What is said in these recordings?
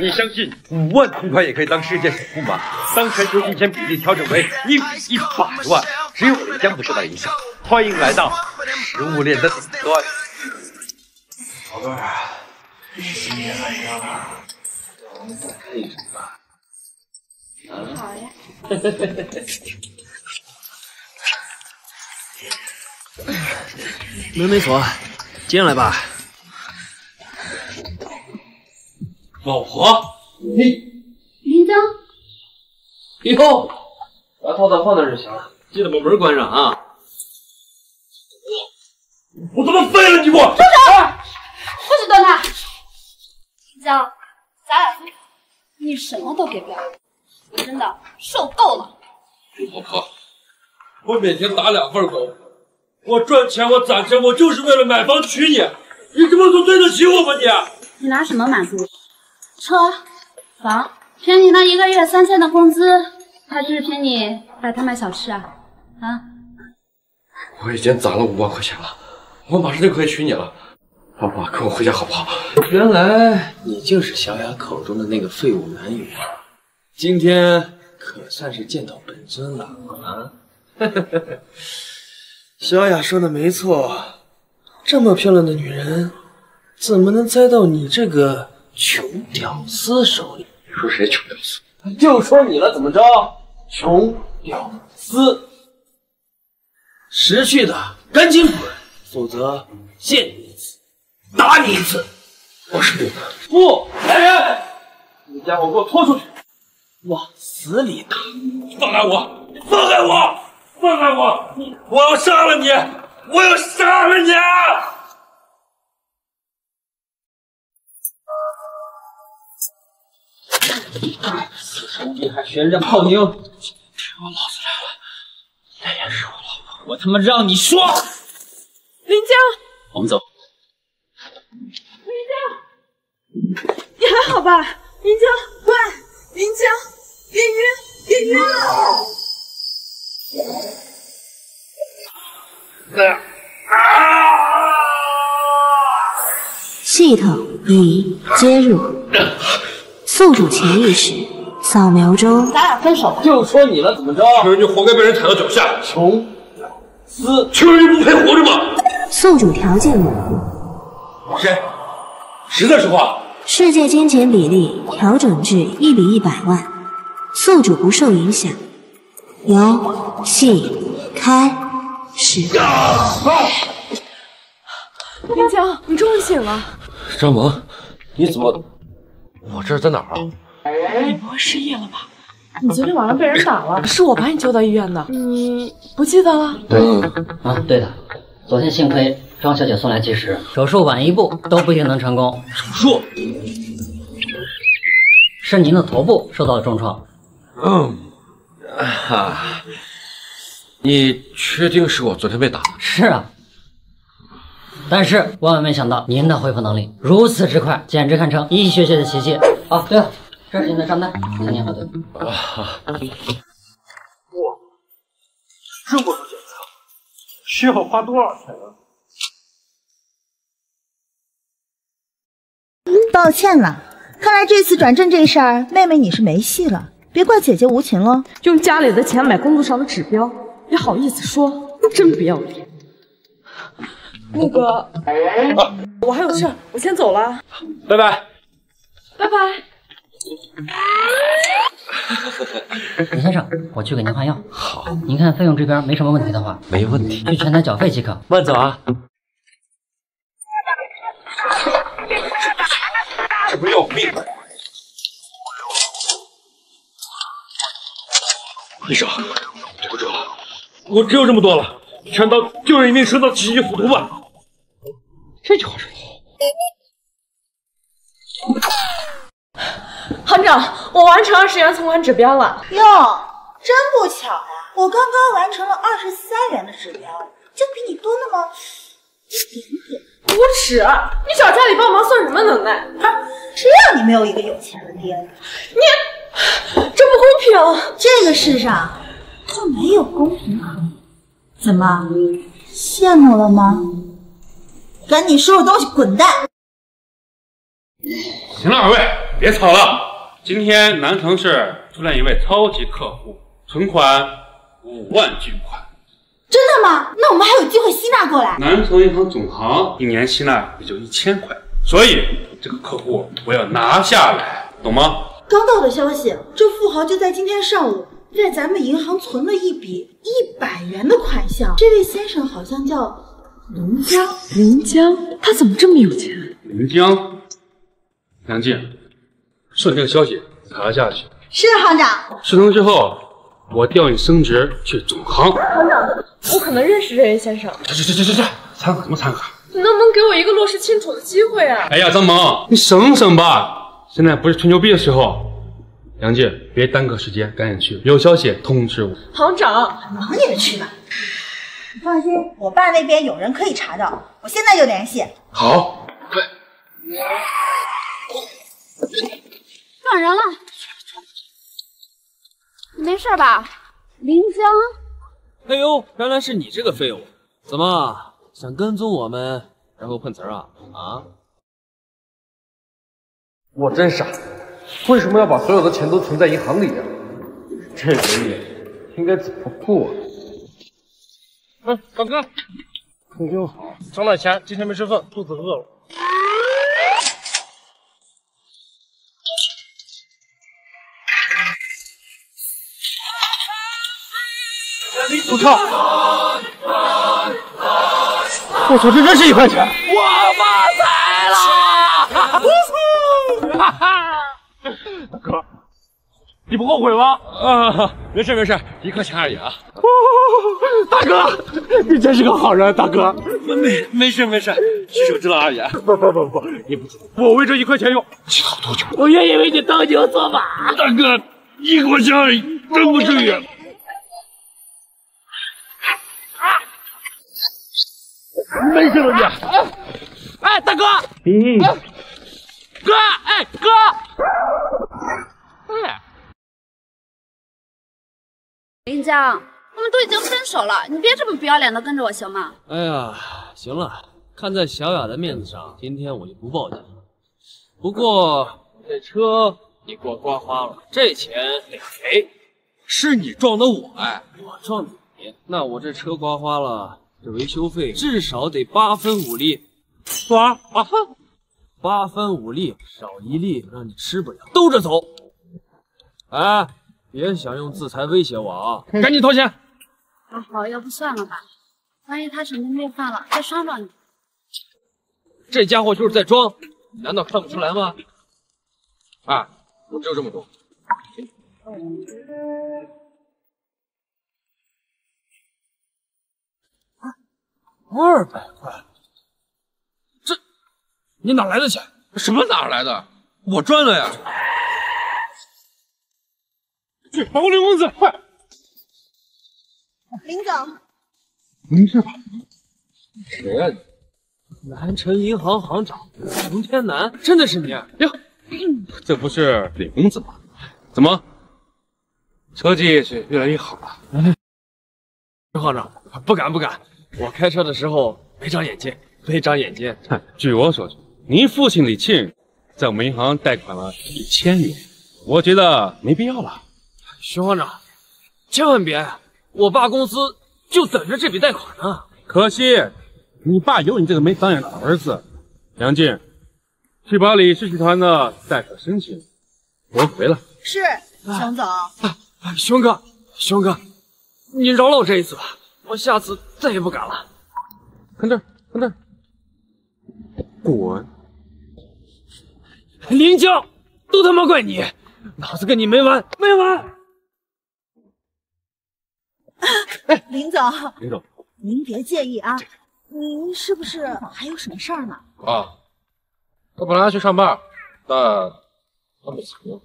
你相信五万同款也可以当世界首富吗？当全球金钱比例调整为一比一百万，只有你将不受到影响。欢迎来到食物链的顶端。宝贝儿，今天晚上我们再看一场吧。好呀。门没锁，进来吧。老婆，你林江，以后把套套放那就行了，记得把门关上啊！我他妈废了你我！住手！不许动他！林江，咱俩你什么都给不了我，我真的受够了。老婆，我每天打两份工，我赚钱，我攒钱，我就是为了买房娶你。你这么做对得起我吗？你？你拿什么满足我？车、房，凭你那一个月三千的工资，还是凭你摆摊卖小吃啊？啊？我已经攒了五万块钱了，我马上就可以娶你了。老婆，跟我回家好不好？原来你就是小雅口中的那个废物男友，今天可算是见到本尊了啊！小雅说的没错，这么漂亮的女人，怎么能栽到你这个穷屌丝手里？你说谁穷屌丝？就说你了，怎么着？穷屌丝，识趣的赶紧滚，否则见你一次打你一次。我是你不，来人，你家伙给我拖出去，往死里打！放开我！放开我！放开我！我要杀了你！我要杀了你！此时无敌还悬着泡妞，我老子来了！那也是我老婆，我他妈让你说！林江，我们走。林江，你还好吧？林江，喂，林江，别晕，别晕了！系统已接入，宿主潜意识扫描中。咱俩分手吧。就说你了，怎么着？这人就活该被人踩到脚下。穷死，穷人就不配活着吗？宿主条件模糊，谁？谁在说话？世界金钱比例调整至一比一百万，宿主不受影响。游戏开始。林江，你终于醒了，张萌，你怎么？我这是在哪儿啊？你不会失忆了吧？你昨天晚上被人打了，是我把你救到医院的，你不记得了？对，啊，对的，昨天幸亏庄小姐送来及时，手术晚一步都不一定能成功。手术？是您的头部受到了重创。嗯，啊，你确定是我昨天被打的？是啊，但是万万没想到您的恢复能力如此之快，简直堪称医学界的奇迹。哦，对了，这是您的账单，请您核对。啊，我这么多检测，需要花多少钱啊？抱歉了，看来这次转正这事儿，妹妹你是没戏了。别怪姐姐无情喽。用家里的钱买工作上的指标，也好意思说，真不要脸。那个，我还有事，我先走了，拜拜。拜拜。李先生，我去给您换药。好，您看费用这边没什么问题的话，没问题，去前台缴费即可。慢走啊。这不要命吗！医生，对不住了，我只有这么多了，全当救人一命胜造七级浮屠吧。这句话说的好。行长，我完成二十元存款指标了。哟，真不巧呀，我刚刚完成了二十三元的指标，就比你多那么一点点。无耻！你找家里帮忙算什么能耐？哈，谁让你没有一个有钱的爹呢？你这不公平！这个世上就没有公平可言。怎么，羡慕了吗？赶紧收拾东西滚蛋！行了，二位，别吵了。今天南城市出来一位超级客户，存款五万巨款。真的吗？那我们还有机会吸纳过来。南城银行总行一年吸纳也就一千块，所以这个客户我要拿下来，懂吗？刚到的消息，这富豪就在今天上午在咱们银行存了一笔一百元的款项。这位先生好像叫林江。林江，他怎么这么有钱？林江，梁静，顺这个消息查下去。是行长。事成之后，我调你升职去总行。行长，我可能认识这位先生。这这这这这这，参考什么参考？你能不能给我一个落实清楚的机会啊？哎呀，张萌，你省省吧，现在不是吹牛逼的时候。梁静，别耽搁时间，赶紧去，有消息通知我。行长，忙你们去吧。你放心，我爸那边有人可以查到，我现在就联系。好，快。撞人了，你没事吧？林江，哎呦，原来是你这个废物！怎么想跟踪我们，然后碰瓷儿啊？啊？我真傻，为什么要把所有的钱都存在银行里啊？这个月应该怎么过？嗯，大哥，你就好，挣点钱，今天没吃饭，肚子饿了。我操！我操，这真是一块钱！我发财了！哈哈！大哥，你不后悔吗？啊，没事没事，一块钱而已啊！大哥，你真是个好人，大哥。没没事没事，举手之劳而已。不不不不，你不知道，我为这一块钱用乞讨多久？我愿意为你当牛做马。大哥，一块钱而已，真不至于。没事了你。哎，大哥。嗯。哥，哎哥。哎。林江，我们都已经分手了，你别这么不要脸的跟着我行吗？哎呀，行了，看在小雅的面子上，今天我就不报警了。不过这车你给我刮花了，这钱得赔。是你撞的我，哎，我撞的你，那我这车刮花了，这维修费至少得八分五厘。八啊，八分五厘，少一粒让你吃不了，兜着走。哎，别想用自裁威胁我啊！赶紧掏钱。阿豪，要不算了吧，万一他什么病犯了，再伤着你。这家伙就是在装，你难道看不出来吗？啊，我只有这么多。二百块，这你哪来的钱？什么哪来的？我赚了呀！去把我领公子，快！林总，没事吧？谁啊、你？南城银行行长洪天南，真的是你？哟，这不是李公子吗？怎么，车技是越来越好了？刘行长，不敢不敢，我开车的时候没长眼睛，没长眼睛。哼，据我所知，您父亲李庆在我们银行贷款了一千元，我觉得没必要了。徐行长，千万别，我爸公司就等着这笔贷款呢。可惜，你爸有你这个没长眼的儿子。梁静，去把李氏集团的贷款申请驳回了。是熊总。熊哥，熊哥，你饶了我这一次吧，我下次再也不敢了。看这儿，看这儿，滚！林江，都他妈怪你，老子跟你没完没完！林总，林总，您别介意啊，您是不是还有什么事儿呢？啊，我本来要去上班，但他没车。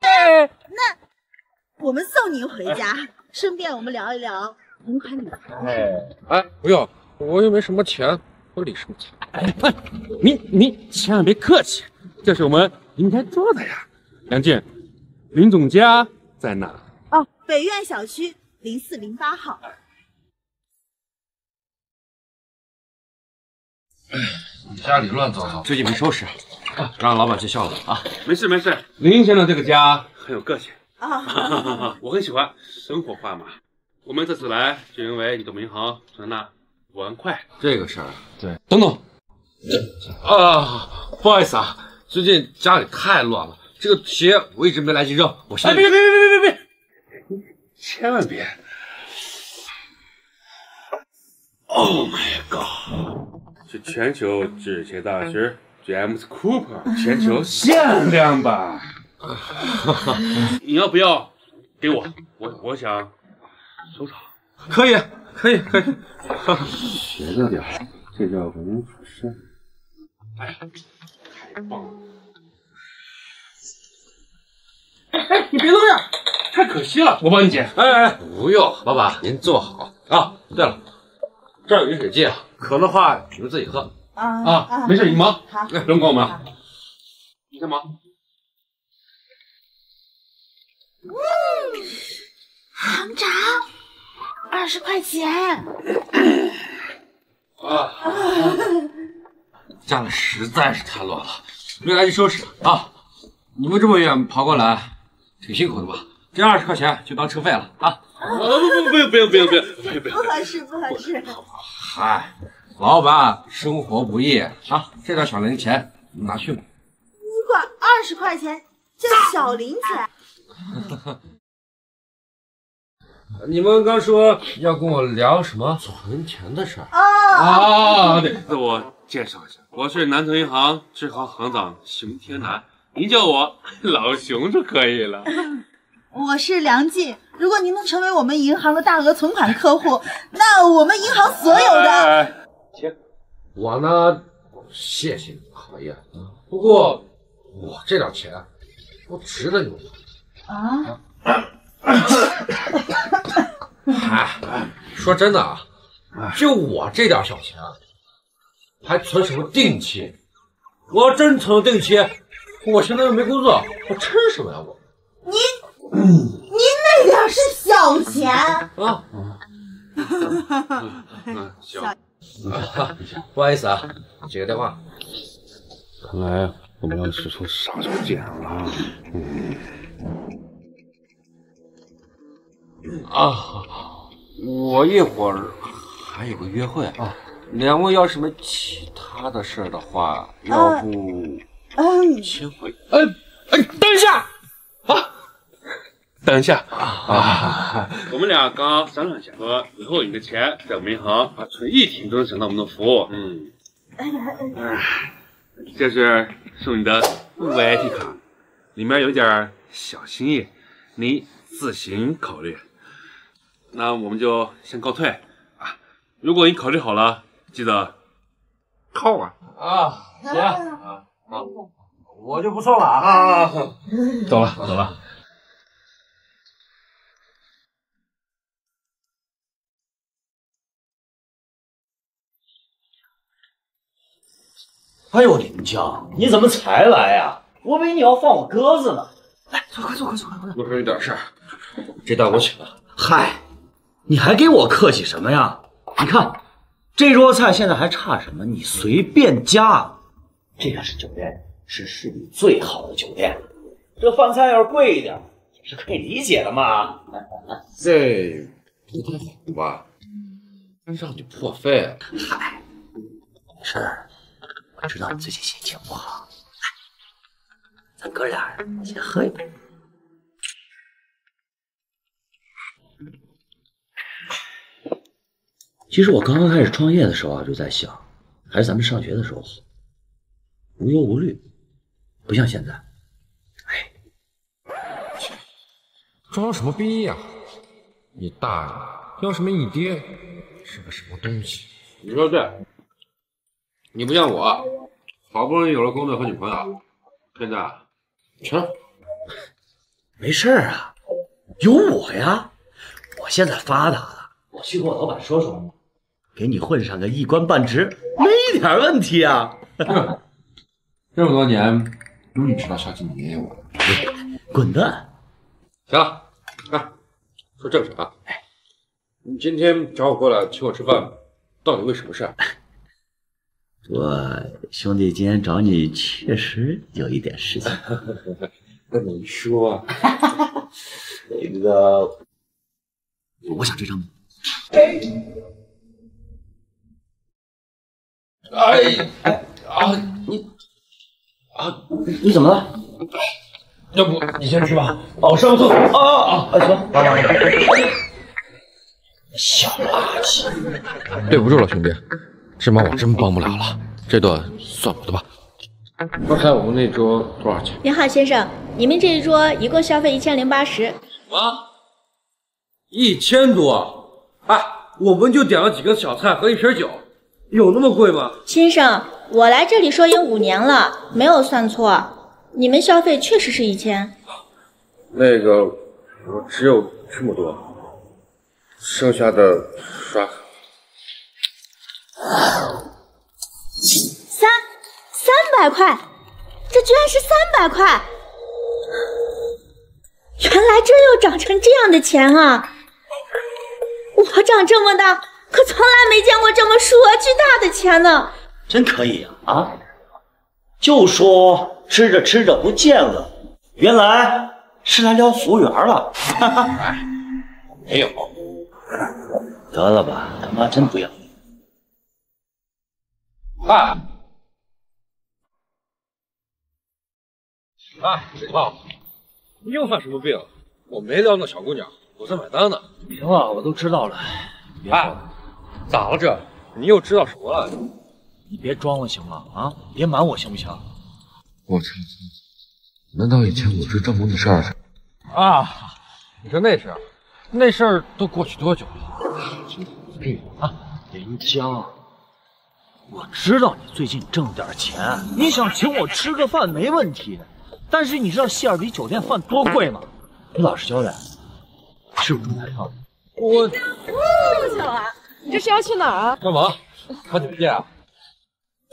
哎，那我们送您回家，顺便我们聊一聊同款理财。哎哎，不用，我又没什么钱，我理什么财？哎哎，你你千万别客气，这是我们应该做的呀。梁静，林总家在哪？哦，北苑小区零四零八号。你家里乱糟糟，最近没收拾，让老板见笑了啊。没事没事，林先生这个家很有个性。啊，我很喜欢生活化嘛。我们这次来就因为你的银行存了五万块，这个事儿，对，等等，这啊，不好意思啊，最近家里太乱了，这个鞋我一直没来及扔，我现哎，在别别别别别别，千万别！Oh my god！是全球制鞋大师 James Cooper 全球限量版，你要不要给我？我我想收藏。可以可以可以，学着点，这叫文出身。哎呀，太棒了！哎，你别弄呀，太可惜了，我帮你捡。哎哎，不用，老板您坐好啊。对了，这儿有饮水机，啊，渴的话你们自己喝。啊啊，没事，你忙，好，不用管我们。你先忙？行长，二十块钱。啊，家里实在是太乱了，没来及收拾啊。你们这么远跑过来，挺辛苦的吧？这二十块钱就当车费了啊。不不不用不用不用不用不用不用，不合适，不合适。嗨，老板生活不易啊，这点小零钱你拿去吧。你管二十块钱叫小零钱？你们刚说要跟我聊什么存钱的事儿啊？对，自我介绍一下，我是南城银行支行行长熊天南，您叫我 老熊就可以了。我是梁静，如果您能成为我们银行的大额存款客户，那我们银行所有的……行，我呢，谢谢你的好意，不过我这点钱不值得你们啊。嗨，说真的啊，就我这点小钱，还存什么定期？我要真存了定期，我现在又没工作，我吃什么呀我？您，您那点是小钱啊！嗯，行，不好意思啊，接个电话。看来我们要使出杀手锏了。嗯。啊，我一会儿还有个约会啊。两位要什么其他的事儿的话，要不嗯，先回。哎哎，等一下啊，等一下啊，我们俩刚刚商量一下，说以后你的钱在我们银行啊存一天都能享到我们的服务。嗯，哎，这是送你的 VIP 卡，里面有点小心意，你自行考虑。那我们就先告退啊！如果你考虑好了，记得靠我啊！行啊，好，我就不送了啊！走了，走了。哎呦，林江，你怎么才来呀？我以为你要放我鸽子呢。来，坐，快坐，快坐，快坐。路上有点事儿，这单我请了。嗨。你还给我客气什么呀？你看这桌菜现在还差什么？你随便加。这个是酒店，是市里最好的酒店。这饭菜要是贵一点，也是可以理解的嘛。这不太好吧？让你破费了。嗨，没事儿。我知道你最近心情不好，来，咱哥俩先喝一杯。其实我刚刚开始创业的时候啊，就在想，还是咱们上学的时候好，无忧无虑，不像现在。哎，装什么逼呀！你大爷，要是没你爹，是个什么东西？你说对，你不像我，好不容易有了工作和女朋友，现在全没事儿啊，有我呀，我现在发达了，我去跟我老板说说。给你混上个一官半职，没一点问题啊！这么多年，终于知道小姐你也有我。滚蛋！行了，啊，说正事啊。哎，你今天找我过来请我吃饭，到底为什么事？我兄弟今天找你，确实有一点事情。那你说，那个，我想这张门。哎哎啊！你啊，你怎么了？要不你先吃吧。我，上个厕所啊啊啊！行。小垃圾，对不住了，兄弟，这忙我真帮不了了，这顿算我的吧。刚才我们那桌多少钱？您好，先生，你们这一桌一共消费一千零八十。啊，一千多？哎，我们就点了几个小菜和一瓶酒，有那么贵吗？先生，我来这里收银五年了，没有算错，你们消费确实是一千。那个，我只有这么多，剩下的刷卡。三三百块，这居然是三百块！原来这又长成这样的钱啊！我长这么大，可从来没见过这么数额巨大的钱呢。真可以呀！啊，就说吃着吃着不见了，原来是来撩服务员了。哈哈没有，得了吧，他妈真不要脸！哎，哎，水泡，你又犯什么病？我没撩那小姑娘，我在买单呢。行了，我都知道了。哎，咋了这？你又知道什么了？你别装了行吗？啊，别瞒我行不行？我操！难道以前我是郑萌的事儿？啊，你说那事儿，那事儿都过去多久了？这啊，林江，我知道你最近挣点钱，你想请我吃个饭没问题。但是你知道希尔比酒店饭多贵吗？你老实交代，是不是来套？我这么巧啊！你这是要去哪儿啊？干嘛？好久不见啊！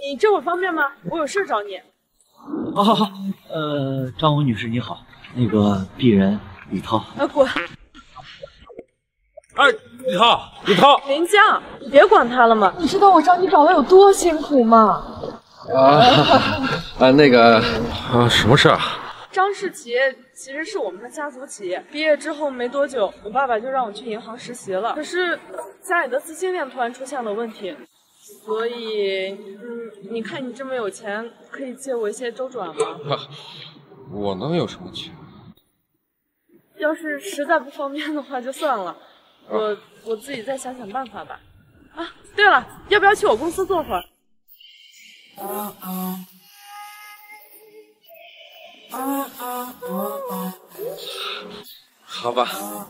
你这会儿方便吗？我有事找你。好好好，呃，张文女士你好，那个鄙人李涛。啊，滚！哎，李涛，李涛，林江，你别管他了嘛。你知道我找你找的有多辛苦吗？啊啊，那个啊，什么事啊？张氏企业其实是我们的家族企业。毕业之后没多久，我爸爸就让我去银行实习了。可是家里的资金链突然出现了问题，所以，嗯，你看你这么有钱，可以借我一些周转吗？我能有什么钱？要是实在不方便的话，就算了，我我自己再想想办法吧。啊，对了，要不要去我公司坐会儿？啊啊啊啊啊！好吧，好。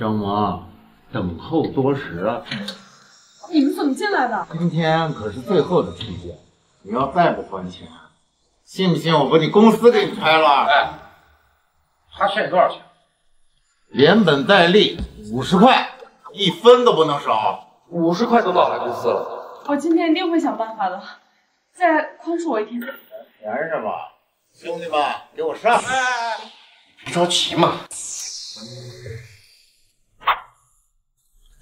张萌，等候多时了。你们怎么进来的？今天可是最后的期限，你要再不还钱，信不信我把你公司给你拆了？哎，他欠你多少钱？连本带利五十块，一分都不能少。五十块都哪来公司了？我今天一定会想办法的，再宽恕我一天。钱什么？兄弟们，给我上！哎别着急嘛。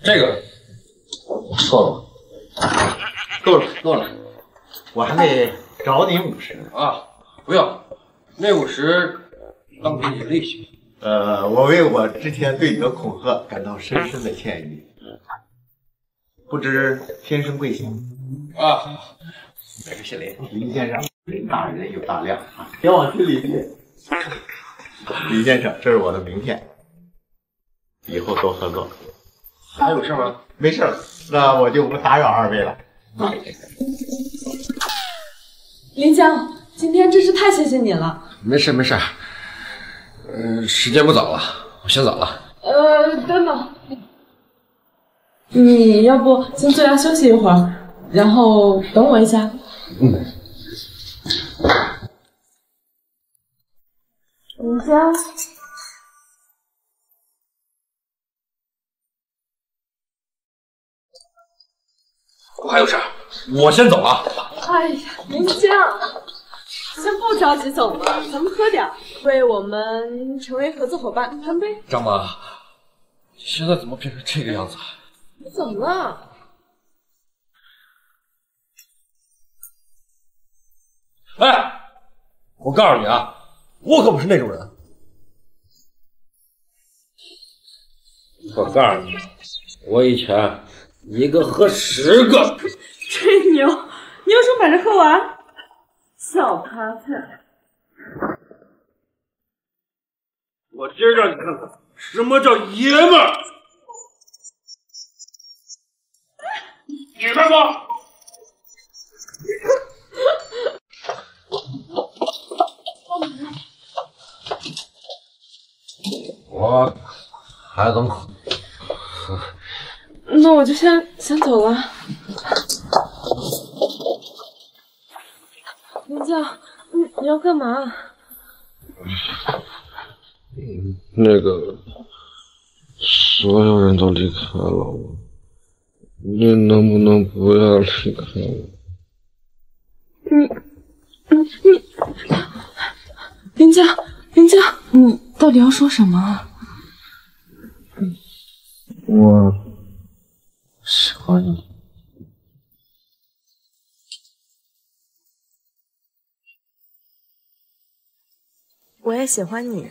这个我错了，够了够了，我还得找你五十。啊！不要，那五十当给你利息。呃，我为我之前对你的恐吓感到深深的歉意。不知先生贵姓？啊，哪个姓林？林先生，人大人有大量啊，别往心里去。李先生，这是我的名片，以后多合作。还有事吗？没事了，那我就不打扰二位了。林江，今天真是太谢谢你了。没事没事，嗯、时间不早了，我先走了。呃，等等，你要不先坐下休息一会儿，然后等我一下。嗯。林江，我还有事，我先走了。哎呀，林江，先不着急走嘛，咱们喝点儿，为我们成为合作伙伴干杯！张妈，你现在怎么变成这个样子？你怎么了？哎，我告诉你啊，我可不是那种人。我告诉你，我以前一个喝十个。吹牛！你有种把这喝完？小趴菜！我今儿让你看看什么叫爷们儿！明白吗？我还能喝。那我就先先走了。林江，你你要干嘛？那个，所有人都离开了我，你能不能不要离开我？你你你，林江，林江，你到底要说什么？我喜欢你。我也喜欢你。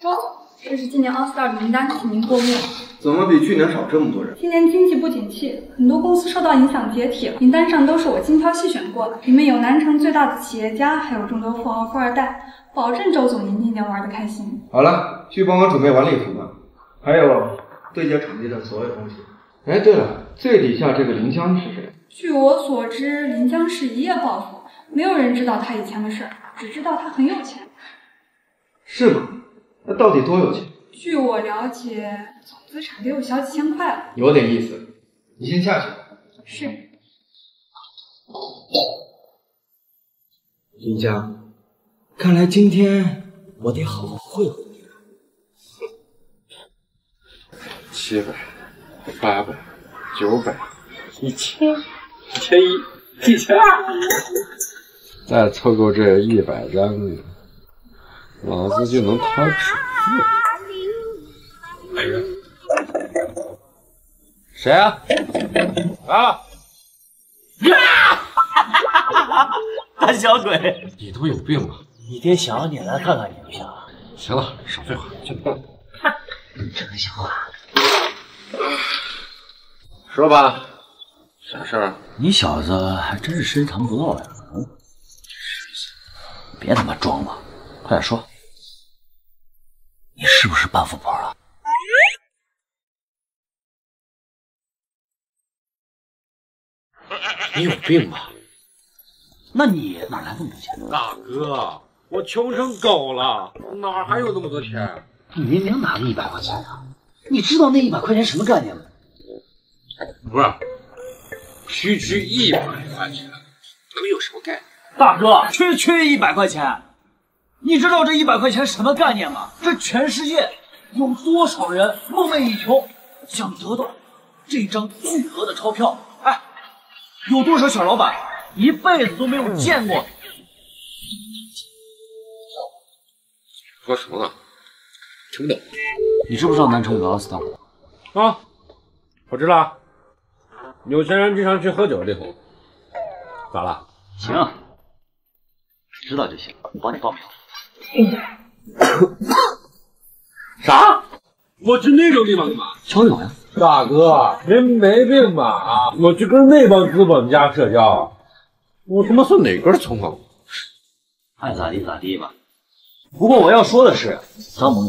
周，这是今年 All Star 的名单，请您过目。怎么比去年少这么多人？今年经济不景气，很多公司受到影响解体了，名单上都是我精挑细选过的，里面有南城最大的企业家，还有众多富豪富二代，保证周总您今年玩的开心。好了，去帮我准备晚礼服吧，还有对接场地的所有东西。哎，对了，最底下这个林江是谁？据我所知，林江是一夜暴富，没有人知道他以前的事儿，只知道他很有钱。是吗？那到底多有钱？据我了解，总资产得有小几千块了。有点意思。你先下去。是。林江，看来今天我得好好会会你了。七百，八百，九百，一千，一千一，一千二，再凑够这一百张，老子就能掏纸来人，谁啊？啊！胆小鬼，你都有病吧？你爹想你了，看看你不行啊？行了，少废话，去吧。这个小话，说吧，啥事儿？你小子还真是深藏不露呀！嗯，别他妈装了，快点说，你是不是扮富婆了？你有病吧？那你哪来那么多钱？大哥，我穷成狗了，哪还有那么多钱？你明明拿了一百块钱啊！你知道那一百块钱什么概念吗？不是，区区一百块钱能有什么概念？大哥，区区一百块钱，你知道这一百块钱什么概念吗？这全世界有多少人梦寐以求，想得到这张巨额的钞票？哎，有多少小老板一辈子都没有见过？说什么呢？听不懂。你知不知道南城有个奥斯 r 啊，我知道。有钱人经常去喝酒的地方。咋了？行，知道就行，我帮你报名。啥？我去那种地方干嘛？交友呀。大哥，您没病吧？啊，我去跟那帮资本家社交，我他妈算哪根葱啊？爱咋地咋地吧。不过我要说的是，张萌，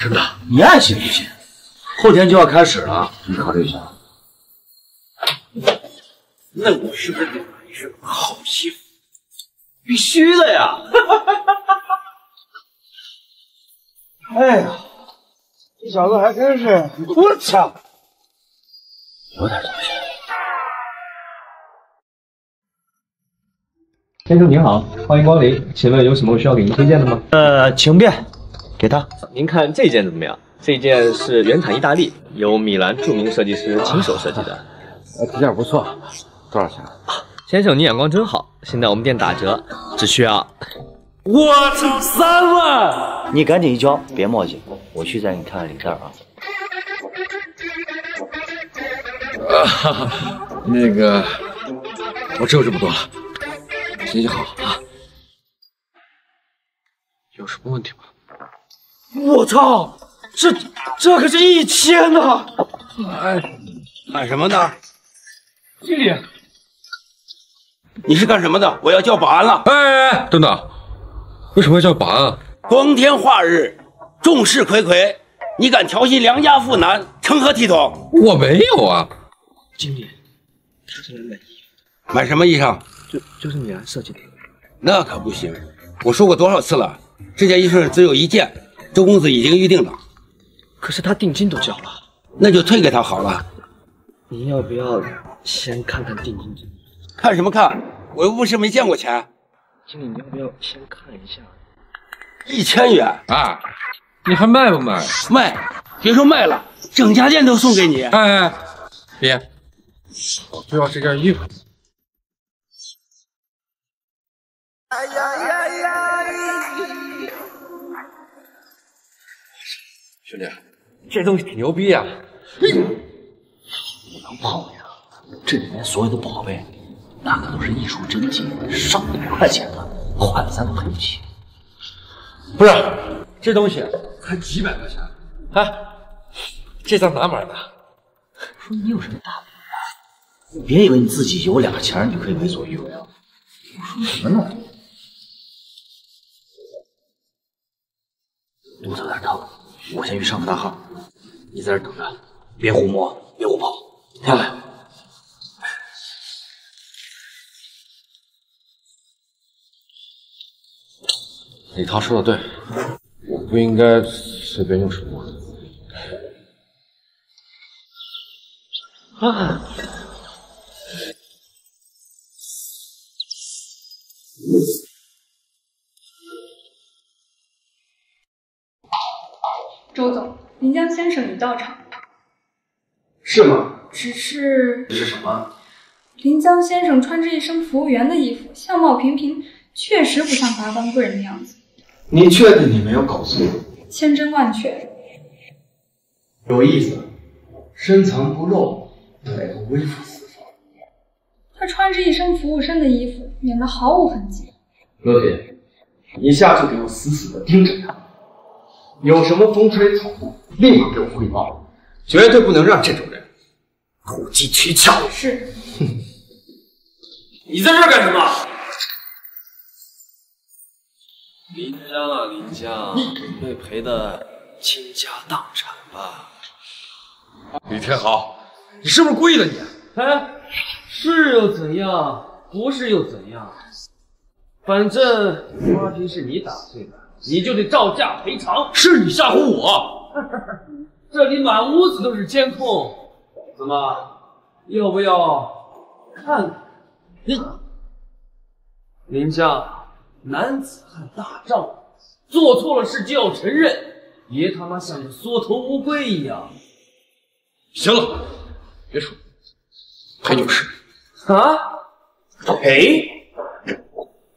真的，你爱信不信？后天就要开始了，你考虑一下。那我是不是得买一身好衣服？必须的呀！哎呀，这小子还真是我操，有点东西。先生您好，欢迎光临，请问有什么需要给您推荐的吗？呃，请便，给他。您看这件怎么样？这件是原产意大利，由米兰著名设计师亲手设计的。呃，这件不错，多少钱？先生，你眼光真好，现在我们店打折，只需要……我操，三万！你赶紧一交，别墨迹，我去再给你看看领带啊。啊，哈哈，那个，我只有这么多了，行行好啊。有什么问题吗？我操，这这可是一千呐！哎，喊什么呢？经理，你是干什么的？我要叫保安了。哎哎哎，等等，为什么要叫保安？光天化日，众矢睽睽，你敢调戏良家妇男，成何体统？我没有啊。经理，他是来买衣服。买什么衣裳？就就是你来设计的。那可不行，我说过多少次了，这件衣裳只有一件，周公子已经预定了。可是他定金都交了，那就退给他好了。您要不要先看看定金？看什么看？我又不是没见过钱。经理，你要不要先看一下？一千元啊！你还卖不卖？卖！别说卖了，整家店都送给你。哎哎，别！我就要这件衣服。哎呀呀呀！兄弟，这东西挺牛逼啊！不能碰呀！这里面所有的宝贝，那可都是艺术珍品，上百块钱呢，坏了咱都赔不起。不是，这东西才几百块钱。哎，这在哪买的？说你有什么大不了？别以为你自己有俩钱，你就可以为所欲为了。说什么呢？肚子有点疼，我先去上个大号，你在这等着，别胡摸，别胡跑，听没？李涛说的对，我不应该随便用手摸。啊！周总，林江先生已到场。是吗？只是只是什么？林江先生穿着一身服务员的衣服，相貌平平，确实不像达官贵人的样子。你确定你没有搞错？千真万确。有意思，深藏不露，歹徒微服私访。他穿着一身服务生的衣服，免得毫无痕迹。罗姐，你下去给我死死的盯着他，有什么风吹草动，立马给我汇报，绝对不能让这种人投机取巧。是。你在这儿干什么？林江啊，林江，被赔的倾家荡产吧？李天豪，你是不是故意的你？哎，是又怎样？不是又怎样？反正花瓶是你打碎的，你就得照价赔偿。是你吓唬我！这里满屋子都是监控，怎么，要不要看看？你，林家，男子汉大丈夫，做错了事就要承认，别他妈像个缩头乌龟一样。行了，别说，赔你个十。啊？赔？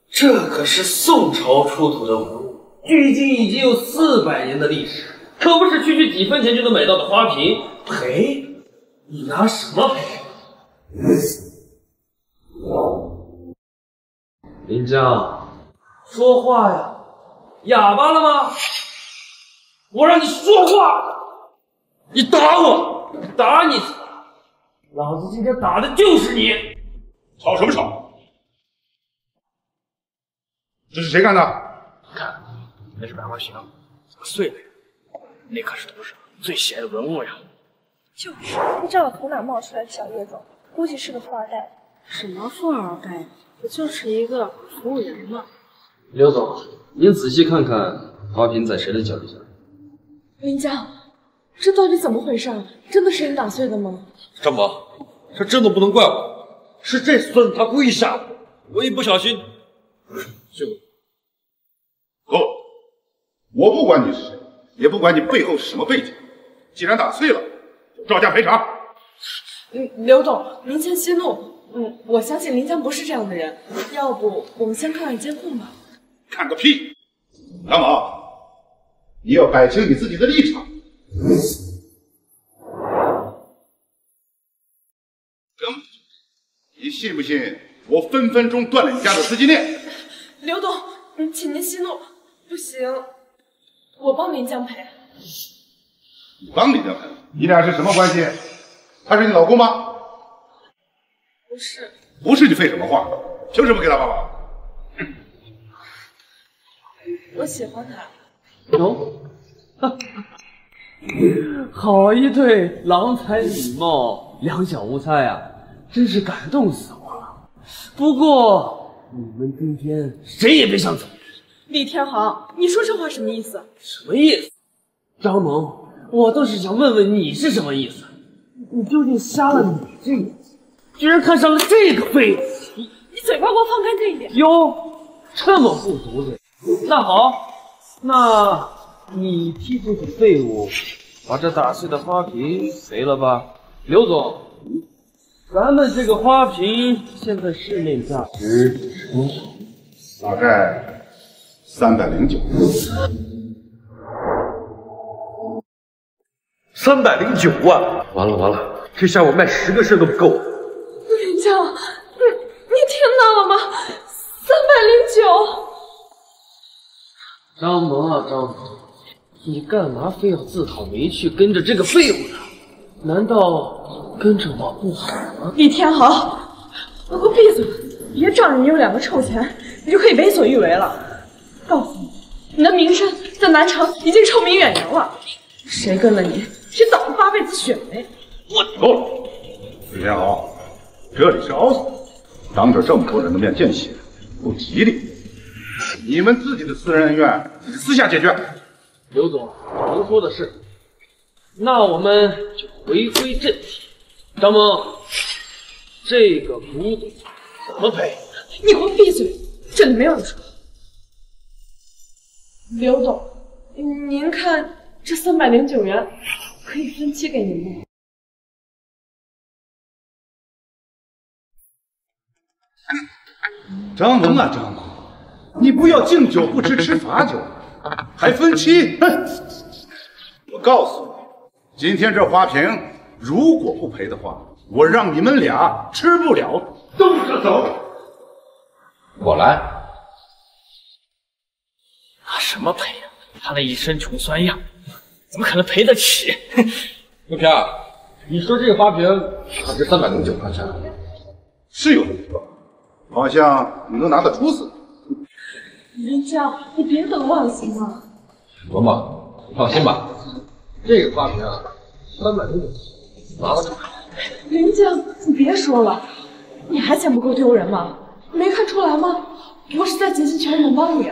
这可是宋朝出土的文物，距今已经有四百年的历史，可不是区区几分钱就能买到的花瓶。赔？你拿什么赔？林江，说话呀！哑巴了吗？我让你说话！你打我，打你！老子今天打的就是你！吵什么吵？这是谁干的？看，那是百花瓶，怎么碎了呀？那可是赌上最邪的文物呀！就是，不知道从哪冒出来的小叶总，估计是个富二代。什么富二代？不就是一个服务员吗？刘总，您仔细看看，花瓶在谁的脚底下？林江，这到底怎么回事？真的是你打碎的吗？张博，这真的不能怪我，是这孙子他故意吓我，我一不小心 就。我不管你是谁，也不管你背后是什么背景，既然打碎了，就照价赔偿。嗯，刘董，您先息怒。嗯，我相信林江不是这样的人。要不我们先看看监控吧？看个屁！张萌，你要摆清你自己的立场。张萌，你信不信我分分钟断了你家的资金链？刘董，嗯，请您息怒。不行，我帮林江赔。你帮林江赔？你俩是什么关系？他是你老公吗？不是，不是你废什么话？凭什么给他爸爸？我喜欢他。哦，好一对郎才女貌、两小无猜啊！真是感动死我了。不过你们今天谁也别想走。李天航，你说这话什么意思？什么意思？张萌，我倒是想问问你是什么意思？你究竟瞎了哪只眼睛，居然看上了这个废物？你你嘴巴给我放干净一点！哟，这么不毒嘴。那好，那你替这个废物把这打碎的花瓶赔了吧，刘总。咱们这个花瓶现在市面价值是多少？大概三百零九。三百零九万，完了完了，这下我卖十个肾都不够。林江，你你听到了吗？三百零九。张萌啊，张萌，你干嘛非要自讨没趣，跟着这个废物呢？难道跟着我不好吗？李天豪，给我闭嘴！别仗着你有两个臭钱，你就可以为所欲为了。告诉你，你的名声在南城已经臭名远扬了，谁跟了你，谁倒了八辈子血霉。我够了，李天豪，这里是 office，当着这么多人的面见血不吉利。你们自己的私人恩怨，私下解决。刘总，您说的是。那我们就回归正题。张萌，这个古董怎么赔？你给我闭嘴！这里没有你说。刘总，您看这三百零九元可以分期给您吗？张萌啊，张萌，你不要敬酒不吃吃罚酒，还分期？哼！我告诉你，今天这花瓶如果不赔的话，我让你们俩吃不了兜着走。我来。拿什么赔呀？他那一身穷酸样，怎么可能赔得起？刘平，你说这个花瓶价值三百零九块钱，是有这么说，好像你能拿得出似的。林江，你别等我了，行吗？文萌，你放心吧，这个花瓶啊，三百零九，拿得出。林江，你别说了，你还嫌不够丢人吗？没看出来吗？我是在竭尽全力能帮你，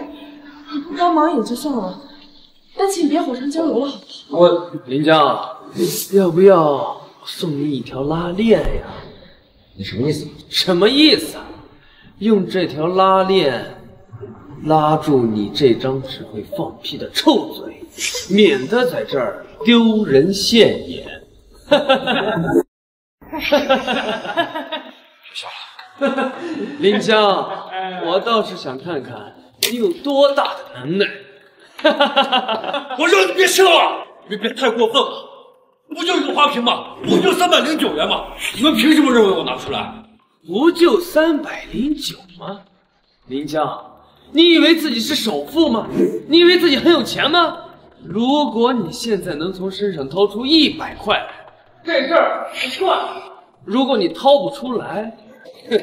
你不帮忙也就算了，但请别火上浇油了，好不好？我林江，要不要送你一条拉链呀？你什么意思？什么意思？用这条拉链拉住你这张只会放屁的臭嘴，免得在这儿丢人现眼。哈哈哈哈哈哈！别笑了，林江，我倒是想看看你有多大的能耐。哈哈哈哈哈！我让你别笑了，别别太过分了。不就一个花瓶吗？不就三百零九元吗？你们凭什么认为我拿出来？不就三百零九吗？林江，你以为自己是首富吗？你以为自己很有钱吗？如果你现在能从身上掏出一百块来，这事儿就算了。如果你掏不出来，哼，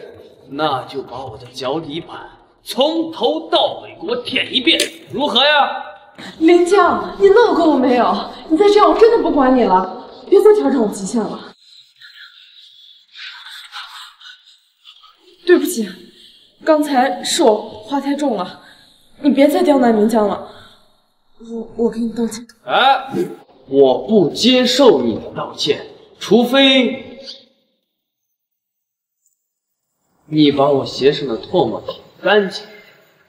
那就把我的脚底板从头到尾给我舔一遍，如何呀？林江，你闹够了没有？你再这样，我真的不管你了，别再挑战我极限了。对不起，刚才是我话太重了，你别再刁难林江了，我我给你道歉。哎，我不接受你的道歉，除非你把我鞋上的唾沫舔干净，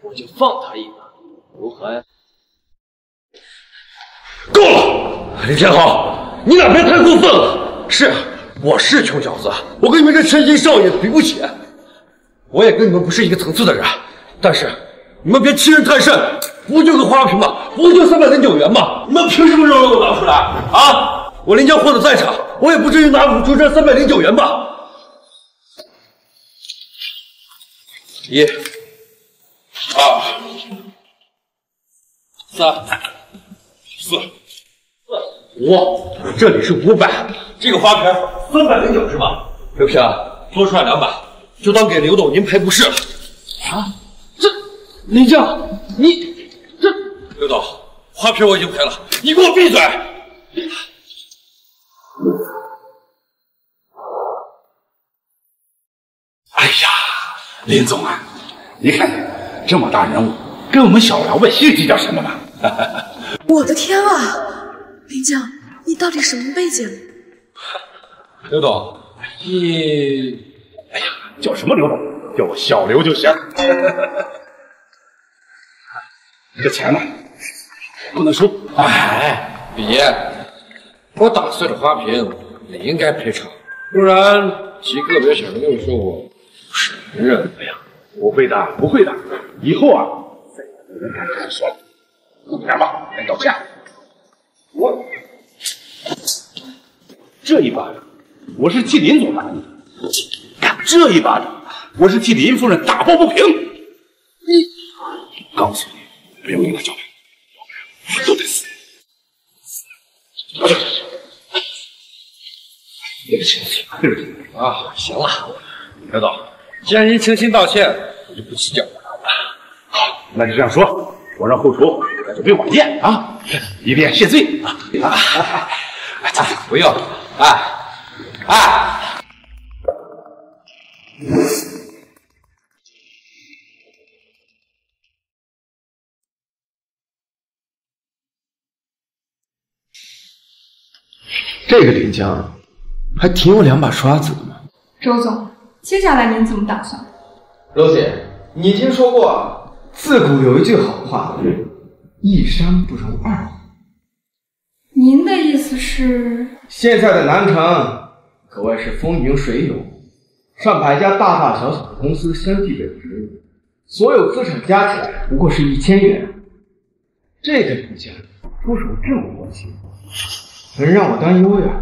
我就放他一马，如何呀？够了，林天豪，你俩别太过分了。是啊，我是穷小子，我跟你们这千金少爷比不起，我也跟你们不是一个层次的人。但是你们别欺人太甚，不就个花瓶吗？不就三百零九元吗？你们凭什么让我拿出来啊？我林家混的再差，我也不至于拿五出这三百零九元吧？一、二、三、四、五，这里是五百，这个花瓶三百零九是吧？刘平，多出来两百，就当给刘董您赔不是了。啊，这林静，你这刘董，花瓶我已经赔了，你给我闭嘴！哎呀，林总啊，你看这么大人物，跟我们小老百姓计较什么呢？我的天啊，林江，你到底什么背景？刘董，你哎呀，叫什么刘董？叫我小刘就行。这钱呢，不能收。哎，李爷，我打碎了花瓶，你应该赔偿，不然极个别小人又说我不是男人。哎呀，不会的，不会的，以后啊，再也没人敢这样说了。怎么样吧，来道歉。我这一巴掌，我是替林总打你的；这一巴掌，我是替林夫人打抱不平。你，告诉你，不要跟他交代，我都得死。对不起，对不起啊！行了，刘董，既然您诚心道歉，我就不计较了。好，那就这样说，我让后厨准备晚宴啊，以便谢罪啊。不用，啊啊。这个林江还挺有两把刷子的嘛。周总，接下来您怎么打算？罗姐，你听说过自古有一句好话，一山不容二虎。您的意思是？现在的南城可谓是风云水涌，上百家大大小小的公司相继被植入，所有资产加起来不过是一千元。这个林江出手这么多钱，很让我担忧呀。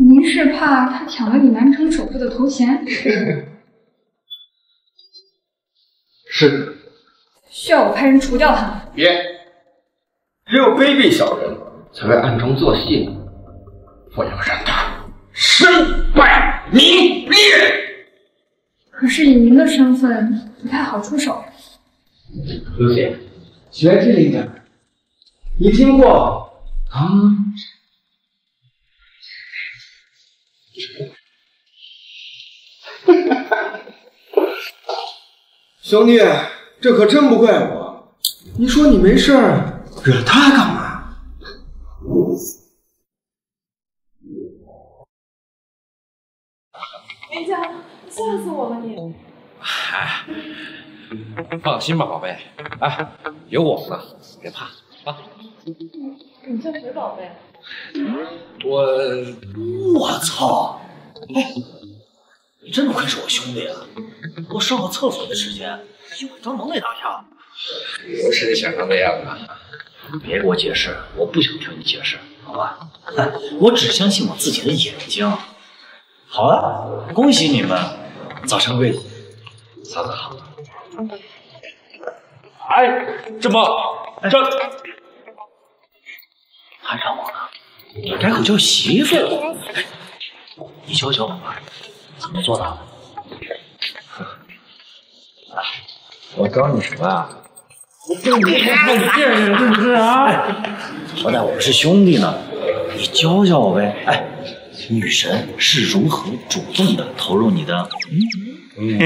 您是怕他抢了你南城首富的头衔？是的。需要我派人除掉他吗？别，只有卑鄙小人才会暗中做戏呢。我要让他身败名裂。可是以您的身份，不太好出手。刘姐，学机灵点。你听过唐？兄弟，这可真不怪我。你说你没事儿惹他干嘛？林江，吓死我了你！嗨，放心吧，宝贝，哎，有我呢，别怕啊。你叫谁宝贝？我我操！哎，你真不愧是我兄弟啊！我上个厕所的时间，一晚上能给打下？不是你想象那样啊！别给我解释，我不想听你解释，好吧？我只相信我自己的眼睛。好了，恭喜你们，早生贵子，嫂子好。哎，这么这还让我呢？你改口叫媳妇。哎，你教教我，怎么做的？哎，我教你什么啊？我跟你看你见识是不是啊？好歹我们是兄弟呢，你教教我呗。哎，女神是如何主动的投入你的？嗯，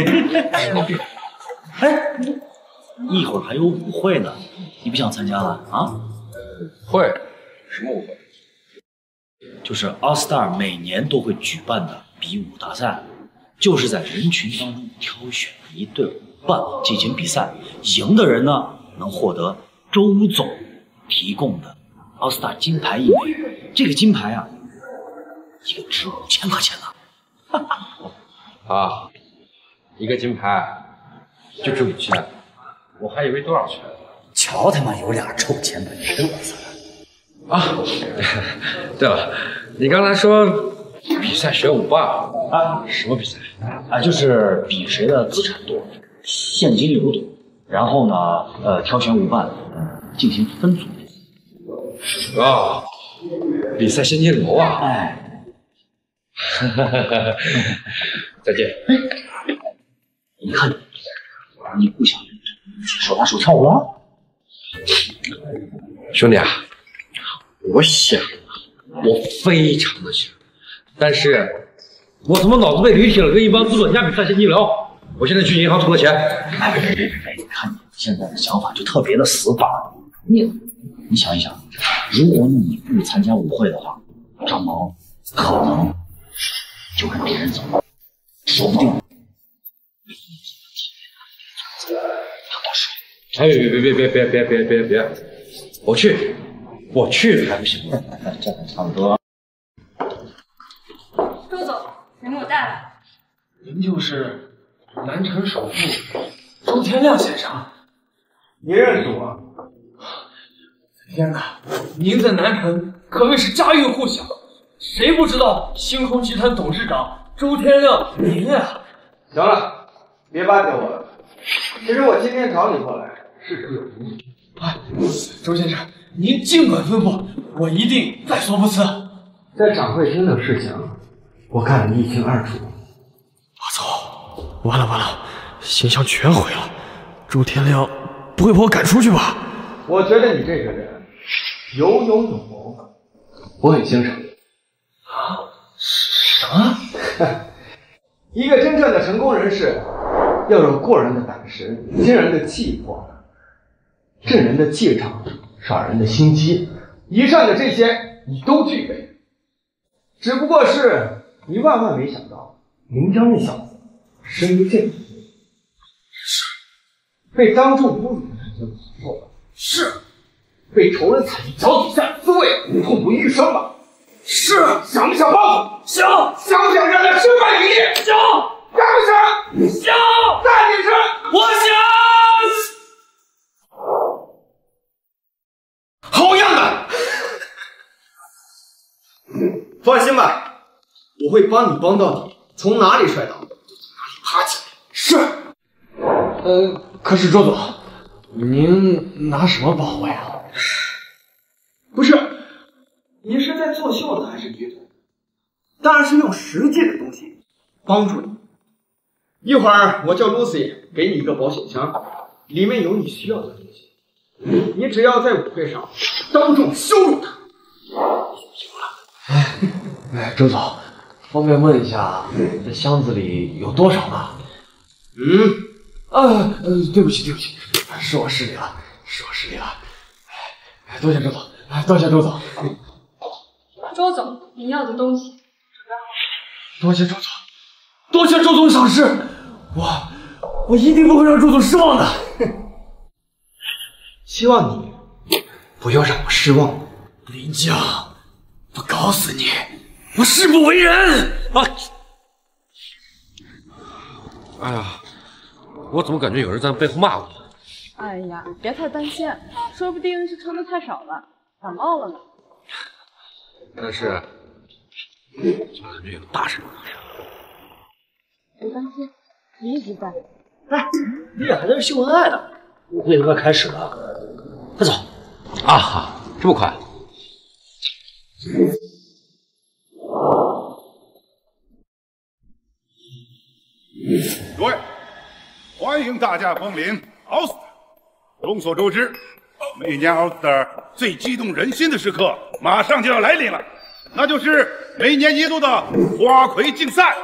哎，一会儿还有舞会呢，你不想参加了啊？会，什么舞会？就是 All Star 每年都会举办的比武大赛，就是在人群当中挑选一对舞伴进行比赛，赢的人呢能获得周总提供的 All Star 金牌一枚。这个金牌啊，一个值五千块钱呢。啊，一个金牌就值五千，我还以为多少钱。瞧他妈有俩臭钱本嘚瑟。啊，对了，你刚才说比赛选舞霸啊？什么比赛？啊，就是比谁的资产多，现金流多，然后呢，呃，挑选舞伴，进行分组。啊，比赛现金流啊！哎，再见。你看你，你不想手拉手跳舞了？兄弟啊，我想，我非常的想，但是我他妈脑子被驴踢了，跟一帮资本家比赛现金流。我现在去银行存个钱。哎，别别别别！你看你现在的想法就特别的死板。你你想一想，如果你不参加舞会的话，张萌可能就跟别人走了，说不定。哎，别别别别别别别别别！我去，我去还不行吗？这还差不多。周总，人我带来。您就是南城首富周天亮先生。您认识我？天哪，您在南城可谓是家喻户晓，谁不知道星空集团董事长周天亮您啊？行了，别巴结我了。其实我今天找你过来。是有您。哎，周先生，您尽管吩咐，我一定在所不辞。在展会厅的事情，我看得一清二楚。我操！完了完了，形象全毁了。朱天亮不会把我赶出去吧？我觉得你这个人有勇有谋，我很欣赏。啊？什么？一个真正的成功人士，要有过人的胆识，惊人的气魄。镇人的气场，耍人的心机，以上的这些你都具备，只不过是你万万没想到，林章那小子深不见底，是被当众侮辱的人就错了，是被仇人踩在脚底下滋味，痛不欲生吧？是想不想报复？想想不想让他身败名裂？想想不想？想大点声！我想。好样的！放心吧，我会帮你帮到底，从哪里摔倒就从哪里爬起来。是。呃，可是周总，您拿什么保我呀？不是，你是在作秀呢还是？当然是用实际的东西帮助你。一会儿我叫 Lucy 给你一个保险箱，里面有你需要的东西。你只要在舞会上当众羞辱他。哎，哎，周总，方便问一下，这箱子里有多少吗？嗯，啊，呃，对不起，对不起，是我失礼了，是我失礼了。哎，多谢周总，哎，多谢周总。周总，您要的东西准备好。多谢周总，多谢周总赏识，我我一定不会让周总失望的。希望你不要让我失望。林江，我搞死你！我誓不为人！啊！哎呀，我怎么感觉有人在背后骂我？哎呀，别太担心，说不定是穿的太少了，感冒了呢。但是，就感觉有大事发生。别担心，你一直在。哎，你俩还在这秀恩爱呢？舞会都快开始了，快走！啊哈，这么快？各位，欢迎大家光临奥斯特。众所周知，每年奥斯特最激动人心的时刻马上就要来临了，那就是每年一度的花魁竞赛。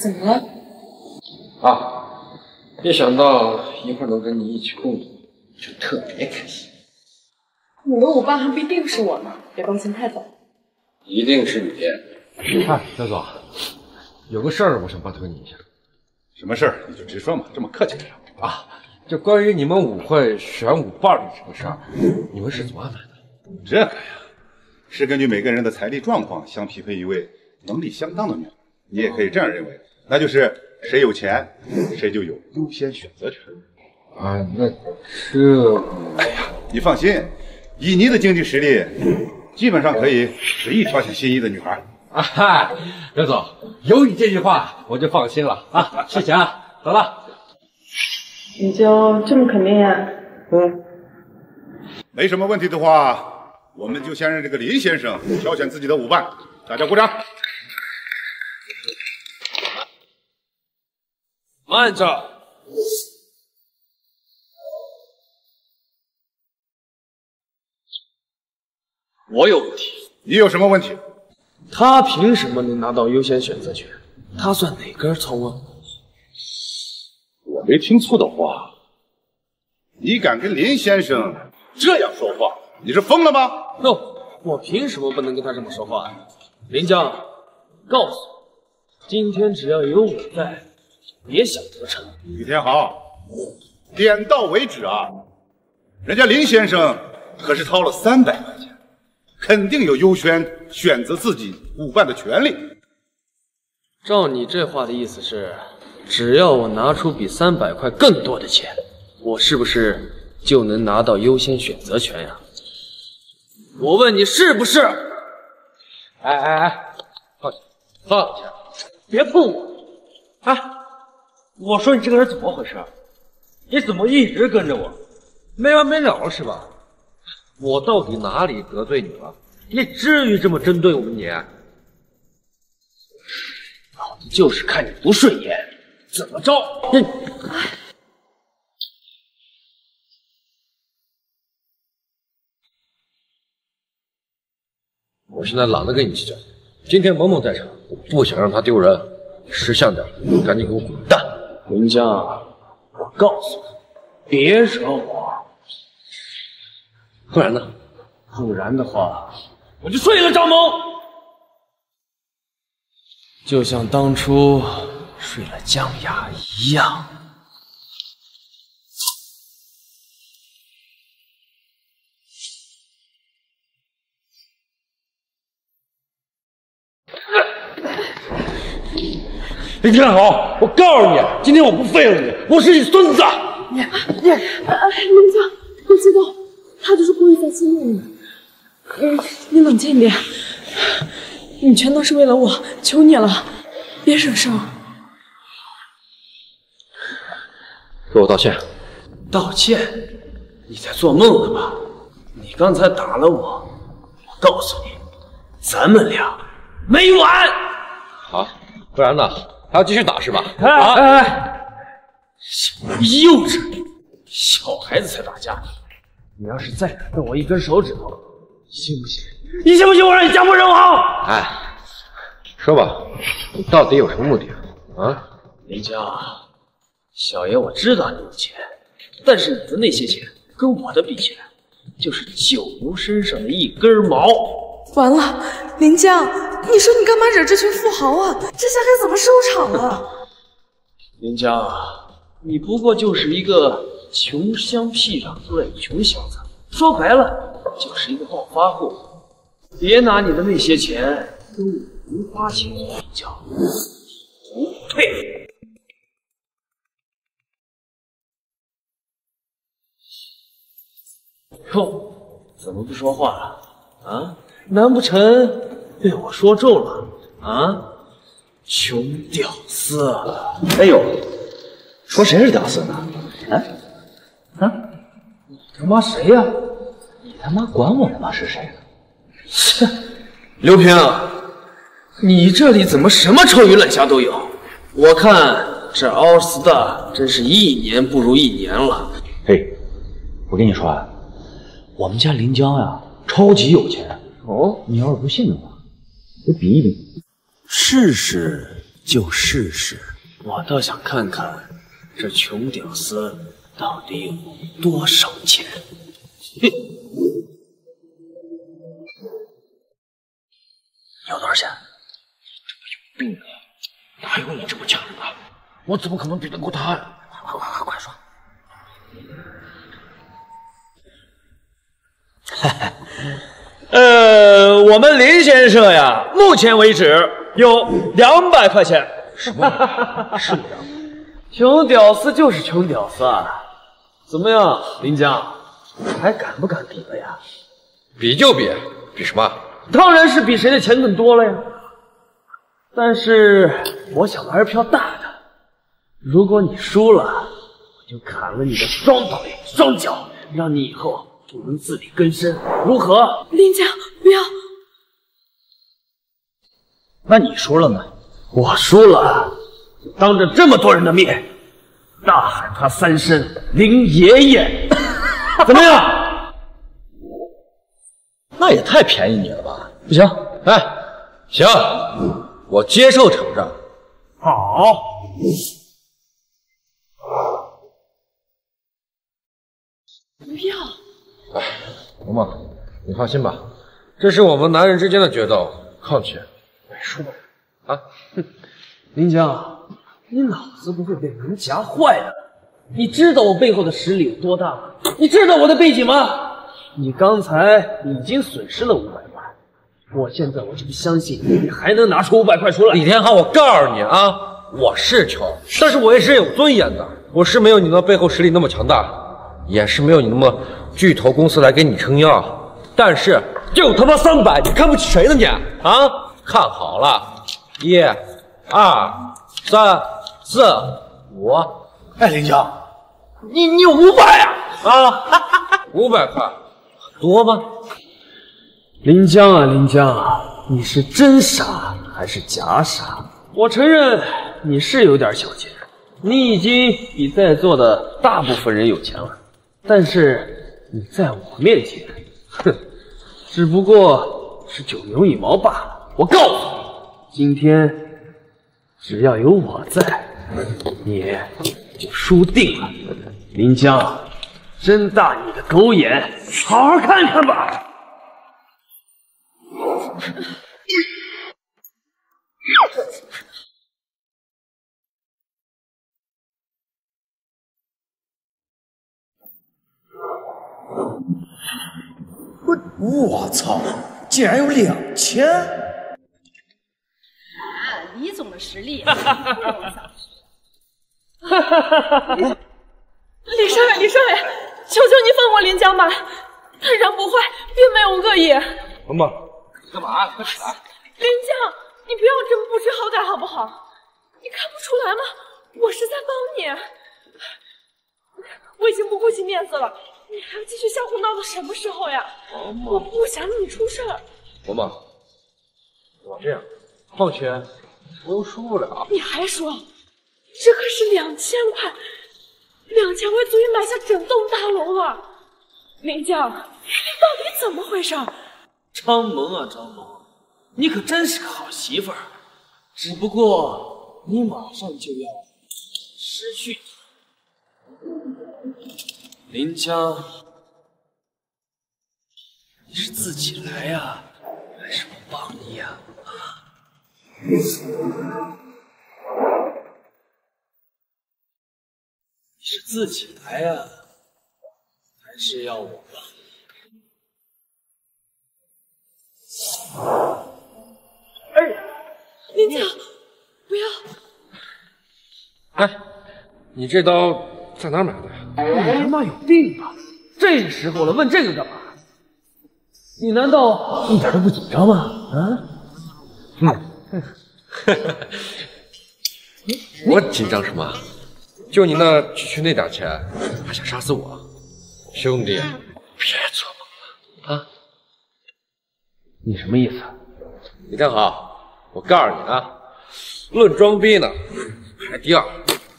怎么了？啊，没想到一会儿能跟你一起共舞，就特别开心。你的舞伴还不一定是我呢，别高兴太早。一定是你。哎，江总，有个事儿我想拜托你一下。什么事儿你就直说嘛，这么客气干什么？啊，就关于你们舞会选舞伴的这个事儿，你们是怎么安排的？这个呀，是根据每个人的财力状况相匹配一位能力相当的女孩。你也可以这样认为，那就是谁有钱，谁就有优先选择权。啊，那这……哎呀，你放心，以你的经济实力，基本上可以随意挑选心仪的女孩。啊哈，刘总，有你这句话，我就放心了啊！谢谢啊，走了。你就这么肯定呀？嗯，没什么问题的话，我们就先让这个林先生挑选自己的舞伴，大家鼓掌。慢着，我有问题。你有什么问题？他凭什么能拿到优先选择权？他算哪根葱啊？我没听错的话，你敢跟林先生这样说话？你是疯了吗？no，我凭什么不能跟他这么说话？林江，告诉我，今天只要有我在，别想得逞。李天豪，点到为止啊！人家林先生可是掏了三百块钱，肯定有优先选择自己舞伴的权利。照你这话的意思是，只要我拿出比三百块更多的钱，我是不是就能拿到优先选择权呀？我问你是不是？哎哎哎，放下，放下，别碰我！哎，我说你这个人怎么回事？你怎么一直跟着我？没完没了是吧？我到底哪里得罪你了？你至于这么针对我们你？老子就是看你不顺眼，怎么着？你我现在懒得跟你计较。今天萌萌在场，我不想让她丢人。识相点，赶紧给我滚蛋！林江，我告诉你，别惹我。不然呢？不然的话，我就睡了张萌，就像当初睡了江雅一样。林天豪，我告诉你，今天我不废了你，我是你孙子！你你，林江，不激动，他就是故意在激怒你。嗯，你冷静一点，你全都是为了我，求你了，别惹事儿。给我道歉！道歉？你在做梦呢吧？你刚才打了我，我告诉你，咱们俩没完！好，不然呢？还要继续打是吧？哎哎哎！幼稚，小孩子才打架。你要是再敢动我一根手指头，信不信？你信不信我让你家破人亡？哎，说吧，你到底有什么目的啊？林江，小爷我知道你有钱，但是你的那些钱跟我的比起来，就是九牛身上的一根毛。完了，林江，你说你干嘛惹这群富豪啊？这下该怎么收场啊？林江，你不过就是一个穷乡僻壤出来的穷小子，说白了就是一个暴发户。别拿你的那些钱跟我无花钱比较，不配。哟，怎么不说话了？啊？难不成被我说中了啊？穷屌丝！哎呦，说谁是屌丝呢？啊啊！你他妈谁呀？你他妈管我他妈是谁呢？切！刘平，你这里怎么什么臭鱼烂虾都有？我看这 All Star 真是一年不如一年了。嘿，我跟你说啊，我们家林江呀，超级有钱。哦，你要是不信的话，就比一比。试试就试试，我倒想看看这穷屌丝到底有多少钱？你有多少钱？这不有病啊！哪有你这么强的？我怎么可能比得过他呀、快快快快快说！哈哈，呃，我们林先生呀，目前为止有两百块钱。什么？是两百？穷屌丝就是穷屌丝啊！怎么样，林江，还敢不敢比了呀？比就比，比什么？当然是比谁的钱更多了呀。但是我想玩票大的，如果你输了，我就砍了你的双腿双脚，让你以后不能自力更生，如何？林江，不要！那你输了呢？我输了，当着这么多人的面，大喊他三声林爷爷，怎么样？那也太便宜你了吧？不行，哎，行，我接受挑战。好。不要！哎，萌萌，你放心吧，这是我们男人之间的决斗，况且没输的。啊，哼，林江，你脑子不会被门夹坏的。你知道我背后的实力有多大吗？你知道我的背景吗？你刚才已经损失了五百块，我现在我就不相信你还能拿出五百块出来。李天昊，我告诉你啊，我是穷，但是我也是有尊严的。我是没有你那背后实力那么强大，也是没有你那么巨头公司来给你撑腰，但是就他妈三百，你看不起谁呢你？啊，看好了，一、二、三、四、五。哎，林江，你你有五百啊？啊，五百块，多吗？林江啊，林江，你是真傻还是假傻？我承认你是有点小钱，你已经比在座的大部分人有钱了，但是你在我面前，哼，只不过是九牛一毛罢了。我告诉你，今天只要有我在，你就输定了。林江，睁大你的狗眼，好好看看吧。我我操，竟然有两千！啊，李总的实力我小觑。李少爷，李少爷，求求你放过林江吧，他人不坏，并没有恶意。萌萌，干嘛？快起来！林江，你不要这么不知好歹好不好？你看不出来吗？我是在帮你。我已经不顾及面子了，你还要继续瞎胡闹到什么时候呀？我不想你出事儿。萌萌，我这样，况且我又输不了。你还说，这可是两千块，两千块足以买下整栋大楼了。林江，你到底怎么回事？张萌啊，张萌，你可真是个好媳妇儿，只不过你马上就要失去。林江，你是自己来呀，还是我帮你呀？是自己来呀，还是要我帮？哎，林江，不要！哎，你这刀在哪儿买的？你他妈有病吧！这个时候了，问这个干嘛？你难道一点都不紧张吗？啊？嗯，我紧张什么？就你那区区那点钱，还想杀死我？兄弟，别做梦了啊！你什么意思？李天豪，我告诉你啊，论装逼呢，排第二，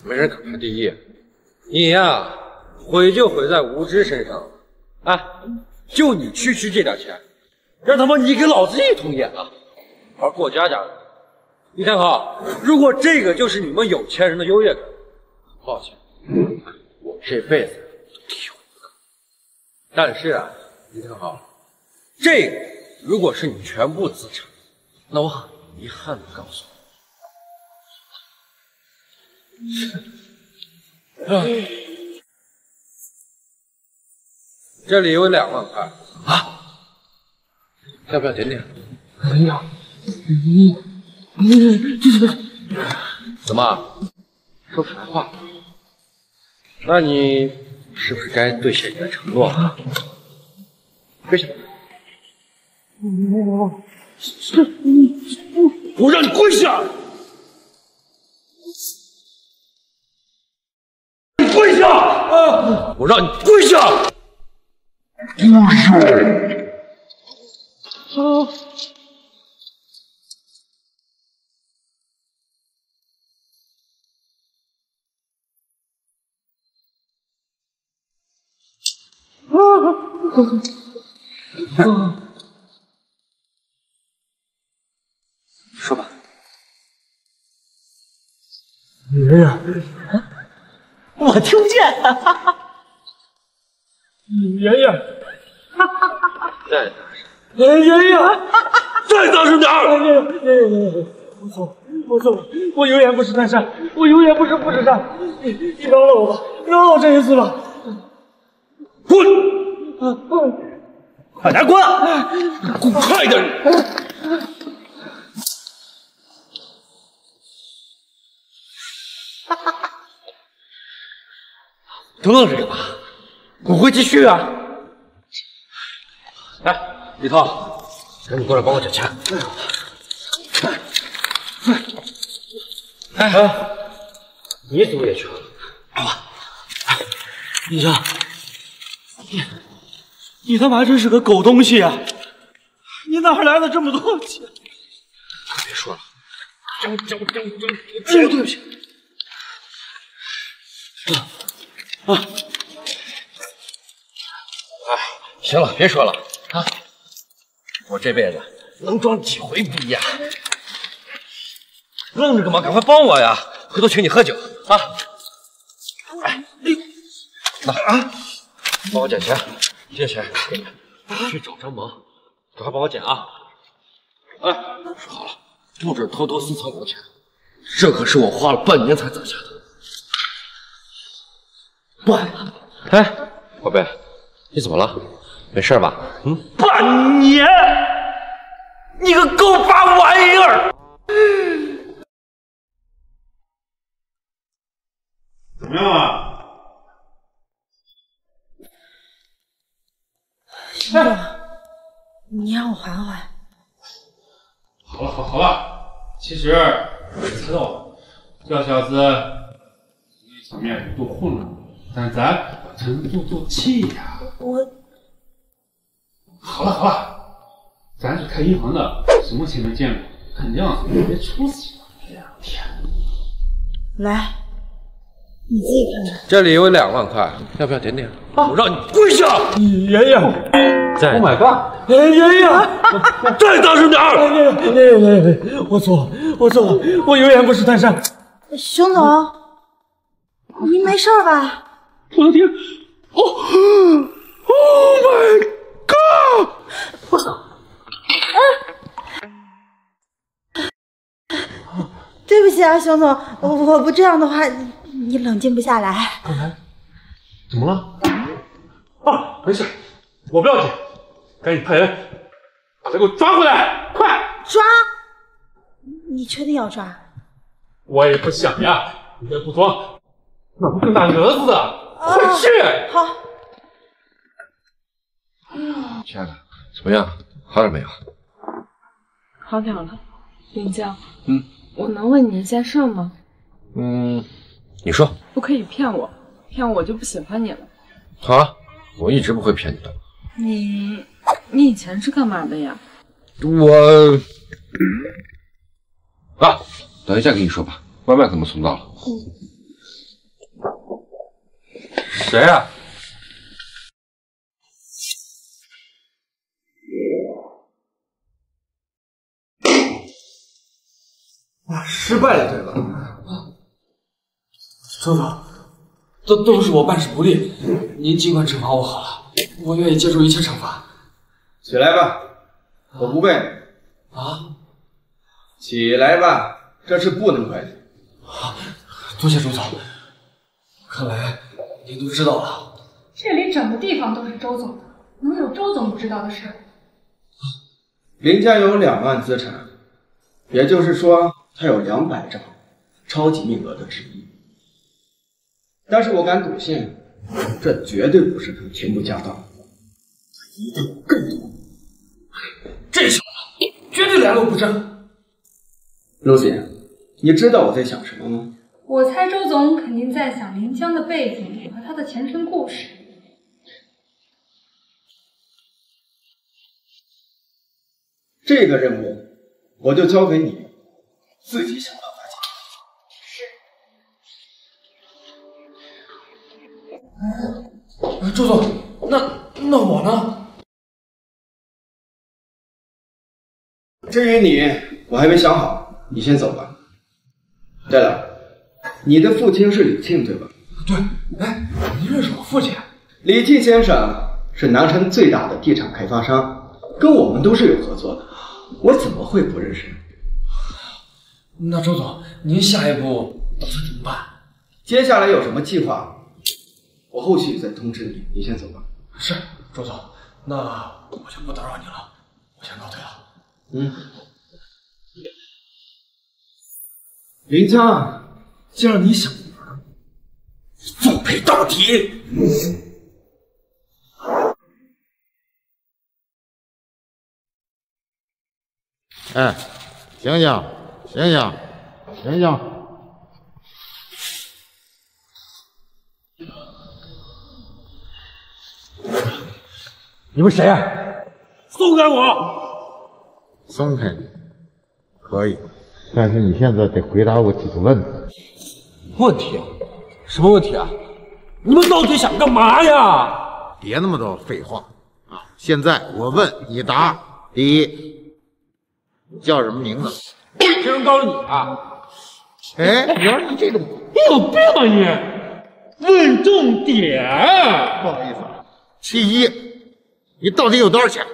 没人敢排第一。你呀，毁就毁在无知身上。哎，就你区区这点钱，让他妈你给老子一通演啊！玩过家家的。李天豪，如果这个就是你们有钱人的优越感，抱歉，我这辈子。都不到。但是啊，李天豪，这个如果是你全部资产，那我很遗憾的告诉你，啊，这里有两万块。啊。要不要点点？没有，你你这是。怎么说不出话？那你是不是该兑现你的承诺了？跪下！是，我让你跪下！你跪下！啊！我让你跪下！跪下！啊！说吧，爷爷，我听不见。爷爷，再大声！爷爷，再大声点儿！爷爷，爷爷，爷爷，我错，我错，我有眼不识泰山，我有眼不识富士山。你你饶了我吧，饶了我这一次吧。滚！快点滚！滚快点！都愣着干嘛？我会继续啊！来，李涛，赶紧过来帮我捡钱。哎，哎你怎么也去了？李强，你你他妈真是个狗东西啊！你哪来的这么多钱？别说了，交交交交！哎，对不起。啊！哎，行了，别说了啊！我这辈子能装几回逼呀？愣着干嘛？赶快帮我呀！回头请你喝酒啊！哎，那啊，帮我捡钱，这钱给你，去找张萌，赶快帮我捡啊！哎，说好了，不准偷偷私藏我的钱，这可是我花了半年才攒下的。不，哎，宝贝，你怎么了？没事吧？嗯，半年，你个狗巴玩意儿！怎么样啊？兄弟，你让我缓缓。好了，好，好了。其实我也猜到了，这小子场面有多混乱。但咱沉住住气呀！我好了好了，咱是开银行的，什么钱没见过，肯定别出息了。两天，来，你自己看看。这里有两万块，要不要点点？我让你跪下！爷爷再，Oh my god！爷爷，再大声点儿！爷爷爷爷爷爷，我错了，我错了，我有眼不识泰山。熊总，您没事吧？我的天！哦，Oh my God！我操！对不起啊，熊总，我我不这样的话，你冷静不下来。刚才怎么了？啊，没事，我不要紧，赶紧派人把他给我抓回来，快！抓？你确定要抓？我也不想呀，你再不抓，那不更大蛾子的。快去！好。亲爱的，怎么样？好点没有？好点了，林江。嗯。我能问你一件事吗？嗯，你说。不可以骗我，骗我我就不喜欢你了。好啊，我一直不会骗你的。你，你以前是干嘛的呀？我啊，等一下跟你说吧。外卖可能送到了？谁呀、啊？失败了，对吧？周总，都都是我办事不力，您尽管惩罚我好了，我愿意接受一切惩罚。起来吧，我不背。啊？起来吧，这事不能怪你。多谢周总，看来您都知道了。这里整个地方都是周总的，能有周总不知道的事？林家有两万资产，也就是说他有两百张超级名额的纸币。但是我敢笃信，这绝对不是他全部家当，他一定有更多。来路不正。陆姐，你知道我在想什么吗？我猜周总肯定在想林江的背景和他的前生故事。这个任务我就交给你，自己想办法哎，周总，那那我呢？至于你，我还没想好，你先走吧。对了，你的父亲是李庆对吧？对，哎，你认识我父亲？李庆先生是南城最大的地产开发商，跟我们都是有合作的，我怎么会不认识？那周总，您下一步打算怎么办？接下来有什么计划，我后续再通知你。你先走吧。是，周总，那我就不打扰你了，我先告退了。嗯。林江，既然你想玩，奉陪到底。哎，醒醒，醒醒，醒醒！你们谁啊？松开我！松开你，可以，但是你现在得回答我几个问题。问题？什么问题啊？你们到底想干嘛呀？别那么多废话啊！现在我问你答。第一，你叫什么名字？谁人告诉你啊？哎，你要是这种，你有病啊你！问重点。不好意思啊。其一，你到底有多少钱？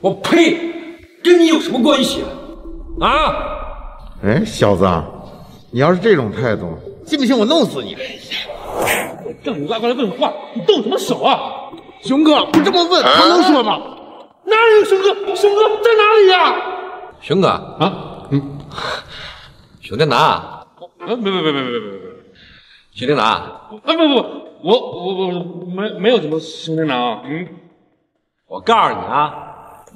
我呸！跟你有什么关系啊？哎，小子，你要是这种态度，信不信我弄死你？哎呀，我正经八百来问话，你动什么手啊？熊哥，不这么问，他能说吗？哪里有熊哥？熊哥在哪里呀、熊哥啊，嗯，熊天南，呃、啊，别别别别别别别，熊天南，啊，不不不，我我我没没有什么熊天南啊，嗯，我告诉你啊，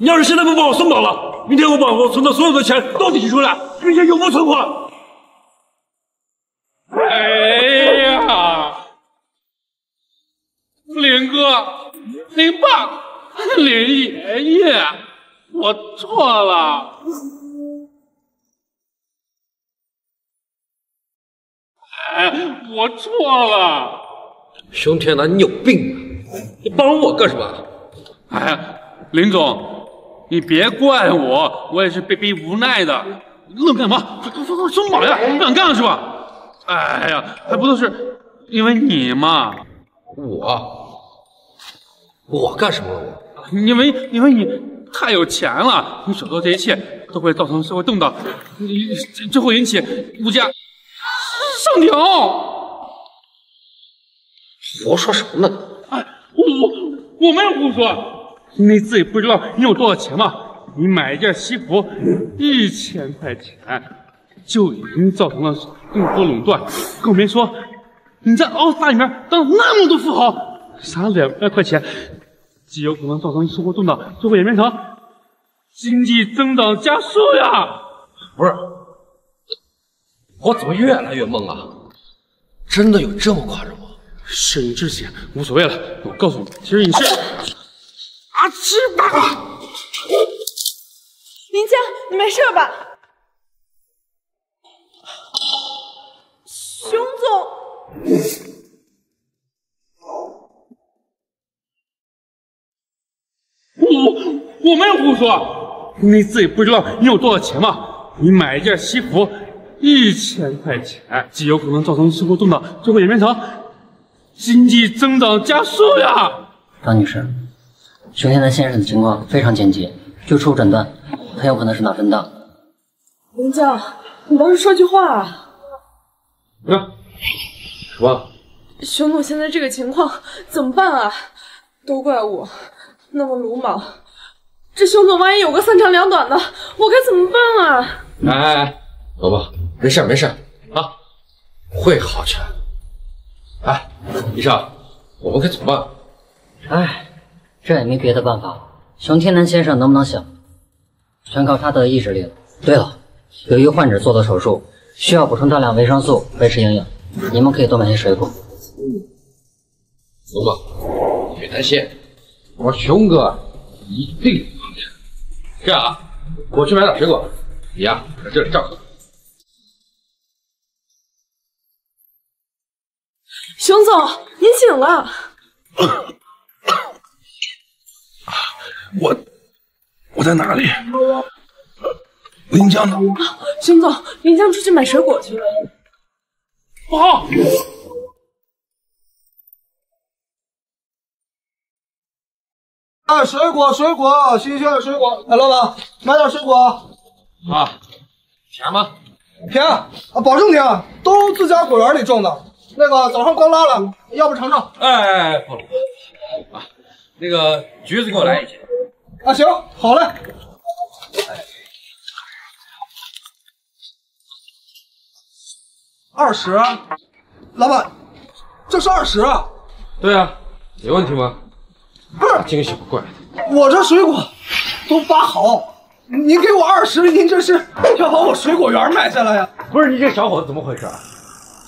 你要是现在不把我送走了，明天我把我存的所有的钱都提出来，并且永不存款。哎呀，林哥，林爸，林爷爷，我错了。哎，我错了。熊天南，你有病啊！你帮我干什么？哎，林总，你别怪我，我也是被逼无奈的。愣干嘛？快快快松绑呀！不想干了是吧？哎呀，还不都是因为你吗？我，我干什么了？我？因为因为你太有钱了，你所做这一切都会造成社会动荡，你这会引起物价上调。胡说什么呢？哎，我我没有胡说，你自己不知道你有多少钱吗？你买一件西服一千块钱，就已经造成了更多垄断，更别说你在奥斯卡里面当那么多富豪，啥两万块钱，极有可能造成生活动荡，最后演变成经济增长加速呀！不是，我怎么越来越懵啊？真的有这么夸张吗？事已至此，无所谓了。我告诉你，其实你是啊，吃吧。林江，你没事吧？熊总，我我没有胡说，你自己不知道你有多少钱吗？你买一件西服一千块钱，极有可能造成生活动荡，最后演变成经济增长加速呀！张女士，熊天南先生的情况非常紧急，就初步诊断，很有可能是脑震荡。林江，你倒是说句话啊！啊？什么？熊总现在这个情况怎么办啊？都怪我，那么鲁莽，这熊总万一有个三长两短的，我该怎么办啊？哎哎哎，老婆，没事没事啊，会好起来的。哎，医生，我们该怎么办？唉，这也没别的办法了。熊天南先生能不能醒，全靠他的意志力了。对了，由于患者做的手术，需要补充大量维生素维持营养，你们可以多买些水果。龙总，别担心，我熊哥一定帮着。这样啊，我去买点水果，你呀在这里照顾。熊总，您醒了。我我在哪里？林江呢？熊总，林江出去买水果去了。不好！哎，水果，水果，新鲜的水果。哎，老板，买点水果。啊，甜吗？甜啊，保证甜，都自家果园里种的。那个早上刚拉了，要不尝尝？哎哎哎，不了啊，那个橘子给我来一斤。啊，行，好嘞。二十，老板，这是二十。对啊，有问题吗？不是，惊喜不怪的。我这水果都发好，您给我二十，您这是要把我水果园买下来呀？不是你这小伙子怎么回事？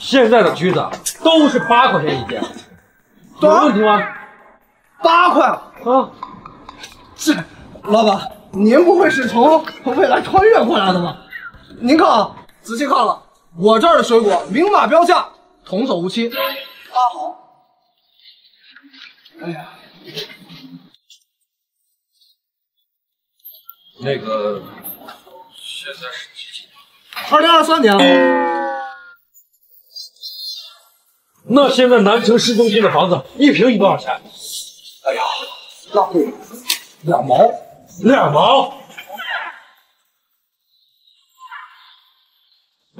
现在的橘子都是八块钱一斤，有问题吗？八块啊！这老板，您不会是从未来穿越过来的吧？您看啊，仔细看了，我这儿的水果明码标价，童叟无欺，啊好。哎呀，那个现在是几几年？二零二三年。那现在南城市中心的房子一平一多少钱？哎呀，浪费，两毛，两毛，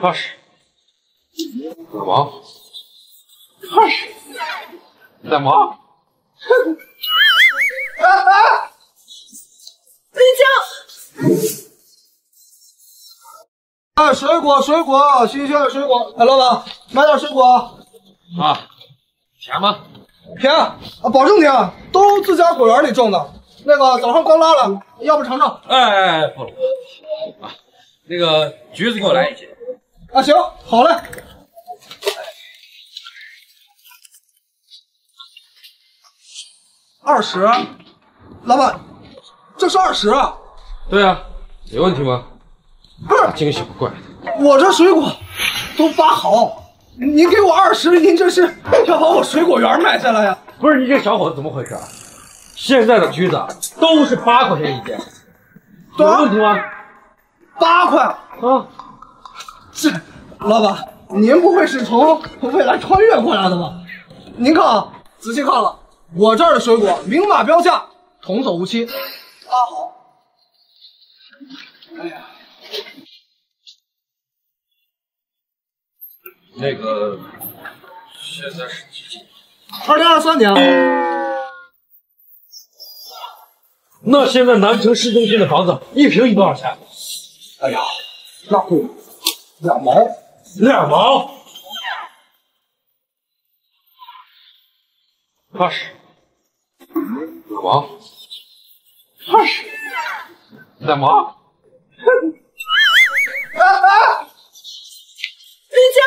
二十，两毛，二十，两毛。哎哎，林江，哎，水果，水果，新鲜的水果。哎，老板，买点水果。啊，甜吗？甜啊，保证甜，都自家果园里种的。那个早上刚拉了，要不尝尝？哎哎哎，不了啊，那个橘子给我来一斤。啊，行，好嘞。二十，老板，这是二十。对啊，有问题吗？不是，惊喜不怪的。我这水果都扒好，您给我二十，您这是要把我水果园买下来呀？不是你这小伙子怎么回事？现在的橘子都是八块钱一斤，有问题吗？八块啊！这老板，您不会是从未来穿越过来的吧？您看啊，仔细看了，我这儿的水果明码标价，童叟无欺，啊好。哎呀，那个现在是几斤？二零二三年。那现在南城市中心的房子一平一多少钱？哎呀，那贵，两毛，两毛，二十，两毛，二十，两毛。啊啊，林江，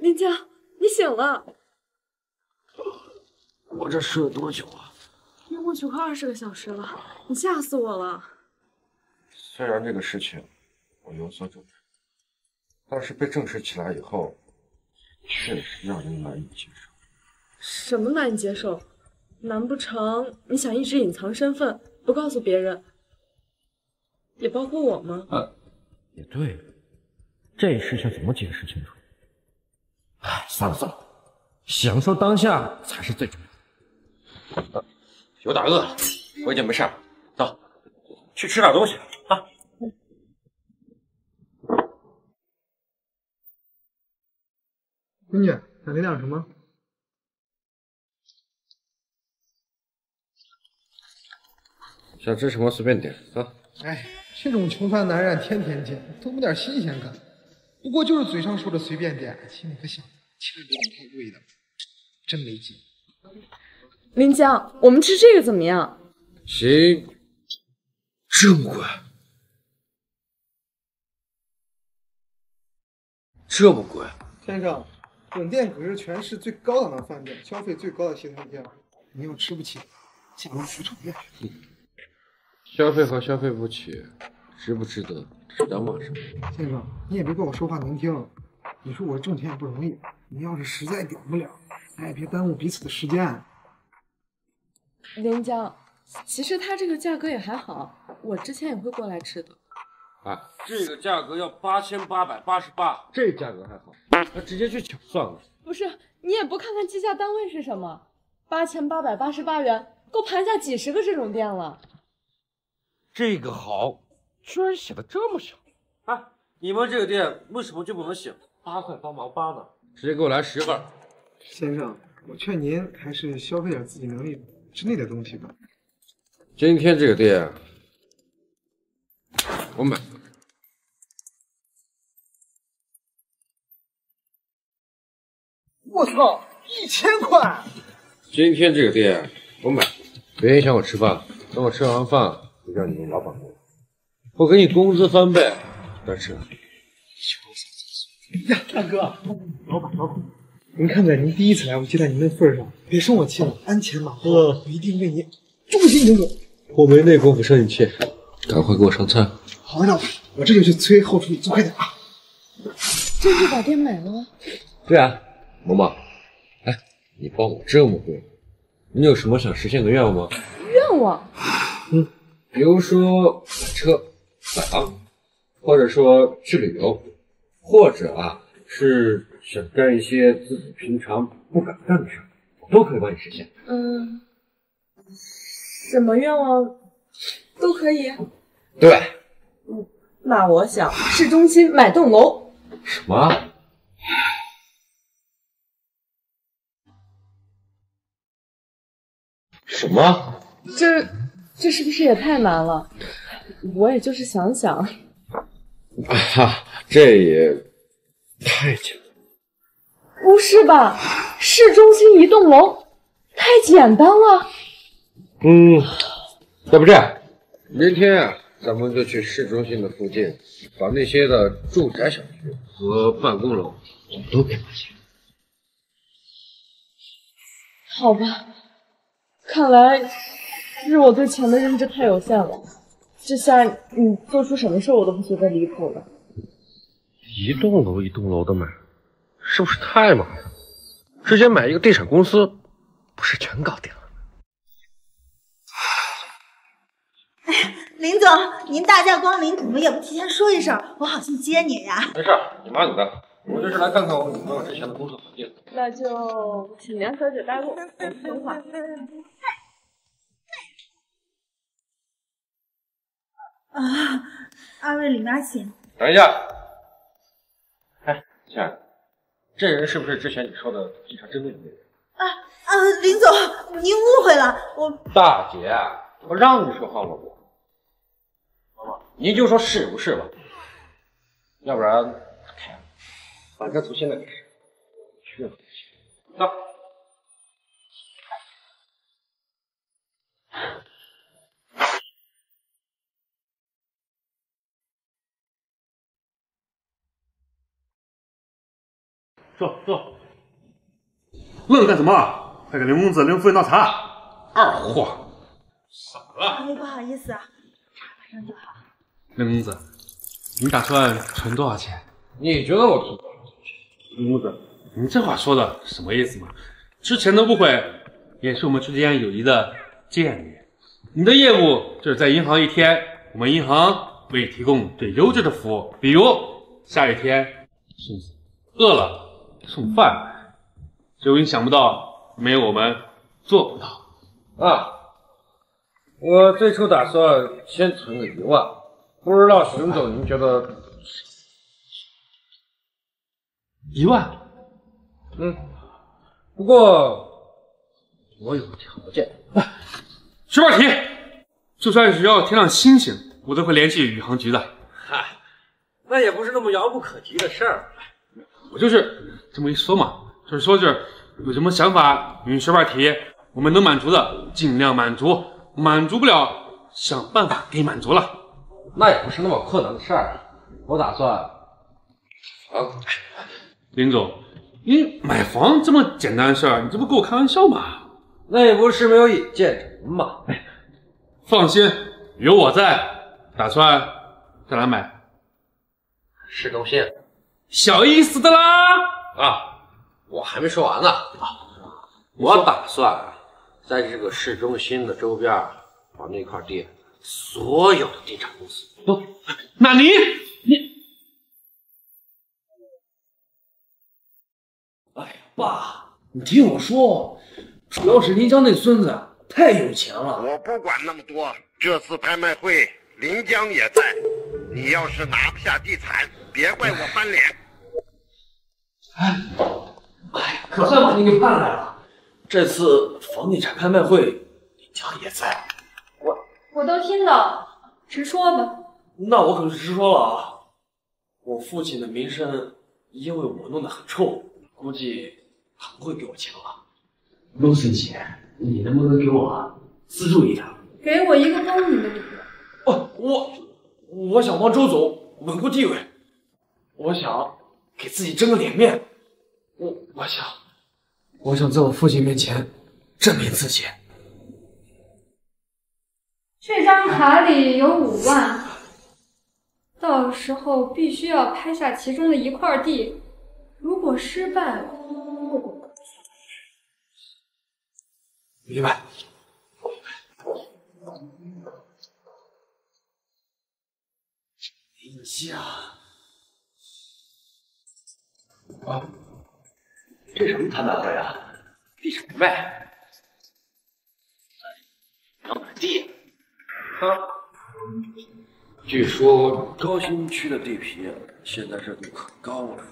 林江，你醒了。我这睡了多久啊？已经过去快二十个小时了，你吓死我了。虽然这个事情我有所准备，但是被证实起来以后，确实让人难以接受。什么难以接受？难不成你想一直隐藏身份，不告诉别人？也包括我吗？呃，也对，这事情怎么解释清楚？哎，算了算了，享受当下才是最重要的。有点饿了，我已经没事了，走，去吃点东西啊。闺女，想点点什么？想吃什么随便点啊。哎，这种穷酸男人天天见，多没点新鲜感。不过就是嘴上说着随便点，心里可想，千万别点太贵的，真没劲。林江，我们吃这个怎么样？行，这么贵？这么贵？先生，本店可是全市最高档的饭店，消费最高的西餐厅，你又吃不起，价格浮出来。消费和消费不起，值不值得是两码事。先生，你也别怪我说话难听，你说我挣钱也不容易，你要是实在顶不了，咱也别耽误彼此的时间。林江，其实他这个价格也还好，我之前也会过来吃的。哎，这个价格要八千八百八十八，这价格还好，那直接去抢算了。不是，你也不看看计价单位是什么？八千八百八十八元，够盘下几十个这种店了。这个好，居然写的这么小。哎，你们这个店为什么就不能写八块八毛八呢？直接给我来十份。先生，我劝您还是消费点自己能力之内的东西吧。今天这个店，我买。我操，一千块！今天这个店我买，别影响我吃饭。等我吃完饭，就叫你们老板过来，我给你工资翻倍。但是。呀，大哥，老板，老板，您看在您第一次来我接待您的份上，别生我气了，鞍前马后，我一定为您忠心耿耿。我没那功夫生你气，赶快给我上菜。好的，老板，我这就去催后厨，做快点啊！这就把店买了？对啊，萌萌，哎，你帮我这么贵，你有什么想实现的愿望吗？愿望？嗯，比如说买车、买房，或者说去旅游，或者啊是想干一些自己平常不敢干的事，我都可以帮你实现。嗯，什么愿望都可以。对，嗯，那我想市中心买栋楼。什么？什么？这这是不是也太难了？我也就是想想。哈，这也太简单。不是吧？市中心一栋楼，太简单了。嗯，要不这样，明天啊，咱们就去市中心的附近，把那些的住宅小区和办公楼都给买下。好吧，看来是我对钱的认知太有限了。这下你做出什么事我都不觉得离谱了。一栋楼一栋楼的买，是不是太麻烦了？直接买一个地产公司，不是全搞定了？哎林总，您大驾光临，怎么也不提前说一声，我好去接你呀。没事，你忙你的，我就是来看看我女朋友之前的工作环境。那就请梁小姐带路，我听话。啊，二位里面请。等一下，哎，亲爱的，这人是不是之前你说的警察针对的那人？啊啊，林总，您误会了，我大姐，我让你说话了不？你就说是不是吧？要不然，反正从现在开始，去了。走。坐坐，愣着干什么？快给林公子、林夫人倒茶。二货，傻了。哎，不好意思啊，茶马上就好。林公子，你打算存多少钱？你觉得我存多少钱？林公子，你这话说的什么意思嘛？之前的误会也是我们之间友谊的建立。你的业务就是在银行一天，我们银行为你提供最优质的服务，比如下雨天送饿了送饭，只有你想不到，没有我们做不到。啊，我最初打算先存个一万，不知道熊总您觉得？一万？嗯，不过我有个条件。薛宝提，就算是要天上星星，我都会联系宇航局的。嗨，那也不是那么遥不可及的事儿。我就是这么一说嘛，就是说是有什么想法，你随便提，我们能满足的尽量满足，满足不了，想办法给满足了。那也不是那么困难的事儿。我打算，啊，林总，你买房这么简单的事儿，你这不跟我开玩笑吗？那也不是没有引荐人嘛。放心，有我在，打算再来买。市中心，小意思的啦。啊，我还没说完呢。啊我打算在这个市中心的周边把那块地，所有的地产公司都。那你你，哎呀，爸，你听我说，主要是林江那孙子太有钱了。我不管那么多，这次拍卖会林江也在，你要是拿不下地产，别怪我翻脸。哎，哎，可算把你给盼来了。这次房地产拍卖会，林江也在。我我都听到，直说吧。那我可是直说了啊！我父亲的名声因为我弄得很臭，估计他不会给我钱了。陆森姐，你能不能给我资助一点？给我一个帮你的理由。哦，我我想帮周总稳固地位，我想给自己争个脸面，我我想我想在我父亲面前证明自己。这张卡里有五万。到时候必须要拍下其中的一块地，如果失败了，明白。林家啊，这什么拍卖会啊？地产卖，要买地啊？据说高新区的地皮现在热度可高了，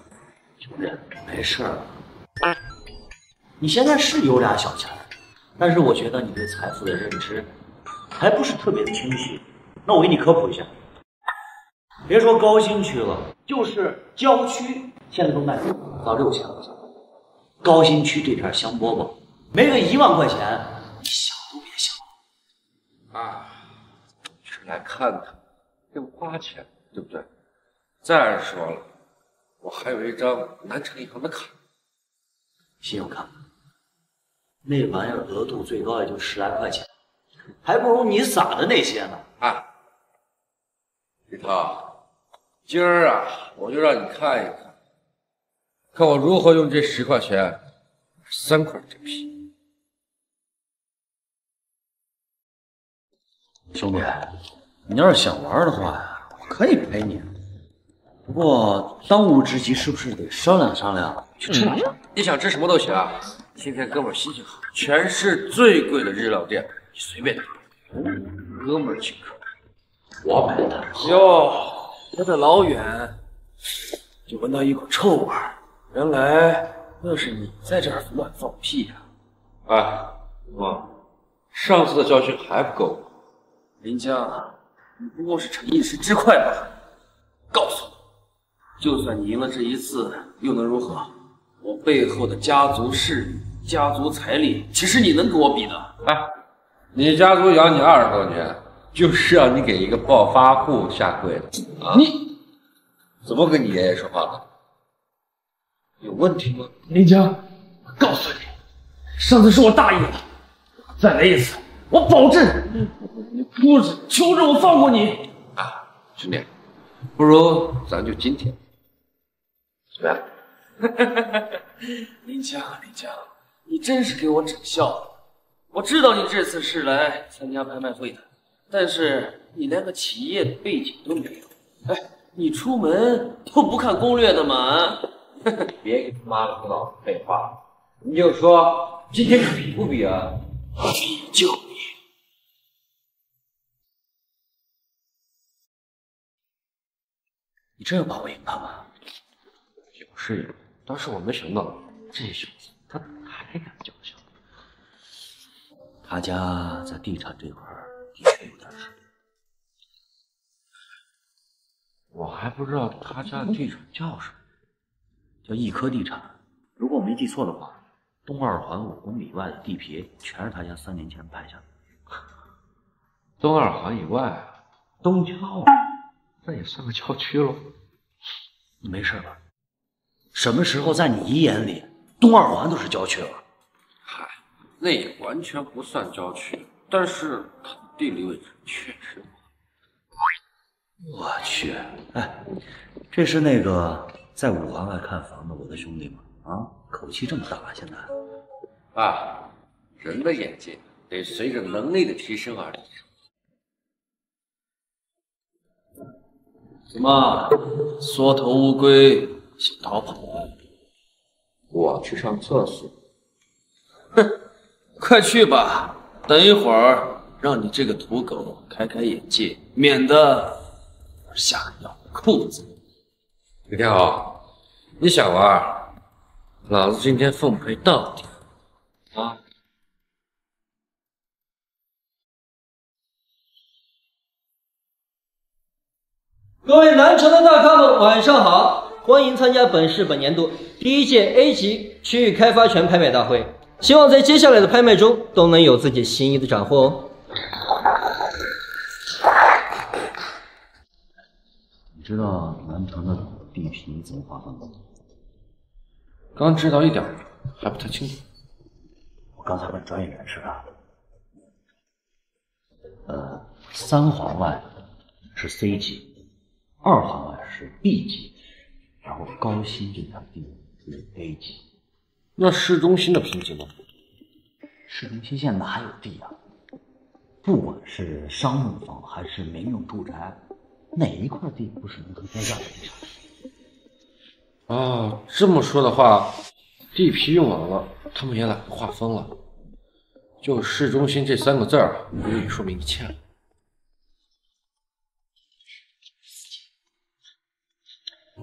九人没事儿。你现在是有俩小钱，但是我觉得你对财富的认知还不是特别的清晰。那我给你科普一下，别说高新区了，就是郊区现在都卖不到六千块钱。高新区这片香饽饽，没个一万块钱，你想都别想。啊，是来看看。又花钱，对不对？再说了，我还有一张南城银行的卡，信用卡，那玩意儿额度最高也就十来块钱，还不如你撒的那些呢。啊，李涛，今儿啊，我就让你看一看，看我如何用这十块钱三块真皮。兄弟。你要是想玩的话，我可以陪你。不过当务之急是不是得商量商量，去吃点啥？你想吃什么都行。啊今天哥们心情好，全市最贵的日料店，你随便点。哥们请客，我买单。哟，来的老远，就闻到一股臭味原来那是你在这儿乱放屁呀！哎，我上次的教训还不够吗。林江。你不过是逞一时之快吧。告诉你，就算你赢了这一次，又能如何？我背后的家族势力、家族财力，岂是你能跟我比的？哎，你家族养你二十多年，就是让你给一个暴发户下跪的啊？你怎么跟你爷爷说话的？有问题吗？林江，我告诉你，上次是我大意了，再来一次，我保证。你不是，求着我放过你啊，兄弟，不如咱就今天，怎么样？林江，林江，你真是给我整笑了。我知道你这次是来参加拍卖会的，但是你连个企业背景都没有。哎，你出门都不看攻略的吗？别给他妈的胡闹废话，你就说今天比不比啊？比就比。你真要把我赢他吗？有是有，但是我没想到这小子他还敢叫嚣？他家在地产这块儿的确有点实力。我还不知道他家的地产叫什么，叫亿科地产。如果我没记错的话，东二环五公里外的地皮全是他家三年前拍下的。东二环以外，东郊啊，那也算个郊区喽。你没事吧？什么时候在你眼里，东二环都是郊区了？嗨，那也完全不算郊区，但是它的地理位置确实。我去，哎，这是那个在五环外看房的我的兄弟们？啊，口气这么大，现在。啊，人的眼界得随着能力的提升而提升。怎么，缩头乌龟想逃跑？我去上厕所。哼，快去吧，等一会儿让你这个土狗开开眼界，免得吓得尿裤子。李天豪，你想玩？老子今天奉陪到底！啊！各位南城的大咖们，晚上好！欢迎参加本市本年度第一届 A 级区域开发权拍卖大会，希望在接下来的拍卖中都能有自己心仪的斩获哦。你知道南城的地皮怎么划分的？刚知道一点，还不太清楚。我刚才问专业人士了，呃，三环外是 C 级，二环外是 B 级，然后高新这块地是 A 级。那市中心的评级呢？市中心现在哪还有地啊？不管是商用房还是民用住宅，哪一块地不是农村天价的地产？哦，这么说的话，地皮用完了，他们也懒得划分了，就市中心这三个字儿足以说明一切了。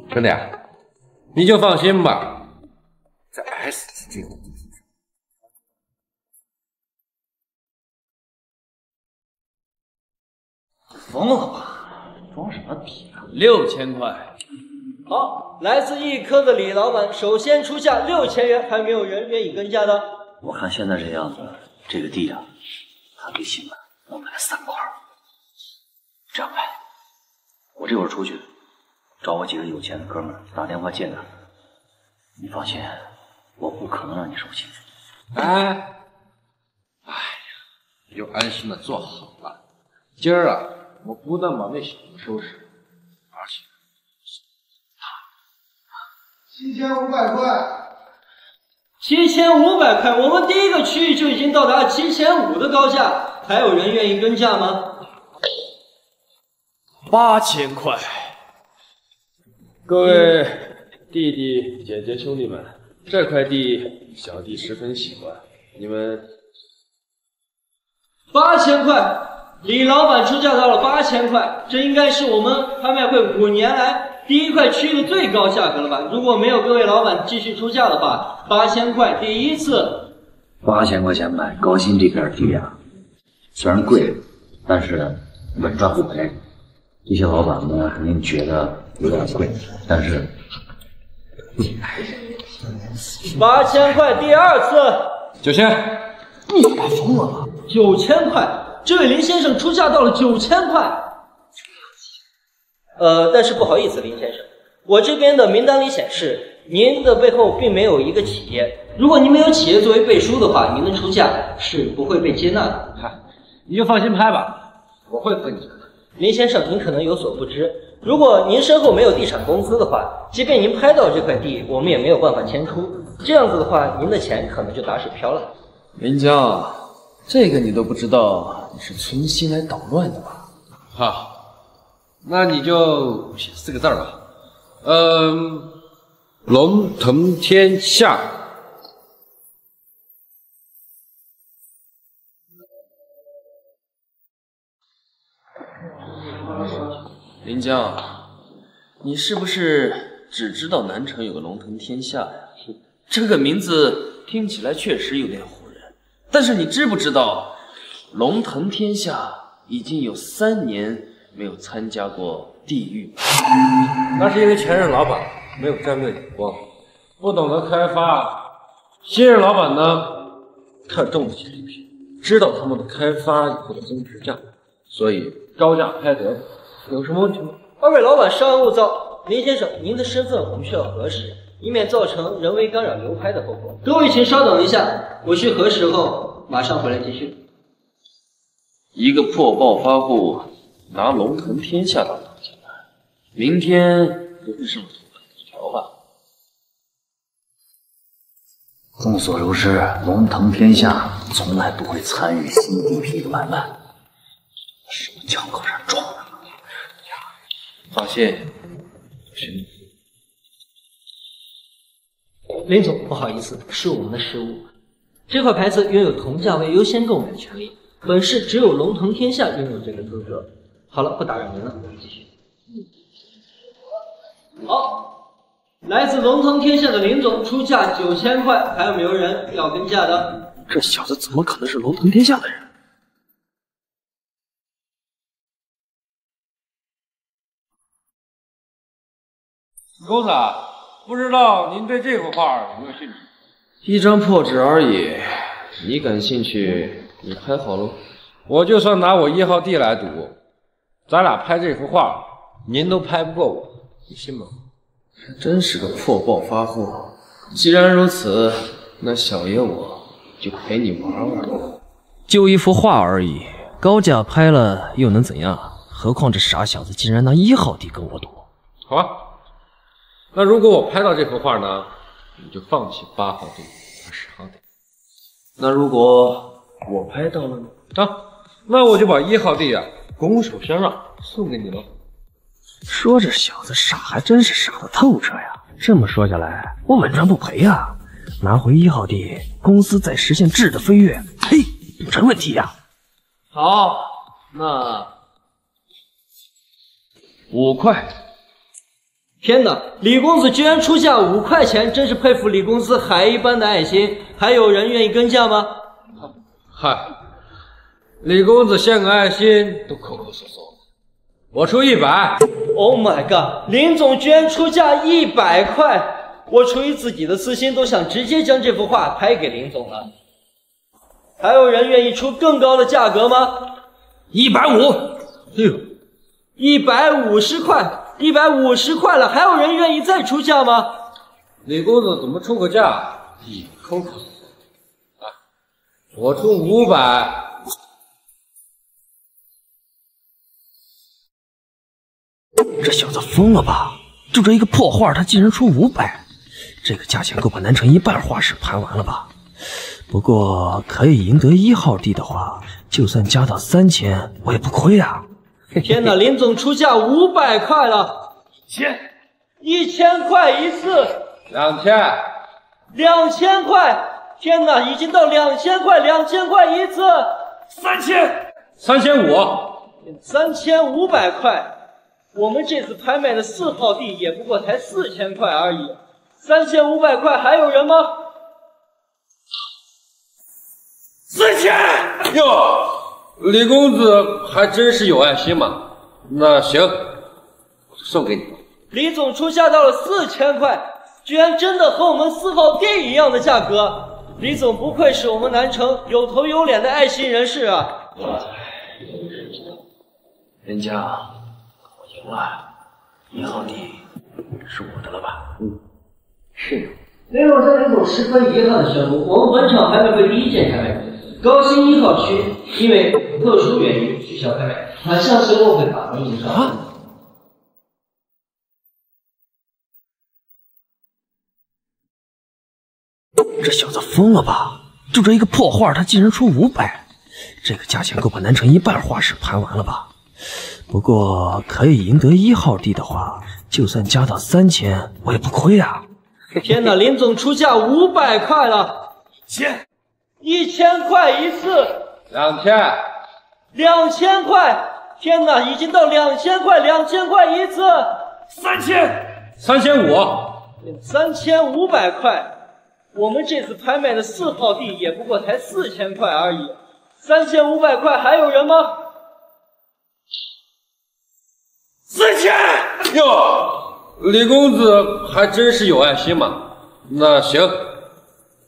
兄弟，你就放心吧，在 S 级这种地皮上，疯了吧？装什么逼啊？六千块。好，来自一科的李老板首先出价六千元，还没有人愿意跟价的。我看现在这样子，这个地啊，他最起码我买了三块。这样吧，我这会儿出去找我几个有钱的哥们儿打电话借点。你放心，我不可能让你受气。哎，哎呀，你就安心的坐好了。今儿啊，我不但把那小子收拾，而且。七千五百块，七千五百块，我们第一个区域就已经到达七千五的高价，还有人愿意跟价吗？八千块，各位弟弟、姐姐、兄弟们，这块地小弟十分喜欢，你们八千块，李老板出价到了八千块，这应该是我们拍卖会五年来。第一块区域的最高价格了吧？如果没有各位老板继续出价的话，八千块第一次。八千块钱买高新这片地啊，虽然贵，但是稳赚不赔。这些老板们肯定觉得有点贵，但是八千块第二次。九千。你该疯了吧？九千块，这位林先生出价到了九千块。呃，但是不好意思，林先生，我这边的名单里显示，您的背后并没有一个企业。如果您没有企业作为背书的话，您的出价是不会被接纳的。嗨，你就放心拍吧，我会分你的。林先生，您可能有所不知，如果您身后没有地产公司的话，即便您拍到这块地，我们也没有办法迁出。这样子的话，您的钱可能就打水漂了。林江，这个你都不知道，你是存心来捣乱的吧？好。那你就写四个字吧，嗯，龙腾天下。林江，你是不是只知道南城有个龙腾天下呀？这个名字听起来确实有点唬人，但是你知不知道，龙腾天下已经有三年没有参加过地狱？那是因为前任老板没有战略眼光，不懂得开发。新任老板呢，看重这些礼品，知道他们的开发以后的增值价，所以高价拍得。有什么问题吗？二位老板稍安勿躁。林先生，您的身份我们需要核实，以免造成人为干扰流拍的后果。各位请稍等一下，我去核实后马上回来继续。一个破暴发户拿龙腾天下当挡箭牌，明天不会上头版头条吧？众所周知，龙腾天下从来不会参与新地皮的买卖，是我枪口上撞的。放心，林总，不好意思，是我们的失误。这块牌子拥有同价位优先购买的权利，本市只有龙腾天下拥有这个资格。好了，不打扰您了，继续。好，来自龙腾天下的林总出价九千块，还有没有人要跟价的？这小子怎么可能是龙腾天下的人？公子，不知道您对这幅画有没有兴趣？一张破纸而已，你感兴趣，你拍好喽。我就算拿我一号地来赌，咱俩拍这幅画，您都拍不过我，你信吗？真是个破暴发户。既然如此，那小爷我就陪你玩玩。就一幅画而已，高价拍了又能怎样？何况这傻小子竟然拿一号地跟我赌。好啊。那如果我拍到这幅画呢，你就放弃八号地和十号地。那如果我拍到了呢？啊，那我就把一号地啊拱手相让，送给你了。说这小子傻，还真是傻得透彻呀！这么说下来，我稳赚不赔呀！拿回一号地，公司再实现质的飞跃，嘿，不成问题呀！好，那五块。天哪！李公子居然出价五块钱，真是佩服李公子海一般的爱心。还有人愿意跟价吗？嗨，李公子献个爱心都抠抠搜搜，我出一百。Oh my god！林总居然出价一百块，我出于自己的私心，都想直接将这幅画拍给林总了。还有人愿意出更高的价格吗？一百五。哎呦，一百五十块。一百五十块了，还有人愿意再出价吗？李公子怎么出个价？你抠抠搜搜啊！我出五百。这小子疯了吧？就这一个破画，他竟然出五百，这个价钱够把南城一半画室盘完了吧？不过可以赢得一号地的话，就算加到三千，我也不亏啊！天哪，林总出价五百块了，千，一千块一次，两千，两千块，天哪，已经到两千块，两千块一次，三千，三千五，三千五百块。我们这次拍卖的四号地也不过才四千块而已，三千五百块还有人吗？四千哟。李公子还真是有爱心嘛！那行，送给你。李总出价到了四千块，居然真的和我们四号地一样的价格。李总不愧是我们南城有头有脸的爱心人士啊！人家，我赢了，一号地是我的了吧？嗯，是。林总向林总十分遗憾的宣布，我们本场拍卖会第一件拍卖会。高新一号区因为特殊原因取消拍卖，款项随后会打入银行。啊！这小子疯了吧？就这一个破画，他竟然出五百，这个价钱够把南城一半画室盘完了吧？不过可以赢得一号地的话，就算加到三千，我也不亏啊！天哪，林总出价五百块了，千。一千块一次，两千，两千块！天哪，已经到两千块，两千块一次，三千，三千五，三千五百块！我们这次拍卖的四号地也不过才四千块而已，三千五百块还有人吗？四千哟，李公子还真是有爱心嘛。那行，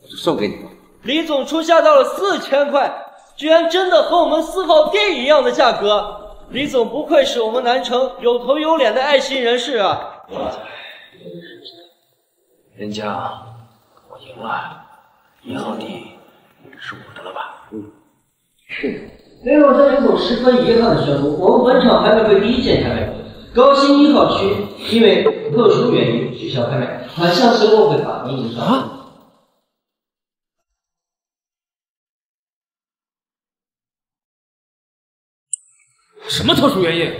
送给你吧。李总出价到了四千块，居然真的和我们四号地一样的价格。李总不愧是我们南城有头有脸的爱心人士啊！人家，我赢了，一号地是我的了吧？嗯，是。最后，在李总十分遗憾的宣布，我们本场拍卖会第一件拍卖会高新一号区因为特殊原因取消拍卖，款项随后会返还您上。啊什么特殊原因？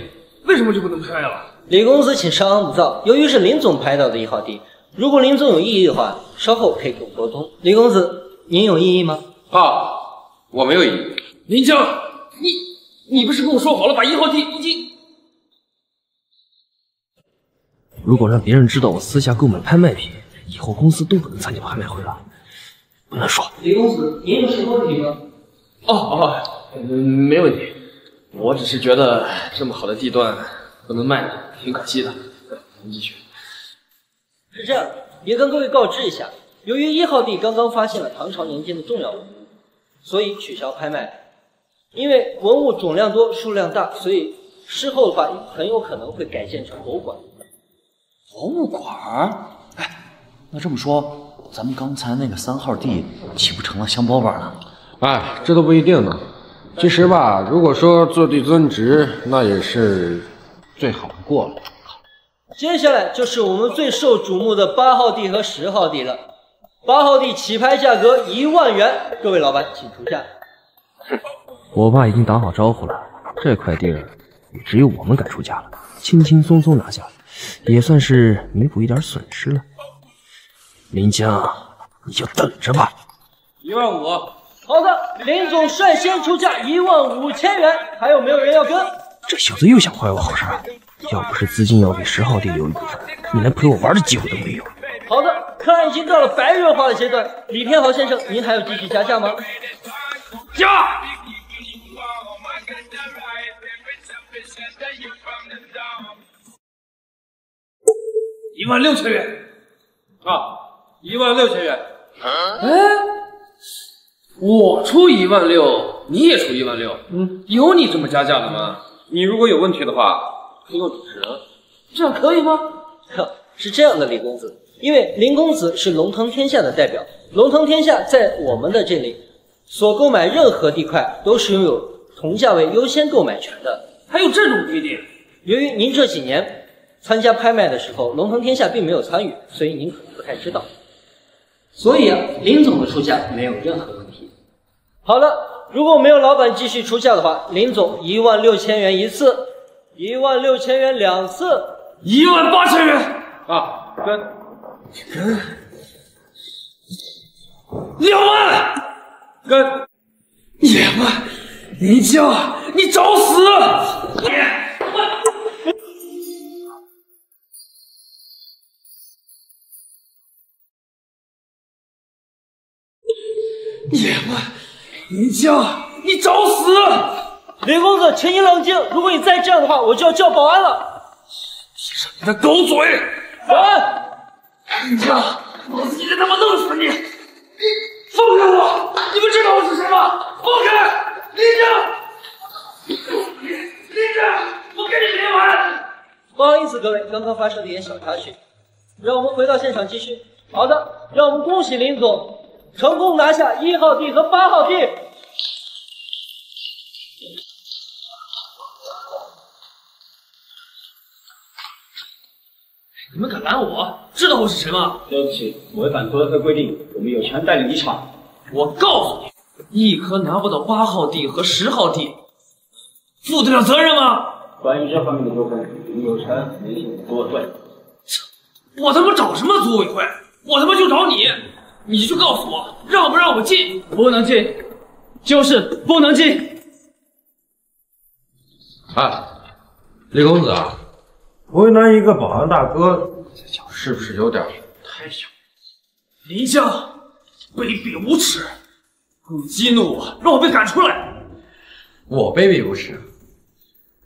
为什么就不能拍了？李公子，请稍安勿躁。由于是林总拍到的一号地，如果林总有异议的话，稍后可以跟我沟通。李公子，您有异议吗？啊，我没有异议。林江，你你不是跟我说好了把一号地已经……如果让别人知道我私下购买拍卖品，以后公司都不能参加拍卖会了。不能说。李公子，您有什么问题吗？哦哦，嗯，没问题。我只是觉得这么好的地段不能卖了，挺可惜的。您继续。是这样，也跟各位告知一下，由于一号地刚刚发现了唐朝年间的重要文物，所以取消拍卖。因为文物总量多、数量大，所以事后的话很有可能会改建成博物馆。博物馆？哎，那这么说，咱们刚才那个三号地岂不成了香饽饽了？哎，这都不一定呢。其实吧，如果说坐地增值，那也是最好不过了。接下来就是我们最受瞩目的八号地和十号地了。八号地起拍价格一万元，各位老板请出价。我爸已经打好招呼了，这块地儿也只有我们敢出价了，轻轻松松拿下，也算是弥补一点损失了。林江，你就等着吧。一万五。好的，林总率先出价一万五千元，还有没有人要跟？这小子又想坏我好事，要不是资金要给十号地留一部分，你连陪我玩的机会都没有。好的，看已经到了白热化的阶段，李天豪先生，您还要继续加价吗？加！万六千元。啊，一万六千元。哎。我出一万六，你也出一万六，嗯，有你这么加价的吗？你如果有问题的话，可以问主持人，这样可以吗？呵，是这样的，李公子，因为林公子是龙腾天下的代表，龙腾天下在我们的这里所购买任何地块都是拥有同价位优先购买权的，还有这种规定？由于您这几年参加拍卖的时候，龙腾天下并没有参与，所以您可能不太知道。所以啊，林总的出价没有任何问题。好了，如果没有老板继续出价的话，林总一万六千元一次，一万六千元两次，一万八千元啊，跟跟两万，跟两万，林江，你找死！林江，你找死！林公子，请你冷静。如果你再这样的话，我就要叫保安了。闭上你的狗嘴！保安！林江，老子今天他妈弄死你！放开我！你们知道我是谁吗？放开！林江！林江，我跟你没完！不好意思，各位，刚刚发生了一点小插曲，让我们回到现场继续。好的，让我们恭喜林总。成功拿下一号地和八号地。你们敢拦我？知道我是谁吗？对不起，违反合约规定，我们有权带你离场。我告诉你，一颗拿不到八号地和十号地，负得了责任吗？关于这方面的纠纷，你有权联系组委会。我他妈找什么组委会？我他妈就找你！你就告诉我，让不让我进？不能进，就是不能进。哎，李公子啊，为难一个保安大哥，是不是有点太小？林江，卑鄙无耻！你激怒我，让我被赶出来。我卑鄙无耻，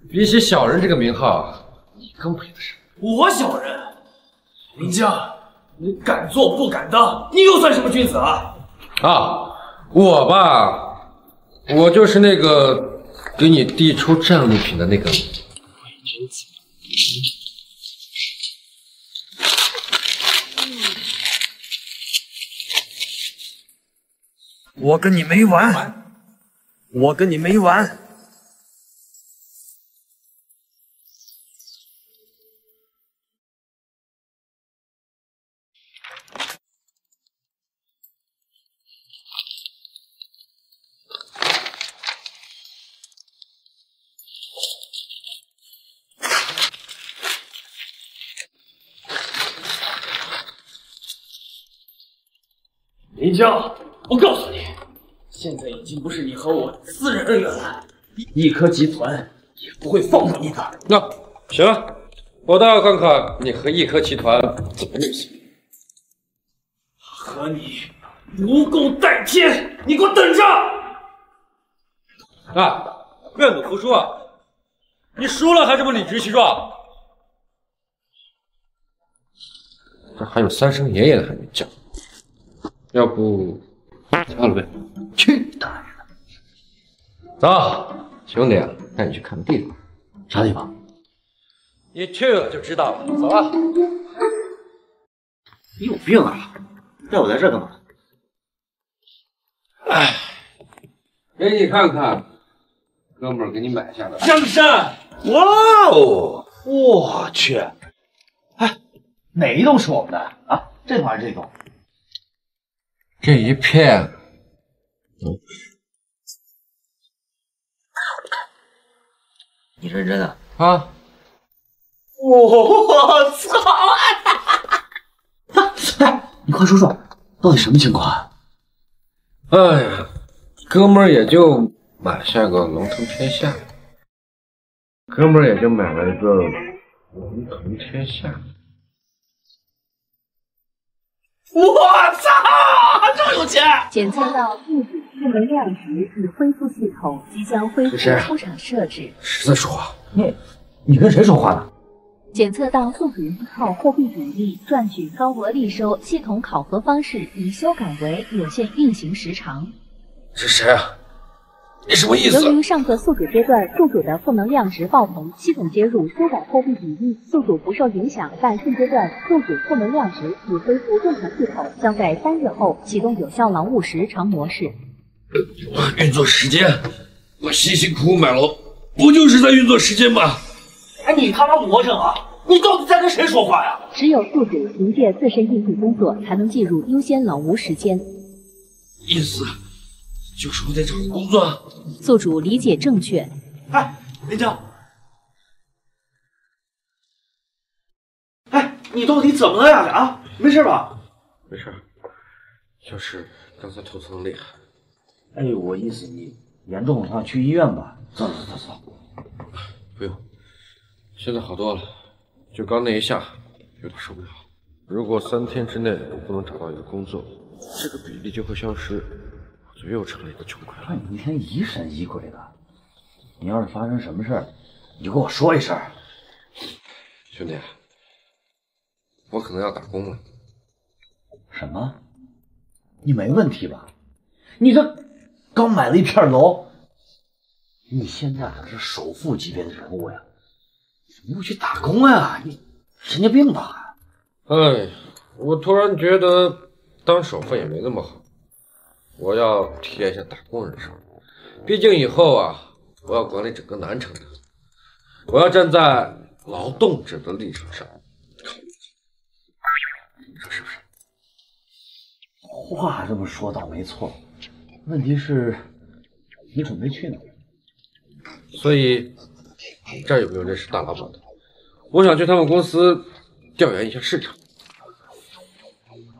比起小人这个名号，你更配得上。我小人，林江，你敢做不敢当，你又算什么君子啊？啊，我吧，我就是那个给你递出战利品的那个伪君子。我跟你没完，我跟你没完。林江，我告诉你，现在已经不是你和我私人恩怨了，一科集团也不会放过你的。那行，我倒要看看你和一科集团怎么认识。和你不共戴天，你给我等着！啊，愿赌服输啊！你输了还这么理直气壮？这还有三声爷爷的还没叫，要不算了呗？去你大爷的！走，兄弟，带你去看个地方。啥地方？你去了就知道了。走啊！你有病啊！带我来这干嘛？哎，给你看看，哥们儿给你买下的江山。哇哦！我去！哎，哪一栋是我们的啊？这栋还是这栋？这一片，嗯，你认真的啊？我操！哎，你快说说，到底什么情况啊？哎呀，哥们儿也就买下个龙腾天下，哥们儿也就买了一个龙腾天下。我操，这么有钱！检测到物质负能量值已恢复系统即将恢复出厂设置。谁在说话？你，你跟谁说话呢？检测到宿主依靠货币比例赚取高额利收系统考核方式已修改为有限运行时长。是谁啊？你什么意思？由于上个宿主阶段宿主的负能量值爆棚，系统接入修改货币比例，宿主不受影响，但现阶段宿主负能量值已恢复正常系统，将在三日后启动有效劳务时长模式。运作时间，我辛辛苦苦买楼，不就是在运作时间吗？哎，你他妈魔怔啊！你到底在跟谁说话呀？只有宿主凭借自身应对工作，才能进入优先老吴时间。意思就是我得找个工作。宿主理解正确。哎，林江，哎，你到底怎么了呀？啊，没事吧？没事，就是刚才头疼厉害。哎，我意思你严重的话去医院吧。走走走走。不用，现在好多了，就刚那一下有点受不了。如果三天之内我不能找到一个工作，这个比例就会消失，我就又成了一个穷鬼了。你一天疑神疑鬼的，你要是发生什么事儿，你就跟我说一声。兄弟，我可能要打工了。什么？你没问题吧？你这刚买了一片楼，你现在可是首富级别的人物呀，怎么又去打工呀？你神经病吧？哎，我突然觉得当首富也没那么好，我要体验一下打工人生活。毕竟以后啊，我要管理整个南城的，我要站在劳动者的立场上考虑，你说是不是？话这么说倒没错，问题是，你准备去哪？所以这儿有没有认识大老板的？我想去他们公司调研一下市场。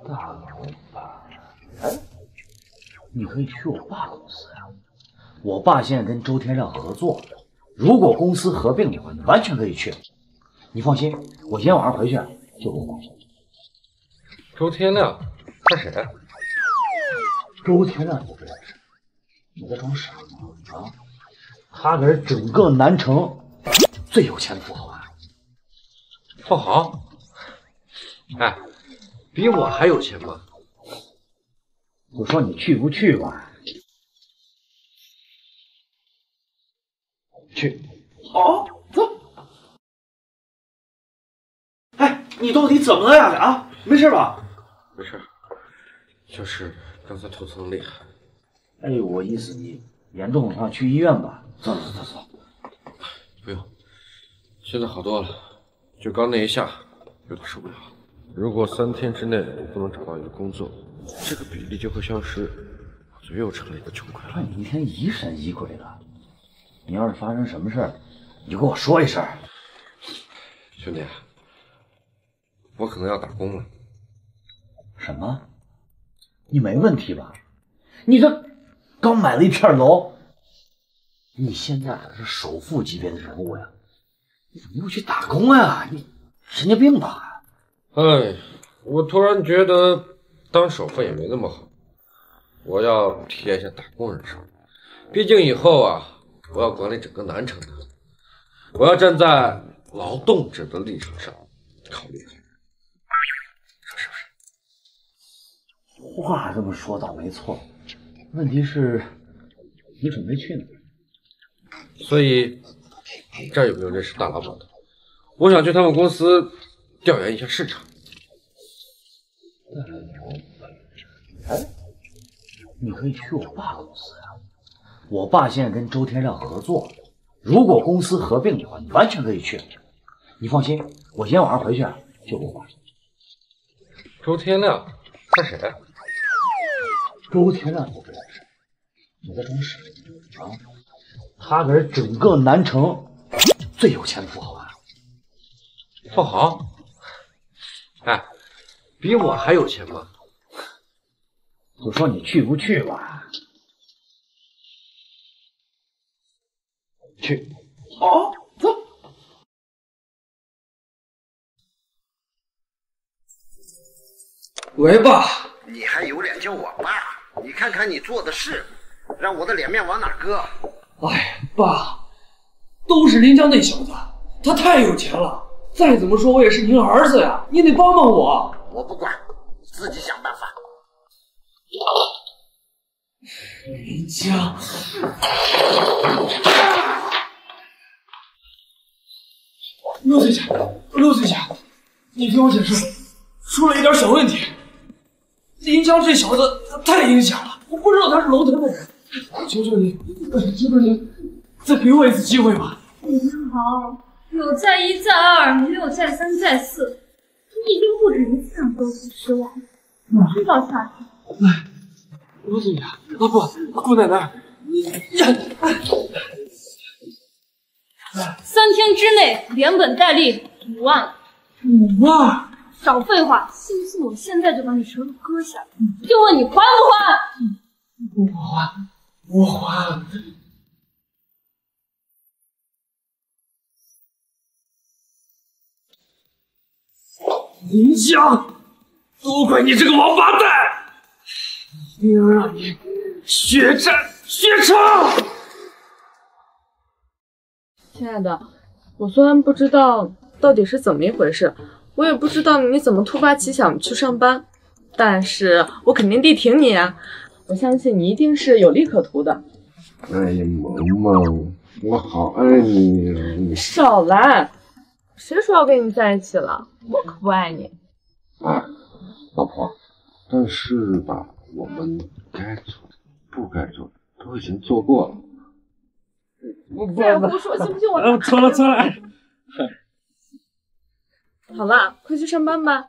大老板，哎，你可以去我爸公司呀、我爸现在跟周天亮合作，如果公司合并的话，你完全可以去。你放心，我今天晚上回去就跟我说。周天亮，他谁啊？周天亮你不认识，你在装傻吗？啊，他可是整个南城最有钱的富豪啊！富豪？哎，比我还有钱吗？我说你去不去吧？去。哦，走。哎，你到底怎么了呀？啊，没事吧？没事，就是刚才头疼厉害。哎呦，我意思你严重的话去医院吧。走走走走。不用，现在好多了，就刚那一下有点受不了。如果三天之内我不能找到一个工作，这个比例就会消失，我就又成了一个穷鬼了。你一天疑神疑鬼的，你要是发生什么事儿，你就跟我说一声。兄弟，我可能要打工了。什么？你没问题吧？你这刚买了一片楼，你现在可是首富级别的人物呀，你怎么又去打工呀？你神经病吧？哎，我突然觉得当首富也没那么好，我要体验一下打工人生。毕竟以后啊，我要管理整个南城的，我要站在劳动者的立场上考虑是不是？话这么说倒没错，问题是，你准备去哪？所以这儿有没有认识大老板的？我想去他们公司调研一下市场。哎，你可以去我爸公司啊！我爸现在跟周天亮合作，如果公司合并的话，你完全可以去。你放心，我今天晚上回去啊就跟我爸说。周天亮，他谁啊？周天亮不认识，你在装傻啊？他可是整个南城最有钱的富豪啊！富豪？哎，比我还有钱吗？就说你去不去吧？去。哦，走。喂，爸。你还有脸叫我爸？你看看你做的事，让我的脸面往哪搁？哎，爸，都是林江那小子，他太有钱了。再怎么说，我也是您儿子呀，你得帮帮我。我不管，自己想办法。林江，陆队长，陆队长，你听我解释，出了一点小问题。林江这小子他太阴险了，我不知道他是楼台的人，求求你，求求你，再给我一次机会吧。林豪，有再一再二，没有再三再四，你已经不止一次让周子失望，我知道下次。哎，陆队长，啊不，姑奶奶，你呀，三天之内连本带利五万。五万？少废话，信不信我现在就把你舌头割下来？就问你还不还？我还，我还。林江，都怪你这个王八蛋！一定要让你血债血偿！亲爱的，我虽然不知道到底是怎么一回事，我也不知道你怎么突发奇想去上班，但是我肯定力挺你啊！我相信你一定是有利可图的。哎呀，萌萌，我好爱你呀！你少来！谁说要跟你在一起了？我可不爱你。哎，老婆，但是吧，我们该做的、不该做的都已经做过了。再胡说信不信？我错了错了。好了，快去上班吧。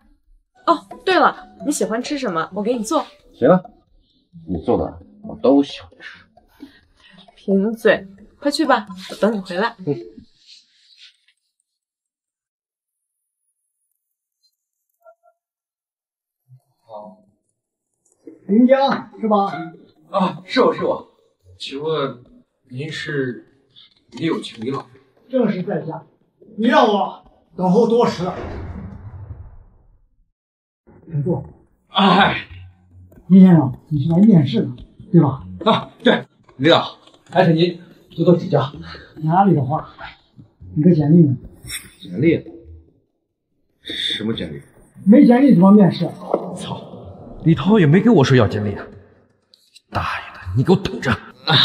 哦，对了，你喜欢吃什么？我给你做。行啊，你做的我都喜欢吃。贫嘴，快去吧，我等你回来。嗯。林江是吧？啊，是我是我。请问您是李有情李老？正是在下，你让我等候多时了。请坐。哎，林先生，你是来面试的，对吧？啊，对，李导，还请您多多指教。哪里的话，你的简历呢？简历？什么简历？没简历怎么面试？操，李涛也没跟我说要简历啊！大爷的，你给我等着！啊、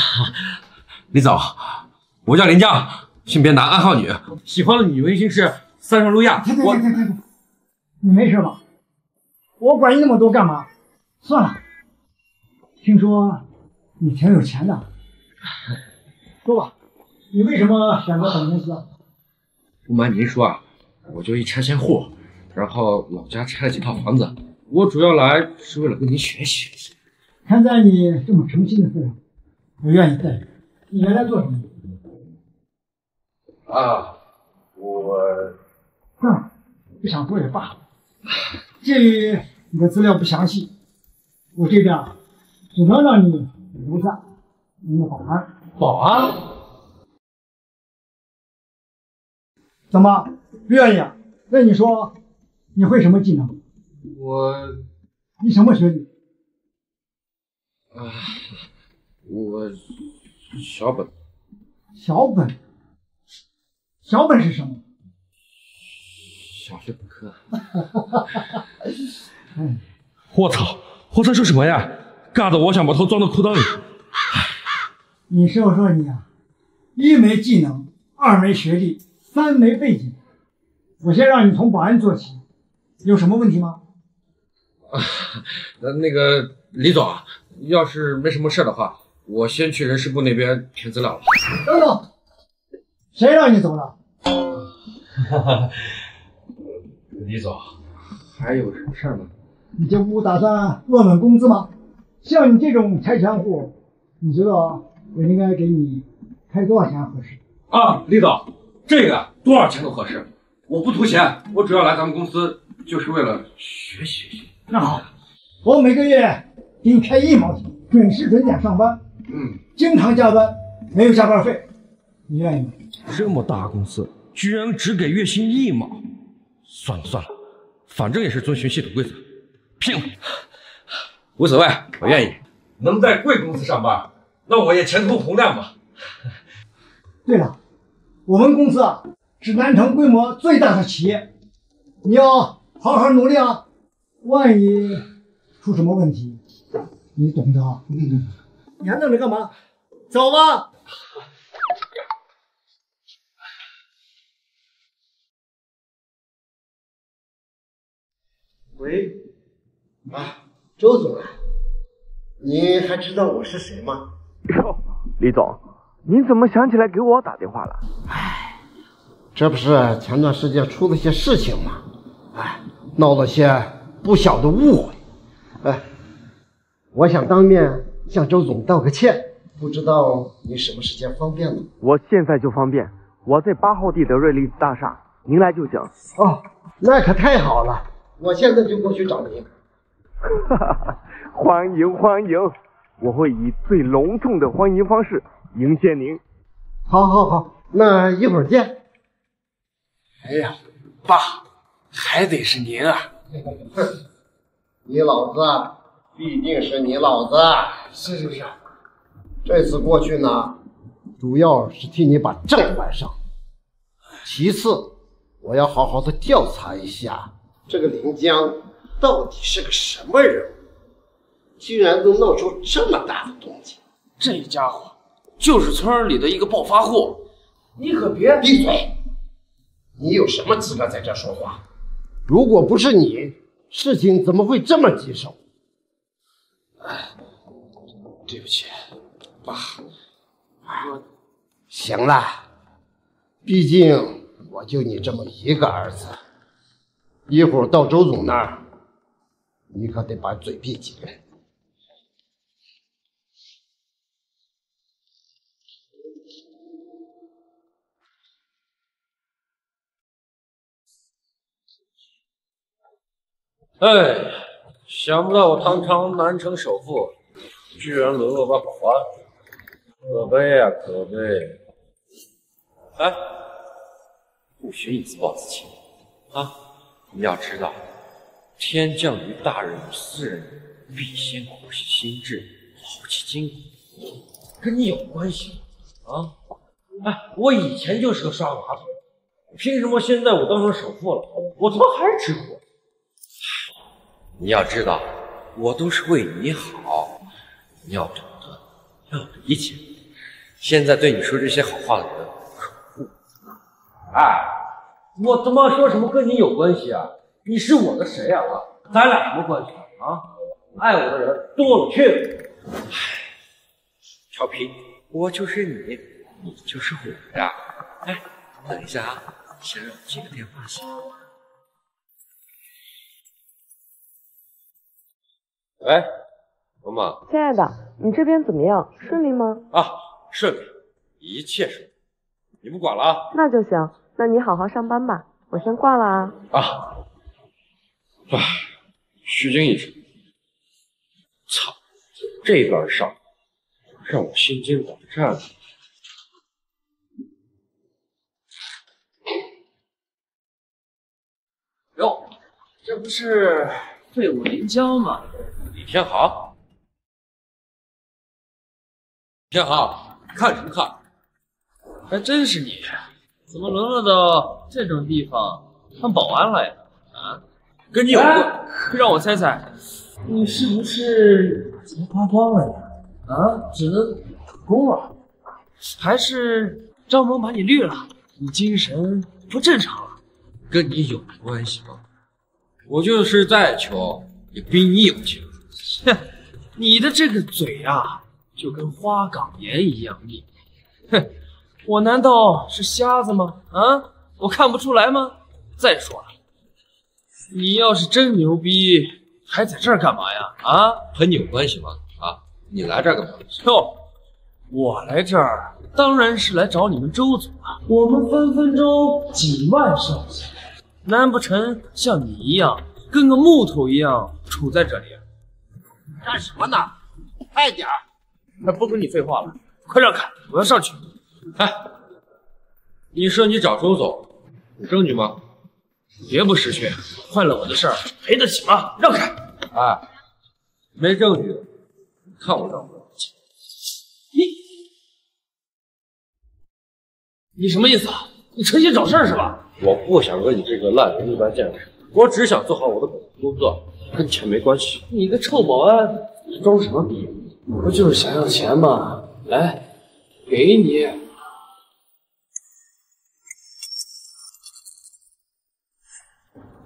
李总，我叫林江，性别男，暗号女，喜欢的女明星是三上路亚。我，你没事吧？我管你那么多干嘛？算了，听说你挺有钱的，说吧，你为什么选择本公司？不瞒您说啊，我就一拆迁户，然后老家拆了几套房子，我主要来是为了跟您学习学习。看在你这么诚心的份上，我愿意带你。你原来做什么？啊，我，哼，不想说也罢了。鉴于你的资料不详细，我这边只能让你留下你的保安。保安？怎么不愿意啊？那你说你会什么技能？我，你什么学历？啊，我小本。小本？小本是什么？小学本科。哎，我操！我在说什么呀？尬的我想把头钻到裤裆里。你说说你啊，一没技能，二没学历，三没背景。我先让你从保安做起，有什么问题吗？啊，那那个李总，要是没什么事的话，我先去人事部那边填资料了。等等，谁让你走了？哈哈，李总，还有什么事吗？你就不打算问问工资吗？像你这种拆迁户，你知道我应该给你开多少钱合适？啊，李总，这个多少钱都合适，我不图钱，我主要来咱们公司就是为了学习学习。那好，我每个月给你开一毛钱，准时准点上班，嗯，经常加班，没有加班费，你愿意吗？这么大公司居然只给月薪一毛，算了算了，反正也是遵循系统规则，拼了！无所谓，我愿意。能在贵公司上班，那我也前途洪亮嘛。对了，我们公司啊是南城规模最大的企业，你要好好努力啊！万一出什么问题，你懂的。嗯，你还愣着干嘛？走吧。喂，啊，周总啊，您还知道我是谁吗？哟，李总，您怎么想起来给我打电话了？这不是前段时间出了些事情吗？哎，闹了些不小的误会。哎，我想当面向周总道个歉，不知道你什么时间方便呢？我现在就方便，我在八号地的瑞丽大厦，您来就行。哦，那可太好了，我现在就过去找您。哈哈，欢迎欢迎，我会以最隆重的欢迎方式迎接您。好，好，好，那一会儿见。哎呀，爸，还得是您啊！你老子必定是你老子。是是是。这次过去呢，主要是替你把账还上。其次，我要好好的调查一下这个林江到底是个什么人物，居然能闹出这么大的动静。这家伙就是村里的一个暴发户，你可别闭嘴！你有什么资格在这说话？如果不是你，事情怎么会这么棘手？哎，对不起，爸，我行了，毕竟我就你这么一个儿子，一会儿到周总那儿，你可得把嘴闭紧。哎，想不到我堂堂南城首富，居然沦落把保安，可悲啊、可悲！哎，不许你自暴自弃啊！你要知道，天降于大任于斯人，必先苦其心志，劳其筋骨，跟你有关系吗？啊？哎，我以前就是个刷马桶，凭什么现在我当上首富了，我他妈还是吃苦？你要知道，我都是为你好，你要懂得，要理解。现在对你说这些好话的人可不多。哎，我他妈说什么跟你有关系啊？你是我的谁啊？咱俩什么关系啊？爱我的人多了去了。唉，调皮，我就是你，你就是我呀。哎，等一下啊，先让我接个电话先。喂，萌萌亲爱的，你这边怎么样？顺利吗？啊，顺利，一切顺利，你不管了啊？那就行，那你好好上班吧，我先挂了啊。啊，唉，虚惊一场。操，这段上让我心惊胆战的。哟，这不是废物林娇吗？李天豪，天豪，看什么看？还真是你，怎么沦落到这种地方当保安来了？啊，跟你有关？让我猜猜，你是不是钱花光了呀？啊，只能打工了？还是张萌把你绿了？你精神不正常了？跟你有关系吗？我就是再穷，也比你有钱。哼，你的这个嘴啊，就跟花岗岩一样硬。哼，我难道是瞎子吗？啊，我看不出来吗？再说了，你要是真牛逼，还在这儿干嘛呀？啊，和你有关系吗？啊，你来这儿干嘛？哟，我来这儿当然是来找你们周总啊。我们分分钟几万上下，难不成像你一样跟个木头一样杵在这里？干什么呢？快点儿！那不跟你废话了，快让开，我要上去。哎，你说你找周总，有证据吗？别不识趣，坏了我的事儿赔得起吗？让开！哎，没证据，看我让不让进？你你什么意思啊？你存心找事儿是吧？我不想跟你这个烂人一般见识，我只想做好我的本分工作，跟钱没关系。你个臭保安，你装什么逼？不就是想要钱吗？来，给你。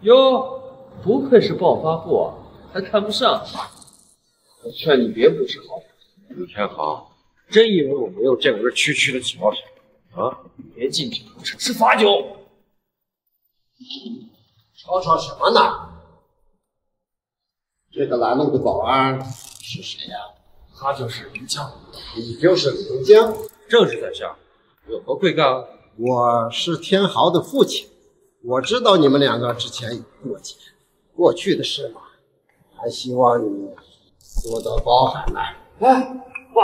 哟，不愧是暴发户啊，还看不上。我劝你别不识好歹。李天豪，真以为我没有见过这区区的几毛钱啊？别敬酒不吃吃罚酒。吵吵什么呢？这个拦路的保安是谁呀、他就是林江。你就是林江？正是在下，有何贵干？我是天豪的父亲，我知道你们两个之前有过节，过去的事嘛，还希望你多多包涵呐。哎，爸，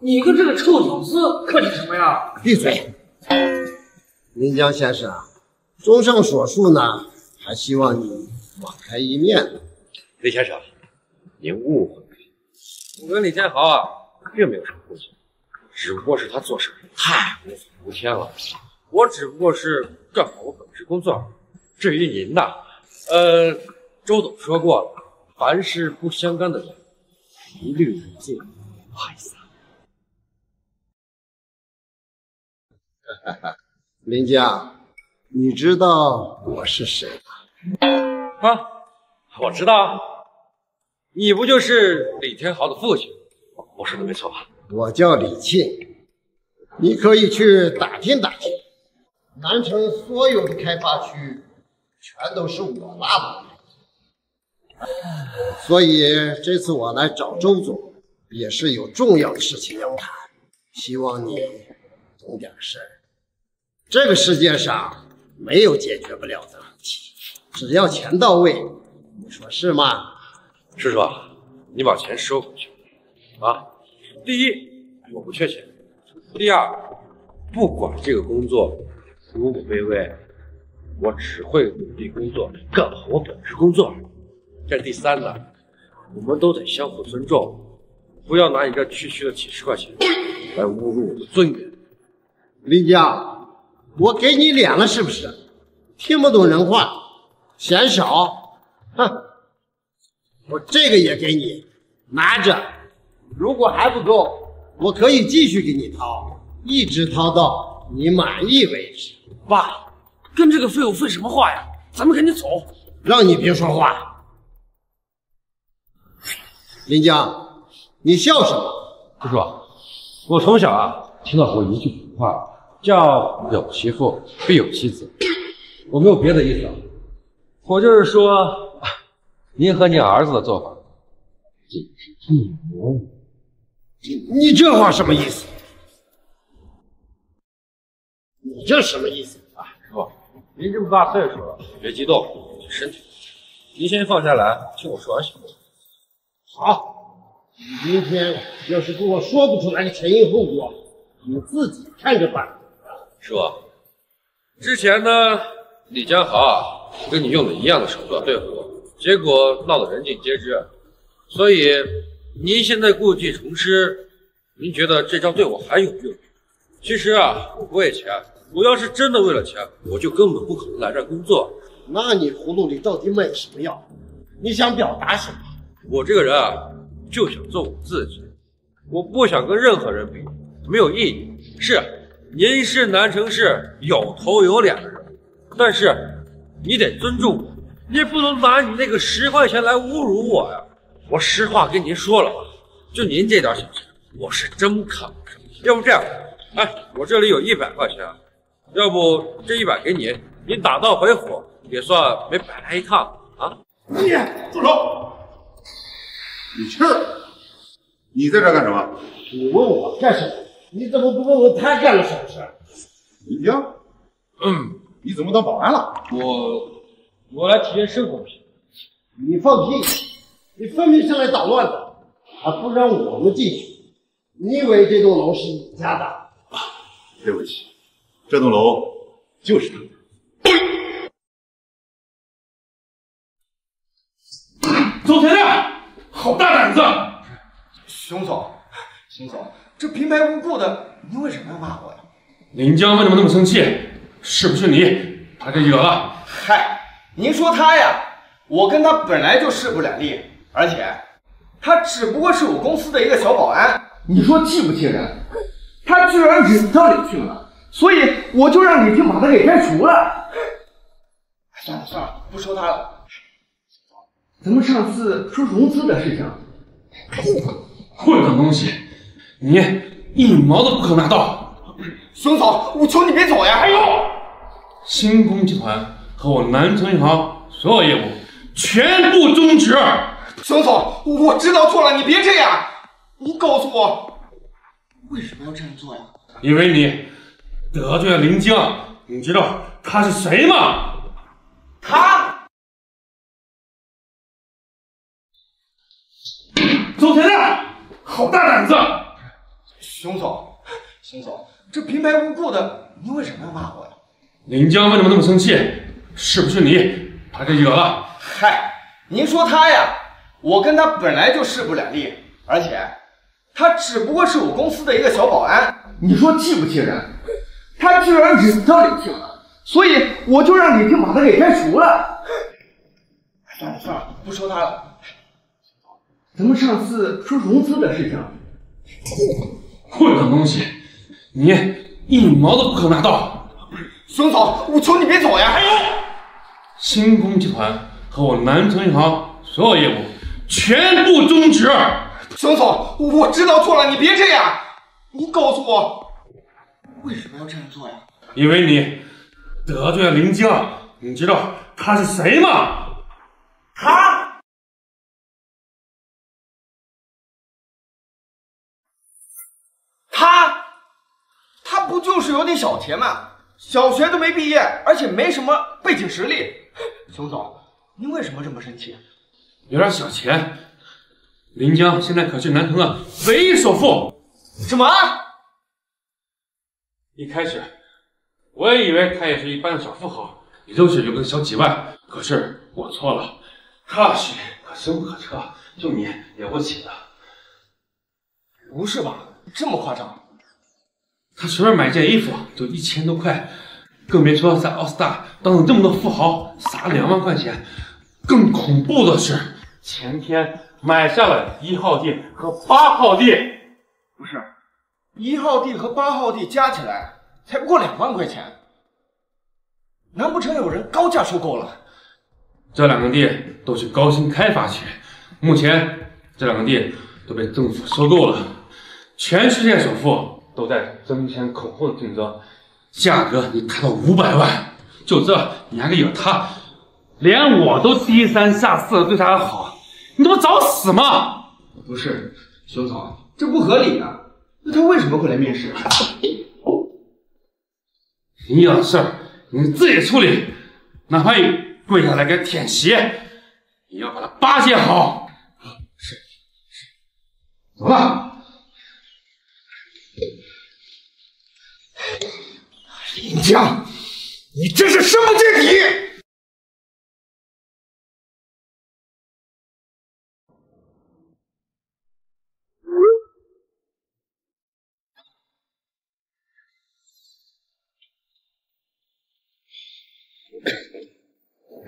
你跟这个臭小子客气什么呀？闭嘴！林江先生，综上所述呢，还希望你网开一面。李先生，您误会了，我跟李天豪啊，并没有什么过节，只不过是他做事太无法无天了，我只不过是干好我本职工作。至于您呐，呃，周总说过了，凡是不相干的人，一律入境，不好意思啊。林江，你知道我是谁吗？啊，我知道啊，你不就是李天豪的父亲？我说的没错吧？我叫李庆，你可以去打听打听，南城所有的开发区全都是我拉的。所以这次我来找周总，也是有重要的事情要谈，希望你懂点事儿。这个世界上没有解决不了的问题，只要钱到位，你说是吗？叔叔，你把钱收回去啊！第一，我不缺钱；第二，不管这个工作如果卑微，我只会努力工作，干好我本职工作。这第三呢，我们都得相互尊重，不要拿你这区区的几十块钱来侮辱我的尊严。林江，我给你脸了是不是？听不懂人话，嫌少？哼！我这个也给你，拿着。如果还不够，我可以继续给你掏，一直掏到你满意为止。爸，跟这个废物废什么话呀？咱们赶紧走。让你别说话。林江，你笑什么？叔叔，我从小啊听到过一句古话，叫“有媳妇必有妻子”。我没有别的意思，啊，我就是说，您和您儿子的做法，简直一模一样。你这话什么意思？你这什么意思？啊，师傅，您这么大岁数了，别激动，身体。您先放下来，听我说完行吗？好，你今天要是跟我说不出来个前因后果，你自己看着办。师傅，之前呢，李江豪啊，跟你用的一样的手段对付我，结果闹得人尽皆知，所以。您现在故技重施，您觉得这招对我还有用？其实啊，我不为钱，我要是真的为了钱，我就根本不可能来这工作。那你葫芦里到底卖什么药？你想表达什么？我这个人啊，就想做我自己，我不想跟任何人比，没有意义。是，您是南城市有头有脸的人，但是你得尊重我，你不能拿你那个十块钱来侮辱我呀。我实话跟您说了吧，就您这点小钱，我是真看不上。要不这样，哎，我这里有一百块钱，要不这一百给你，你打道回府也算没白来一趟啊！你住手！李庆，你在这干什么？你问我干什么？你怎么不问问他干了什么事？李江，嗯，你怎么当保安了？我我来体验生活品。你放屁！你分明是来捣乱的，还不让我们进去！你以为这栋楼是你家的？啊，对不起，这栋楼就是他的。周天亮，好大胆子！熊总，熊总，这平白无故的，您为什么要骂我呀？林江为什么那么生气？是不是你把他惹了？嗨，您说他呀，我跟他本来就势不两立。而且，他只不过是我公司的一个小保安，你说气不气人？他居然忍到李庆了，所以我就让李静把他给开除了。算了算了，不说他了。咱们上次说融资的事情，混账东西，你一毛都不可拿到！熊总，我求你别走呀！还有，星空集团和我南城银行所有业务全部终止。熊总，我知道错了，你别这样。你告诉我，为什么要这样做呀？因为你得罪了林江，你知道他是谁吗？他，周天亮，好大胆子！熊总，熊总，这平白无故的，你为什么要骂我呀？林江为什么那么生气？是不是你把他惹了？嗨，您说他呀？我跟他本来就势不两立，而且他只不过是我公司的一个小保安，你说气不气人？他居然惹到李静了，所以我就让李静把他给开除了。算了算了，不说他了。咱们上次说融资的事情，混账东西，你一毛都不可拿到！熊总，我求你别走呀！还有，星空集团和我南城银行所有业务。全部终止！熊总，我知道错了，你别这样。你告诉我，为什么要这样做呀？因为你得罪了林江，你知道他是谁吗？他，他，他不就是有点小钱吗？小学都没毕业，而且没什么背景实力。熊总，您为什么这么生气？有点小钱，林江现在可是南城的唯一首富。什么？一开始我也以为他也是一般的小富豪，也就是有个小几万。可是我错了，他是可深不可测，就你了不起的。不是吧？这么夸张？他随便买件衣服就一千多块，更别说在奥斯大当着这么多富豪撒两万块钱。更恐怖的是，前天买下了一号地和八号地。不是，一号地和八号地加起来才不过两万块钱，难不成有人高价收购了？这两个地都是高新开发区，目前这两个地都被政府收购了，全世界首富都在争先恐后的竞争，价格你谈到五百万，就这你还敢惹他？连我都低三下四的对他好，你这不找死吗？不是，熊总，这不合理啊！那他为什么会来面试？你有事儿你自己处理，哪怕你跪下来给他舔鞋，也要把他巴结好。是是，走吧。林江，你这是深不见底！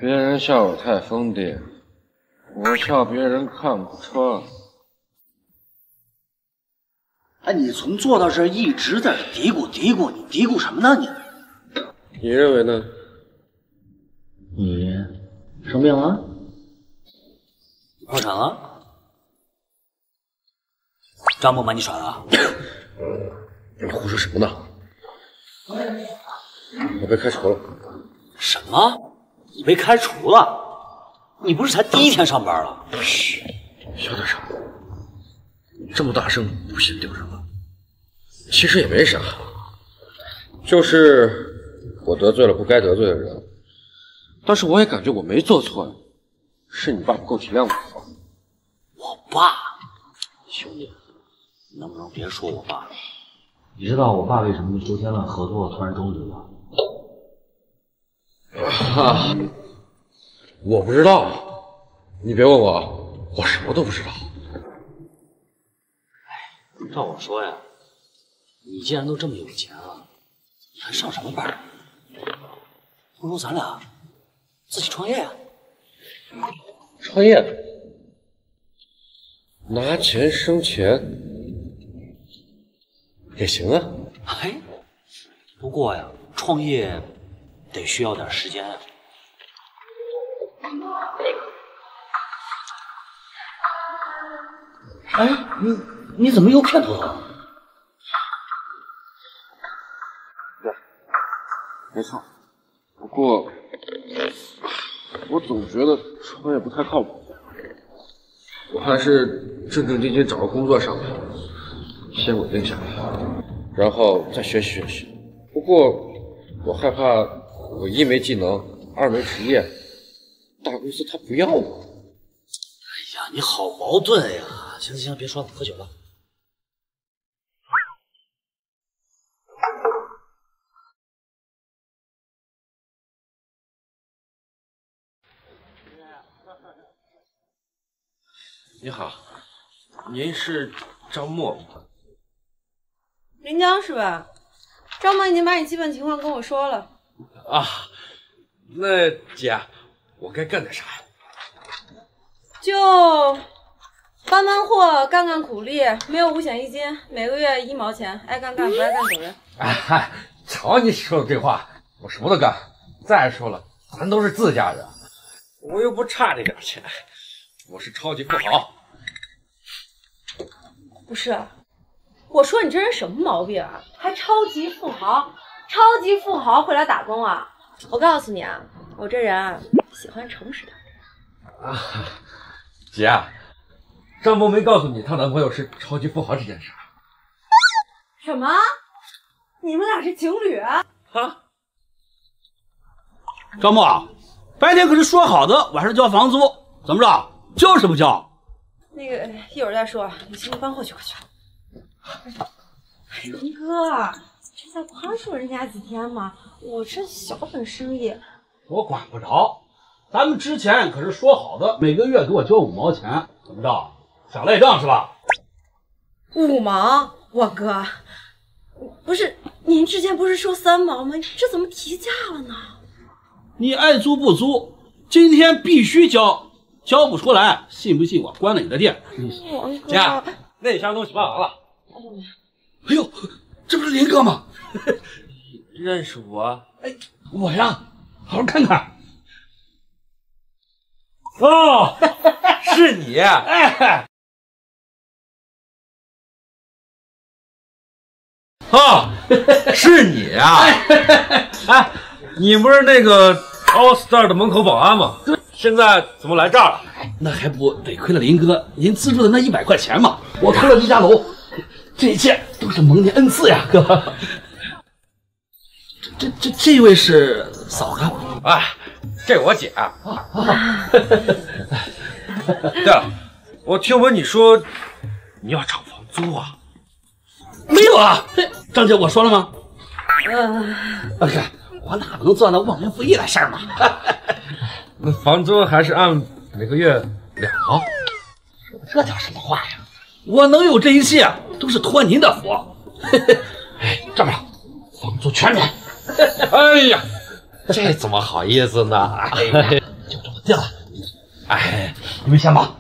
别人笑我太疯癫，我笑别人看不穿。哎，你从坐到这儿一直在这嘀咕嘀咕，你嘀咕什么呢你？你认为呢？你生病了？破产了？张梦把你甩了？你胡说什么呢？我被开除了。什么？你被开除了？你不是才第一天上班了？嘘，小点声。这么大声，不显丢人吗？其实也没啥，就是我得罪了不该得罪的人。但是我也感觉我没做错呀，是你爸不够体谅我。我爸，兄弟，你能不能别说我爸？你知道我爸为什么昨天的合作突然终止吗？啊，我不知道，你别问我，我什么都不知道。照我说呀，你既然都这么有钱了，你还上什么班？不如咱俩自己创业呀、创业，拿钱生钱也行啊。哎，不过呀，创业得需要点时间啊。哎，你你怎么又骗头了？没错，不过我总觉得创业不太靠谱，我还是正正经经找个工作上吧，先稳定下来，然后再学习学习。不过我害怕我一没技能，二没职业，大公司他不要我。哎呀，你好矛盾呀！行行行，别说了，喝酒吧。你好，您是张默吗？林江是吧？张默已经把你基本情况跟我说了。啊，那姐，我该干点啥呀？就搬搬货，干干苦力，没有五险一金，每个月一毛钱，爱干干，不爱干走人。哎嗨，瞧你说的这话，我什么都干。再说了，咱都是自家人，我又不差这点钱，我是超级富豪。不是，我说你这人什么毛病啊？还超级富豪？超级富豪会来打工啊？我告诉你啊，我这人啊，喜欢诚实的。啊，姐，张萌没告诉你她男朋友是超级富豪这件事。什么？你们俩是情侣？啊？张默，白天可是说好的晚上交房租，怎么着？交什么交？那个一会儿再说，你先去搬货去，快去。哎，林哥，这再宽恕人家几天嘛，我这小本生意。我管不着，咱们之前可是说好的，每个月给我交五毛钱，怎么着？想赖账是吧？五毛，我哥，不是您之前不是说三毛吗？这怎么提价了呢？你爱租不租，今天必须交，交不出来，信不信我关了你的店？王哥，姐，那箱东西卖完了。哎呦，这不是林哥吗？认识我？哎，我呀，好好看看。哦，是你！哎，哦，是你啊！哎，你不是那个 All Star 的门口保安吗？现在怎么来这儿了？那还不得亏了林哥您资助的那一百块钱嘛？我偷了李家楼，这一切都是蒙您恩赐呀，哥。这这这这位是嫂子，哎，这我姐。啊啊对了，我听闻你说你要涨房租啊？没有啊，张姐，我说了吗？嗯，哎呀，我哪能做那忘恩负义的事儿嘛？那房租还是按每个月两毛？这叫什么话呀？我能有这一切，都是托您的福。哎，这么着，房租全免。哎呀，这怎么好意思呢？哎呀，就这么定了。哎，你们先忙，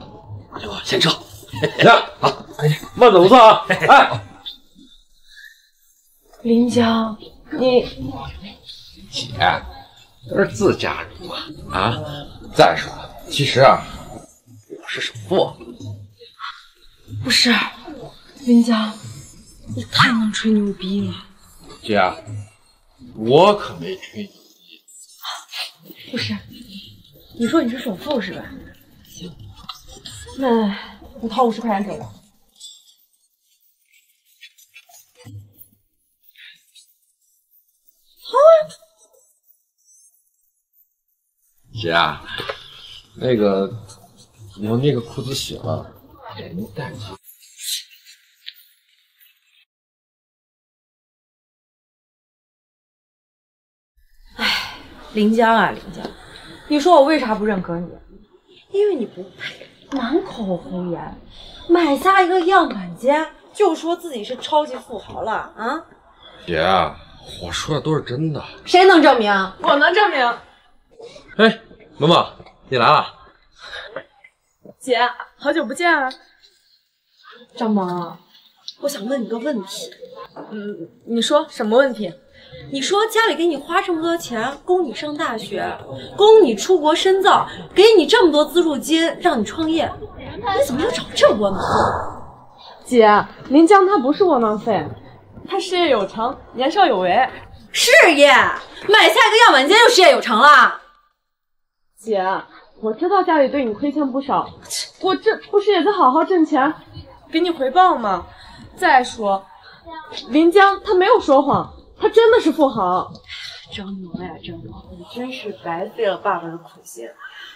我就先撤。行，好，哎，慢走不错啊。哎，林江，你姐，都是自家人嘛啊！再说了，其实啊，我是首富。不是林江，你太能吹牛逼了。姐，我可没吹牛逼。不是，你说你是首富是吧？行，那你掏五十块钱给我。掏啊！姐啊，那个我那个裤子洗了，给您带去。林江啊，林江，你说我为啥不认可你？因为你不配，满口胡言，买下一个样板间就说自己是超级富豪了啊！姐，我说的都是真的。谁能证明？我能证明。哎，萌萌，你来了。姐，好久不见啊！张萌，我想问你个问题。嗯，你说什么问题？你说家里给你花这么多钱供你上大学，供你出国深造，给你这么多资助金让你创业，你怎么又找这窝囊废？姐，林江他不是窝囊废，他事业有成，年少有为。事业买下一个样板间就事业有成了？姐，我知道家里对你亏欠不少，我这不是也在好好挣钱，给你回报吗？再说，林江他没有说谎。他真的是富豪，张萌呀，张萌，你真是白费了爸爸的苦心。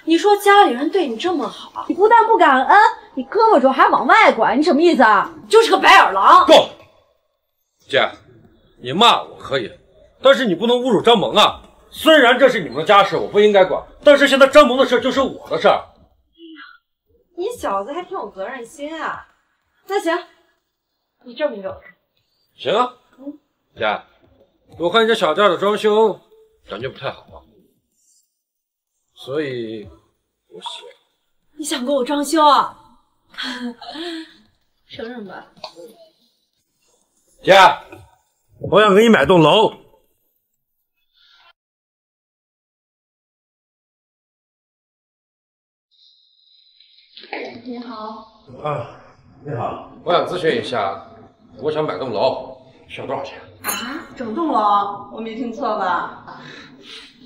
你说家里人对你这么好，你不但不感恩，你胳膊肘还往外拐，你什么意思啊？就是个白眼狼。够，姐，你骂我可以，但是你不能侮辱张萌啊。虽然这是你们的家事，我不应该管，但是现在张萌的事就是我的事儿。你小子还挺有责任心啊。那行，你证明给我看。行啊，嗯，姐。我看你这小店的装修感觉不太好啊，所以我想你想给我装修啊？承认吧，姐，我想给你买栋楼。你好。啊，你好，我想咨询一下，我想买栋楼，需要多少钱？啊，整栋楼？我没听错吧？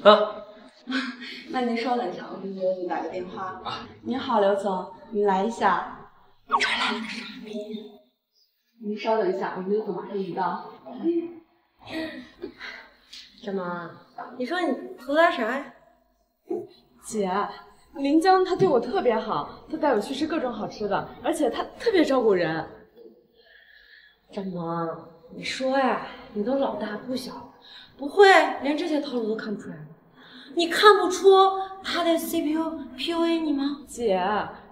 啊，那您稍等一下，我给刘总打个电话。啊您好，刘总，您来一下。这来了个傻逼。您稍等一下，我们刘总马上就到。张萌，你说你图他啥呀？姐，林江他对我特别好，他带我去吃各种好吃的，而且他特别照顾人。张萌，你说呀，你都老大不小了，不会连这些套路都看不出来吗？你看不出他在 CPU PUA 你吗？姐，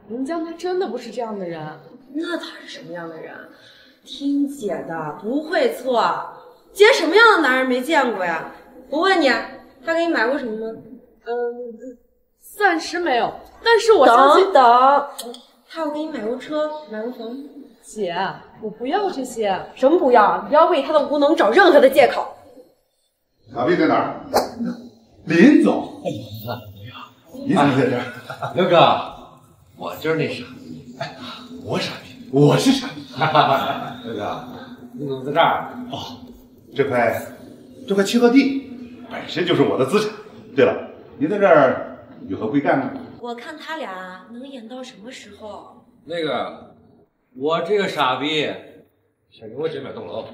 林江他真的不是这样的人。那他是什么样的人？听姐的，不会错。姐什么样的男人没见过呀？我问你，他给你买过什么吗？嗯，暂时没有，但是我相信等等，他要给你买过车，买过房？姐，我不要这些。什么不要？不要为他的无能找任何的借口。傻逼在哪儿？林总，哎呀你怎么在这儿？刘哥，我就是那傻逼。我傻逼，我是傻逼。刘哥，你怎么在这儿？哦，这块这块七合地本身就是我的资产。对了，你在这儿有何贵干呢？我看他俩能演到什么时候？那个，我这个傻逼想给我姐买栋楼。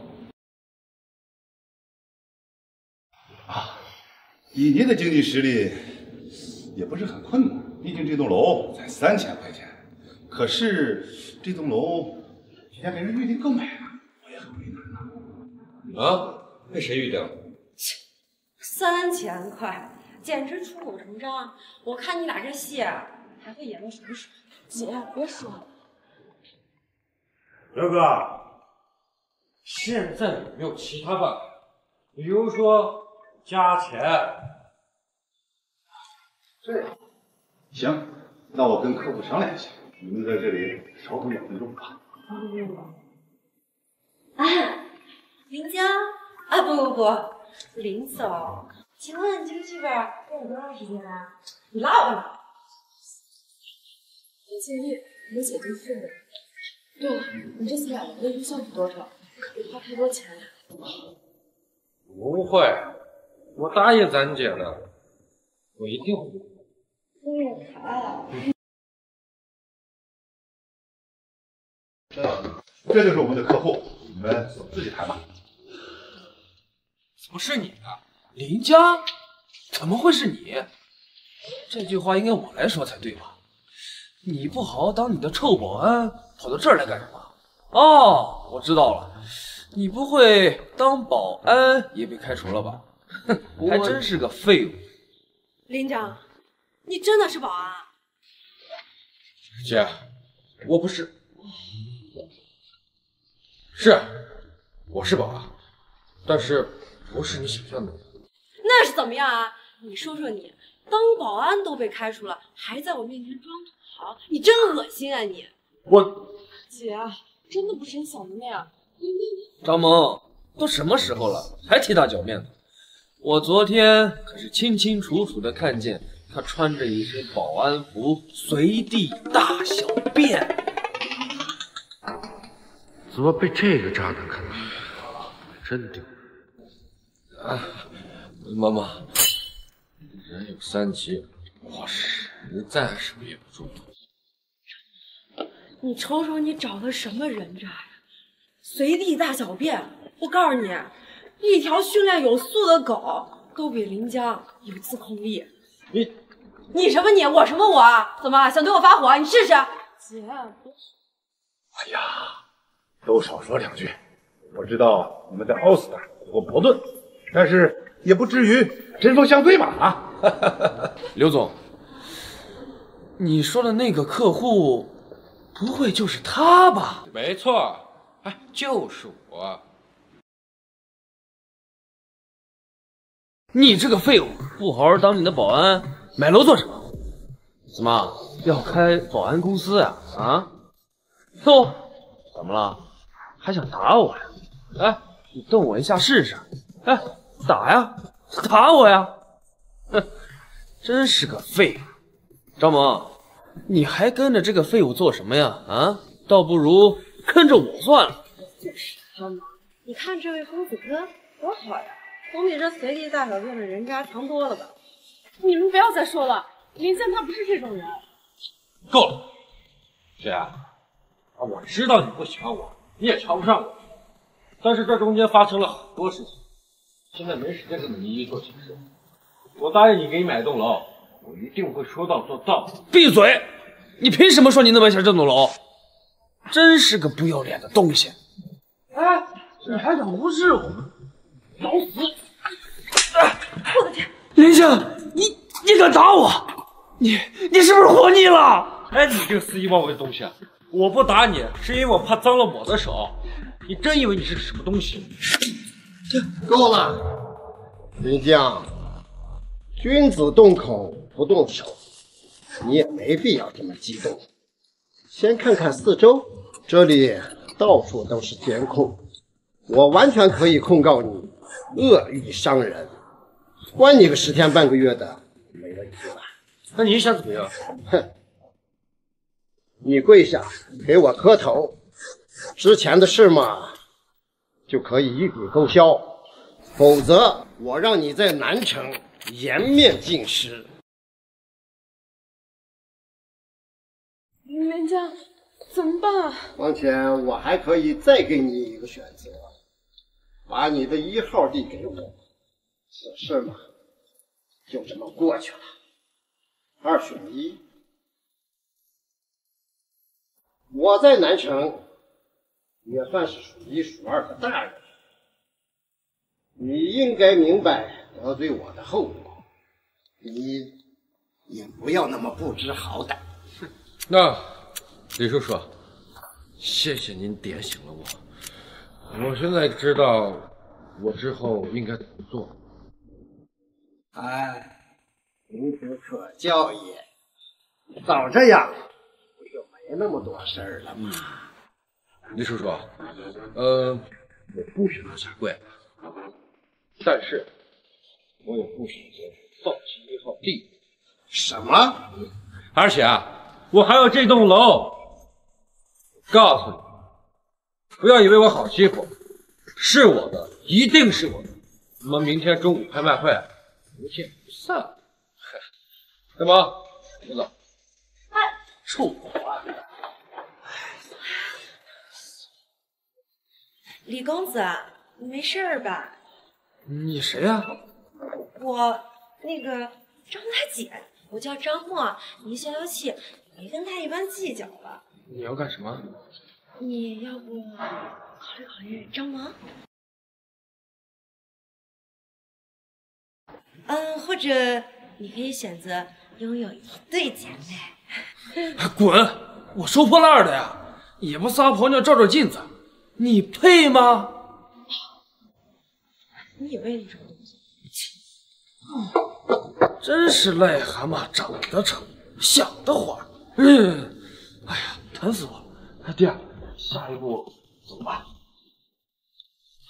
啊，以您的经济实力，也不是很困难。毕竟这栋楼才三千块钱，可是这栋楼提前给人预定购买了，我也很为难呐。啊？被谁预定？三千块，简直出口成章。我看你俩这戏还会演到什么时候？姐，别说了。刘哥，现在有没有其他办法？比如说加钱？这样，行，那我跟客户商量一下，你们在这里稍等两分钟吧。哎，林江啊，不不不，林总，请问你这个剧本用了多长时间啊？你拉我干嘛？别介意，我姐就顺着。对了，你这次买楼的预算是多少？可别花太多钱呀。不会，我答应咱姐的，我一定会。嗯，好。这就是我们的客户，你们自己谈吧。怎么是你啊？林江？怎么会是你？这句话应该我来说才对吧？你不好好当你的臭保安，跑到这儿来干什么？哦，我知道了，你不会当保安也被开除了吧？哼，还真是个废物。林江，你真的是保安？姐，我不是。是，我是保安，但是不是你想象的。那是怎么样啊？你说说你，当保安都被开除了，还在我面前装土豪，你真恶心啊你！我姐，真的不是你想的那样。张萌，都什么时候了，还替他脚面子？我昨天可是清清楚楚的看见他穿着一身保安服，随地大小便。怎么被这个渣男看到？真丢人！啊，妈妈，人有三急，我实在是憋不住。你瞅瞅你找的什么人渣呀？随地大小便！我告诉你，一条训练有素的狗都比林江有自控力。你你什么你？我什么我？怎么想对我发火？你试试！姐，哎呀，都少说两句。我知道你们在奥斯达有过矛盾，但是也不至于针锋相对吧？啊，刘总，你说的那个客户，不会就是他吧？没错，哎，就是我。你这个废物，不好好当你的保安，买楼做什么？怎么要开保安公司呀？啊？哟，怎么了？还想打我呀？哎，你动我一下试试。哎，打呀，打我呀！哼，真是个废物。张萌，你还跟着这个废物做什么呀？啊，倒不如跟着我算了。就是张萌，你看这位公子哥多好呀，总比这随地大小便的人渣强多了吧？你们不要再说了，林森他不是这种人。够了，姐，啊，我知道你不喜欢我，你也瞧不上我，但是这中间发生了很多事情，现在没时间跟你一一做解释。我答应你给你买栋楼，我一定会说到做到。闭嘴！你凭什么说你能买下这栋楼？真是个不要脸的东西！哎，你还想无视我？找死！我的天，林夏，你你敢打我？你你是不是活腻了？哎，你这个肆意妄为的东西！我不打你，是因为我怕脏了我的手。你真以为你是什么东西？够了，林江，君子动口不动手，你也没必要这么激动。先看看四周，这里到处都是监控，我完全可以控告你恶意伤人，关你个十天半个月的，没问题吧？那你想怎么样？哼，你跪下给我磕头，之前的事嘛，就可以一笔勾销，否则我让你在南城颜面尽失。林江，怎么办啊？况且我还可以再给你一个选择，把你的一号地给我，此事嘛，就这么过去了。二选一，我在南城也算是数一数二的大人，你应该明白得罪我的后果，你也不要那么不知好歹。那李叔叔，谢谢您点醒了我，我现在知道我之后应该怎么做。哎。孺子可教也，早这样不就没那么多事儿了吗？李叔叔，呃，我不选择下跪，但是我也不选择放弃一号地。什么？而且啊，我还有这栋楼。告诉你，不要以为我好欺负，是我的，一定是我的。我们明天中午拍卖会不见不散。干嘛？别走！臭货！李公子，你没事吧？你谁呀？我那个张大姐，我叫张默。你消消气，别跟他一般计较了。你要干什么？你要不考虑考虑张萌？嗯，或者你可以选择。拥有一对姐妹，滚！我收破烂的呀，也不撒泡尿照照镜子，你配吗？你以为你什么东西？真是癞蛤蟆长得丑，想得花。嗯，哎呀，疼死我了！爹，下一步怎么办？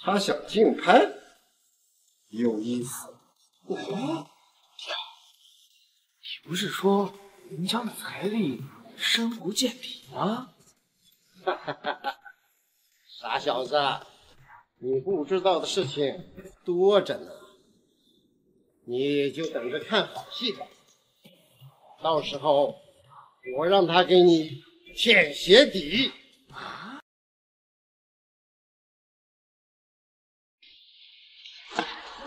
他想竞拍，有意思。不是说林江的财力深不见底吗？哈哈哈哈傻小子，你不知道的事情多着呢，你就等着看好戏吧。到时候我让他给你舔鞋底。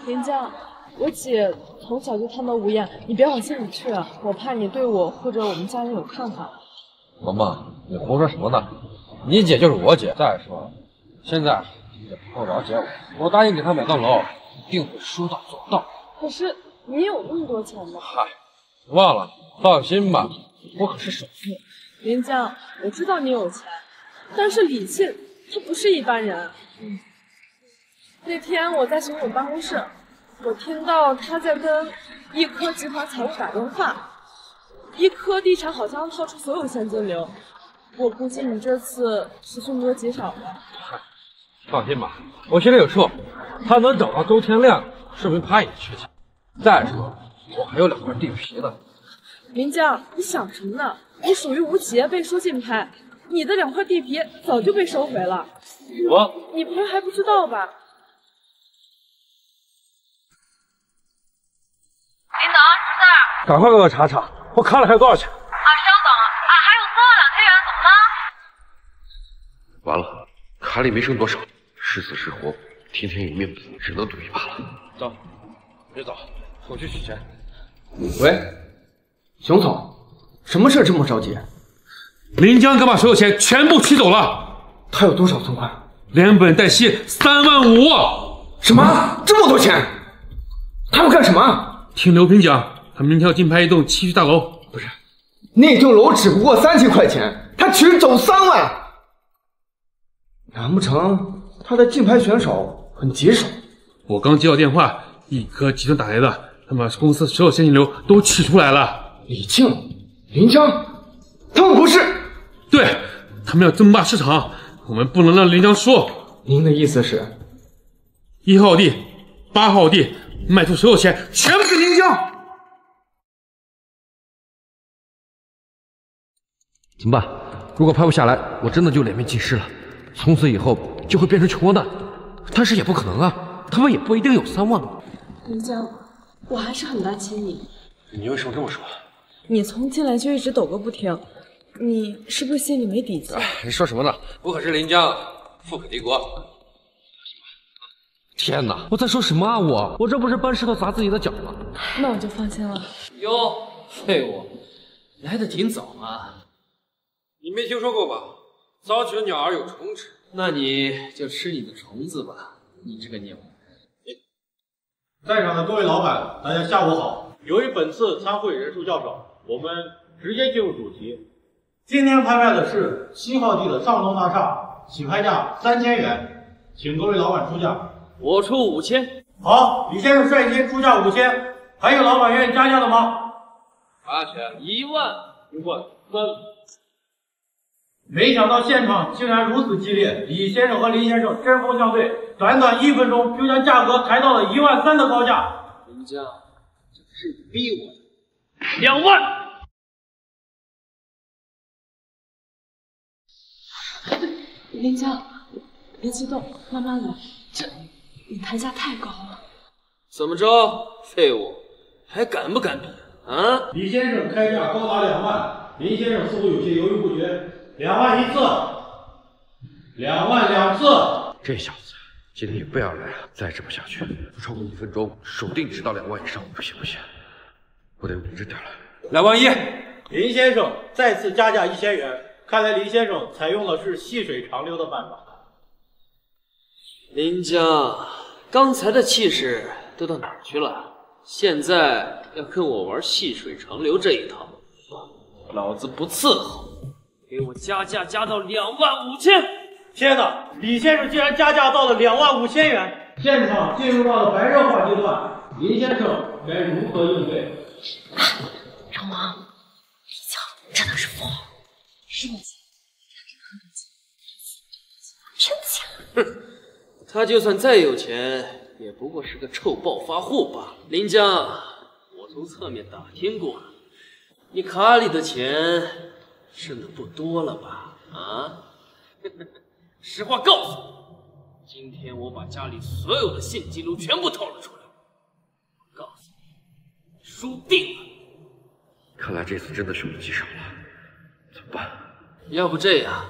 林江。我姐从小就贪得无厌，你别往心里去啊，我怕你对我或者我们家人有看法。萌萌，你胡说什么呢？你姐就是我姐。再说了，现在也不够了解我，我答应给他买栋楼，一定会说到做到。可是你有那么多钱吗？嗨，忘了，放心吧，我可是首富。林江，我知道你有钱，但是李沁他不是一般人。嗯，那天我在熊总办公室。我听到他在跟一科集团财务打电话，一科地产好像掏出所有现金流，我估计你这次是凶多吉少了。放心吧，我心里有数。他能找到周天亮，说明他也缺钱。再说，我还有两块地皮呢。林江，你想什么呢？你属于无企，被收竞拍，你的两块地皮早就被收回了。我，你不会还不知道吧？领导是这儿，赶快给我查查，我卡里还有多少钱？啊，肖总，啊，还有多两千元，怎么了？完了，卡里没剩多少，是死是活，听天由命，只能赌一把了。走，别走，我去取钱。喂，熊总，什么事这么着急？林江刚把所有钱全部取走了。他有多少存款？连本带息三万五。什么？这么多钱？他要干什么？听刘平讲，他明天要竞拍一栋七区大楼。不是，那栋楼只不过三千块钱，他取走三万，难不成他的竞拍选手很棘手？我刚接到电话，一科集团打来的，他们把公司所有现金流都取出来了。李庆、林江，他们不是？对，他们要争霸市场，我们不能让林江输。您的意思是，一号地、八号地卖出所有钱，全部给林江。怎么办？如果拍不下来，我真的就脸面尽失了，从此以后就会变成穷光蛋。但是也不可能啊，他们也不一定有三万。林江，我还是很担心你。你为什么这么说？你从进来就一直抖个不停，你是不是心里没底气？你说什么呢？我可是林江富可敌国。天哪！我在说什么啊？我我这不是搬石头砸自己的脚吗？那我就放心了。哟，废物，来的挺早啊！你没听说过吧？早起的鸟儿有虫吃。那你就吃你的虫子吧，你这个鸟。在场的各位老板，大家下午好。由于本次参会人数较少，我们直接进入主题。今天拍卖的是七号地的上东大厦，起拍价三千元，请各位老板出价。我出五千。好，李先生率先出价五千，还有老板愿意加价的吗？八千，一万，一万三。没想到现场竟然如此激烈，李先生和林先生针锋相对，短短一分钟就将价格抬到了一万三的高价。林江，这是你逼我的。两万。林江，别激动，慢慢来。这，你抬价太高了。怎么着，废物，还敢不敢比啊？李先生开价高达两万，林先生似乎有些犹豫不决。两万一次，两万两次。这小子今天也不要来了，再这么下去，不超过一分钟，手定值到两万以上。不行不行，我得稳着点了。两万一，林先生再次加价一千元。看来林先生采用的是细水长流的办法。林江，刚才的气势都到哪儿去了？现在要跟我玩细水长流这一套，老子不伺候！给我加价加到两万五千！天哪，李先生竟然加价到了两万五千元！现场进入到了白热化阶段，林先生该如何应对？成王，李强真的是富豪，是你钱，真的假？哼，他就算再有钱，也不过是个臭暴发户罢了。林江，我从侧面打听过了，你卡里的钱。剩的不多了吧？啊！实话告诉你，今天我把家里所有的现金流全部掏了出来。我告诉你，输定了。看来这次真的凶多吉少了，怎么办？要不这样，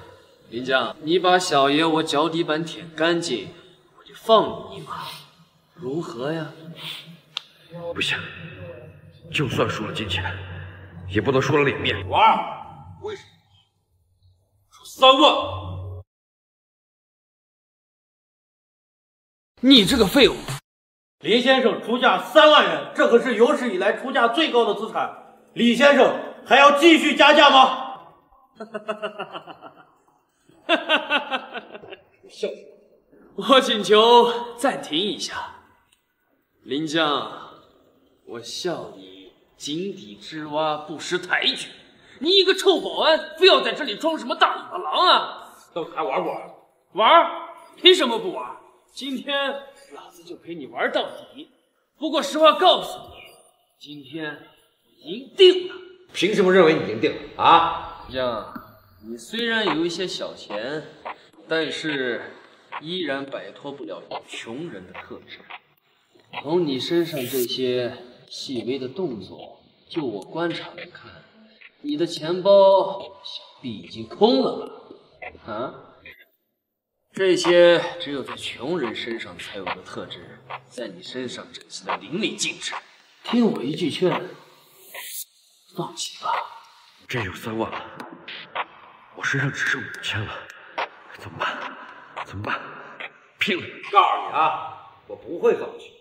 林江，你把小爷我脚底板舔干净，我就放你一马，如何呀？不行，就算输了金钱，也不能输了脸面。为什么？出三万！你这个废物！林先生出价三万元，这可是有史以来出价最高的资产。李先生还要继续加价吗？哈哈哈哈哈哈！笑什么？我请求暂停一下。林江，我笑你井底之蛙不识抬举。你一个臭保安，非要在这里装什么大尾巴狼啊？还玩不玩？玩？凭什么不玩？今天老子就陪你玩到底。不过实话告诉你，今天我赢定了。凭什么认为你赢定了啊？江，你虽然有一些小钱，但是依然摆脱不了穷人的特质。从你身上这些细微的动作，就我观察来看。你的钱包想必已经空了吧？啊？这些只有在穷人身上才有的特质，在你身上展现的淋漓尽致。听我一句劝，放弃吧。这有三万了，我身上只剩五千了，怎么办？怎么办？拼了！告诉你啊，我不会放弃。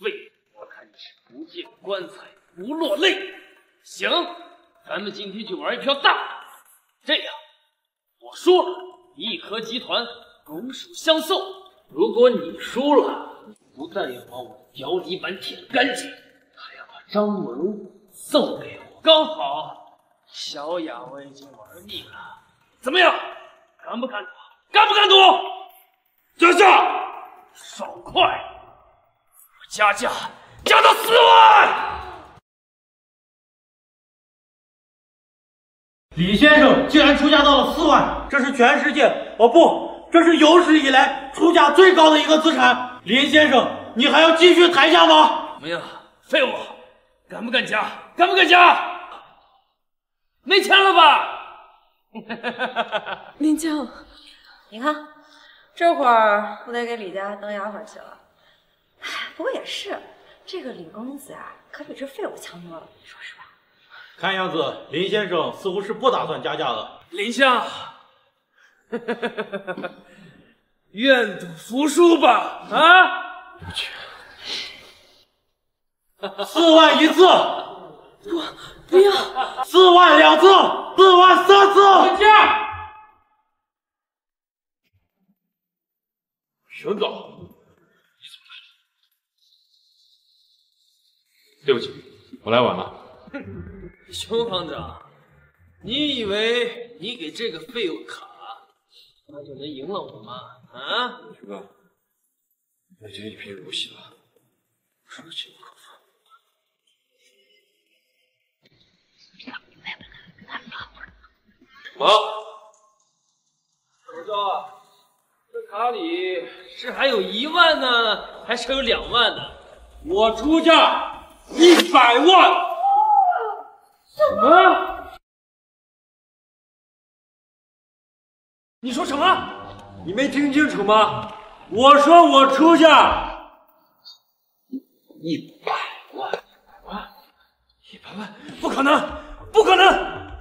喂，我看你是不见棺材不落泪。行，咱们今天就玩一票大的。这样，我输了，义和集团拱手相送。如果你输了，不但要把我的脚底板舔干净，还要把张萌送给我。刚好，小雅我已经玩腻了。怎么样？敢不敢赌？敢不敢赌？加价！爽快！我加价，加到四万！李先生竟然出价到了四万，这是全世界哦不，这是有史以来出价最高的一个资产。林先生，你还要继续抬价吗？怎么样，废物，敢不敢加？敢不敢加？没钱了吧？林江，你看，这会儿不得给李家当丫鬟去了。哎，不过也是，这个李公子啊，可比这废物强多了，你说是吧？看样子林先生似乎是不打算加价了。林香，愿赌服输吧！啊！我去，四万一次，不，不要，四万两次，四万三次，价！沈总，你怎么来了？对不起，我来晚了。熊行长，你以为你给这个废物卡，他就能赢了我吗？啊，徐哥，已经一贫如洗了，实情不可负。好，怎么着？这卡里是还有一万呢，还是有两万呢？我出价一百万。什么？你说什么？你没听清楚吗？我说我出价一百万，一百万，一百万，不可能，不可能，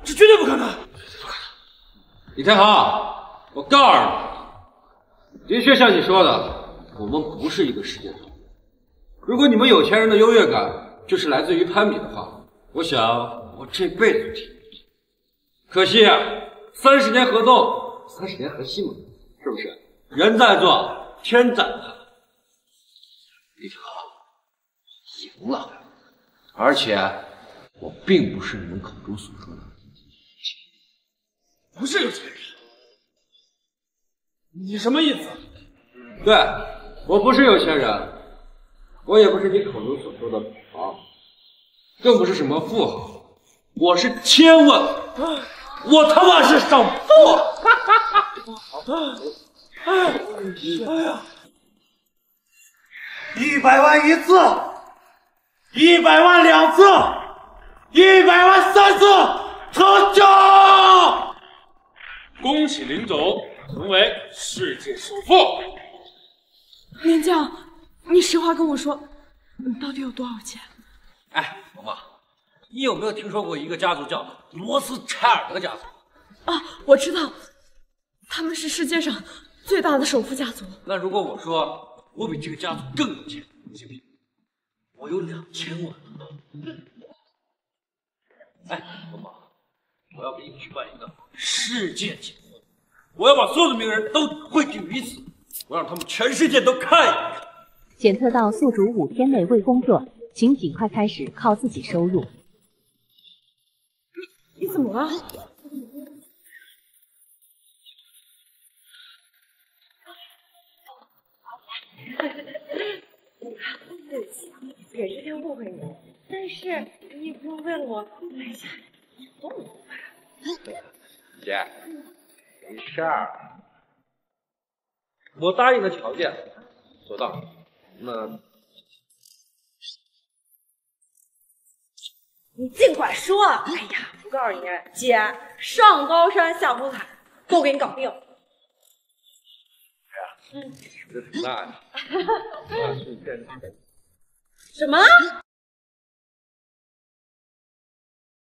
这绝对不可能！不可能李天豪，我告诉你，的确像你说的，我们不是一个世界上。如果你们有钱人的优越感就是来自于攀比的话，我想。我这辈子听可惜啊，三十年河东，三十年河西嘛，是不是？人在做，天在看。李天豪，赢了，而且我并不是你们口中所说的不是有钱人。你什么意思？对，我不是有钱人，我也不是你口中所说的土豪，更不是什么富豪。我是千万，我他妈是上富！哎呀，一百万一次，一百万两次，一百万三次，成交！恭喜林总成为世界首富。林江，你实话跟我说，你到底有多少钱？哎，萌萌。你有没有听说过一个家族叫罗斯柴尔德家族？啊，我知道，他们是世界上最大的首富家族。那如果我说我比这个家族更有钱，你信不信？我有两千万。哎，萌萌，我要给你举办一个世界结婚，我要把所有的名人都汇聚于此，我让他们全世界都看一看。检测到宿主五天内未工作，请尽快开始靠自己收入。你怎么了？对不起，给之前误会你，但是你也不用为了我买下这么多吧？姐，没事儿，我答应的条件做到了，那。你尽管说！哎呀，我告诉你，姐上高山下火海，都给你搞定。嗯，这挺大呀。什么？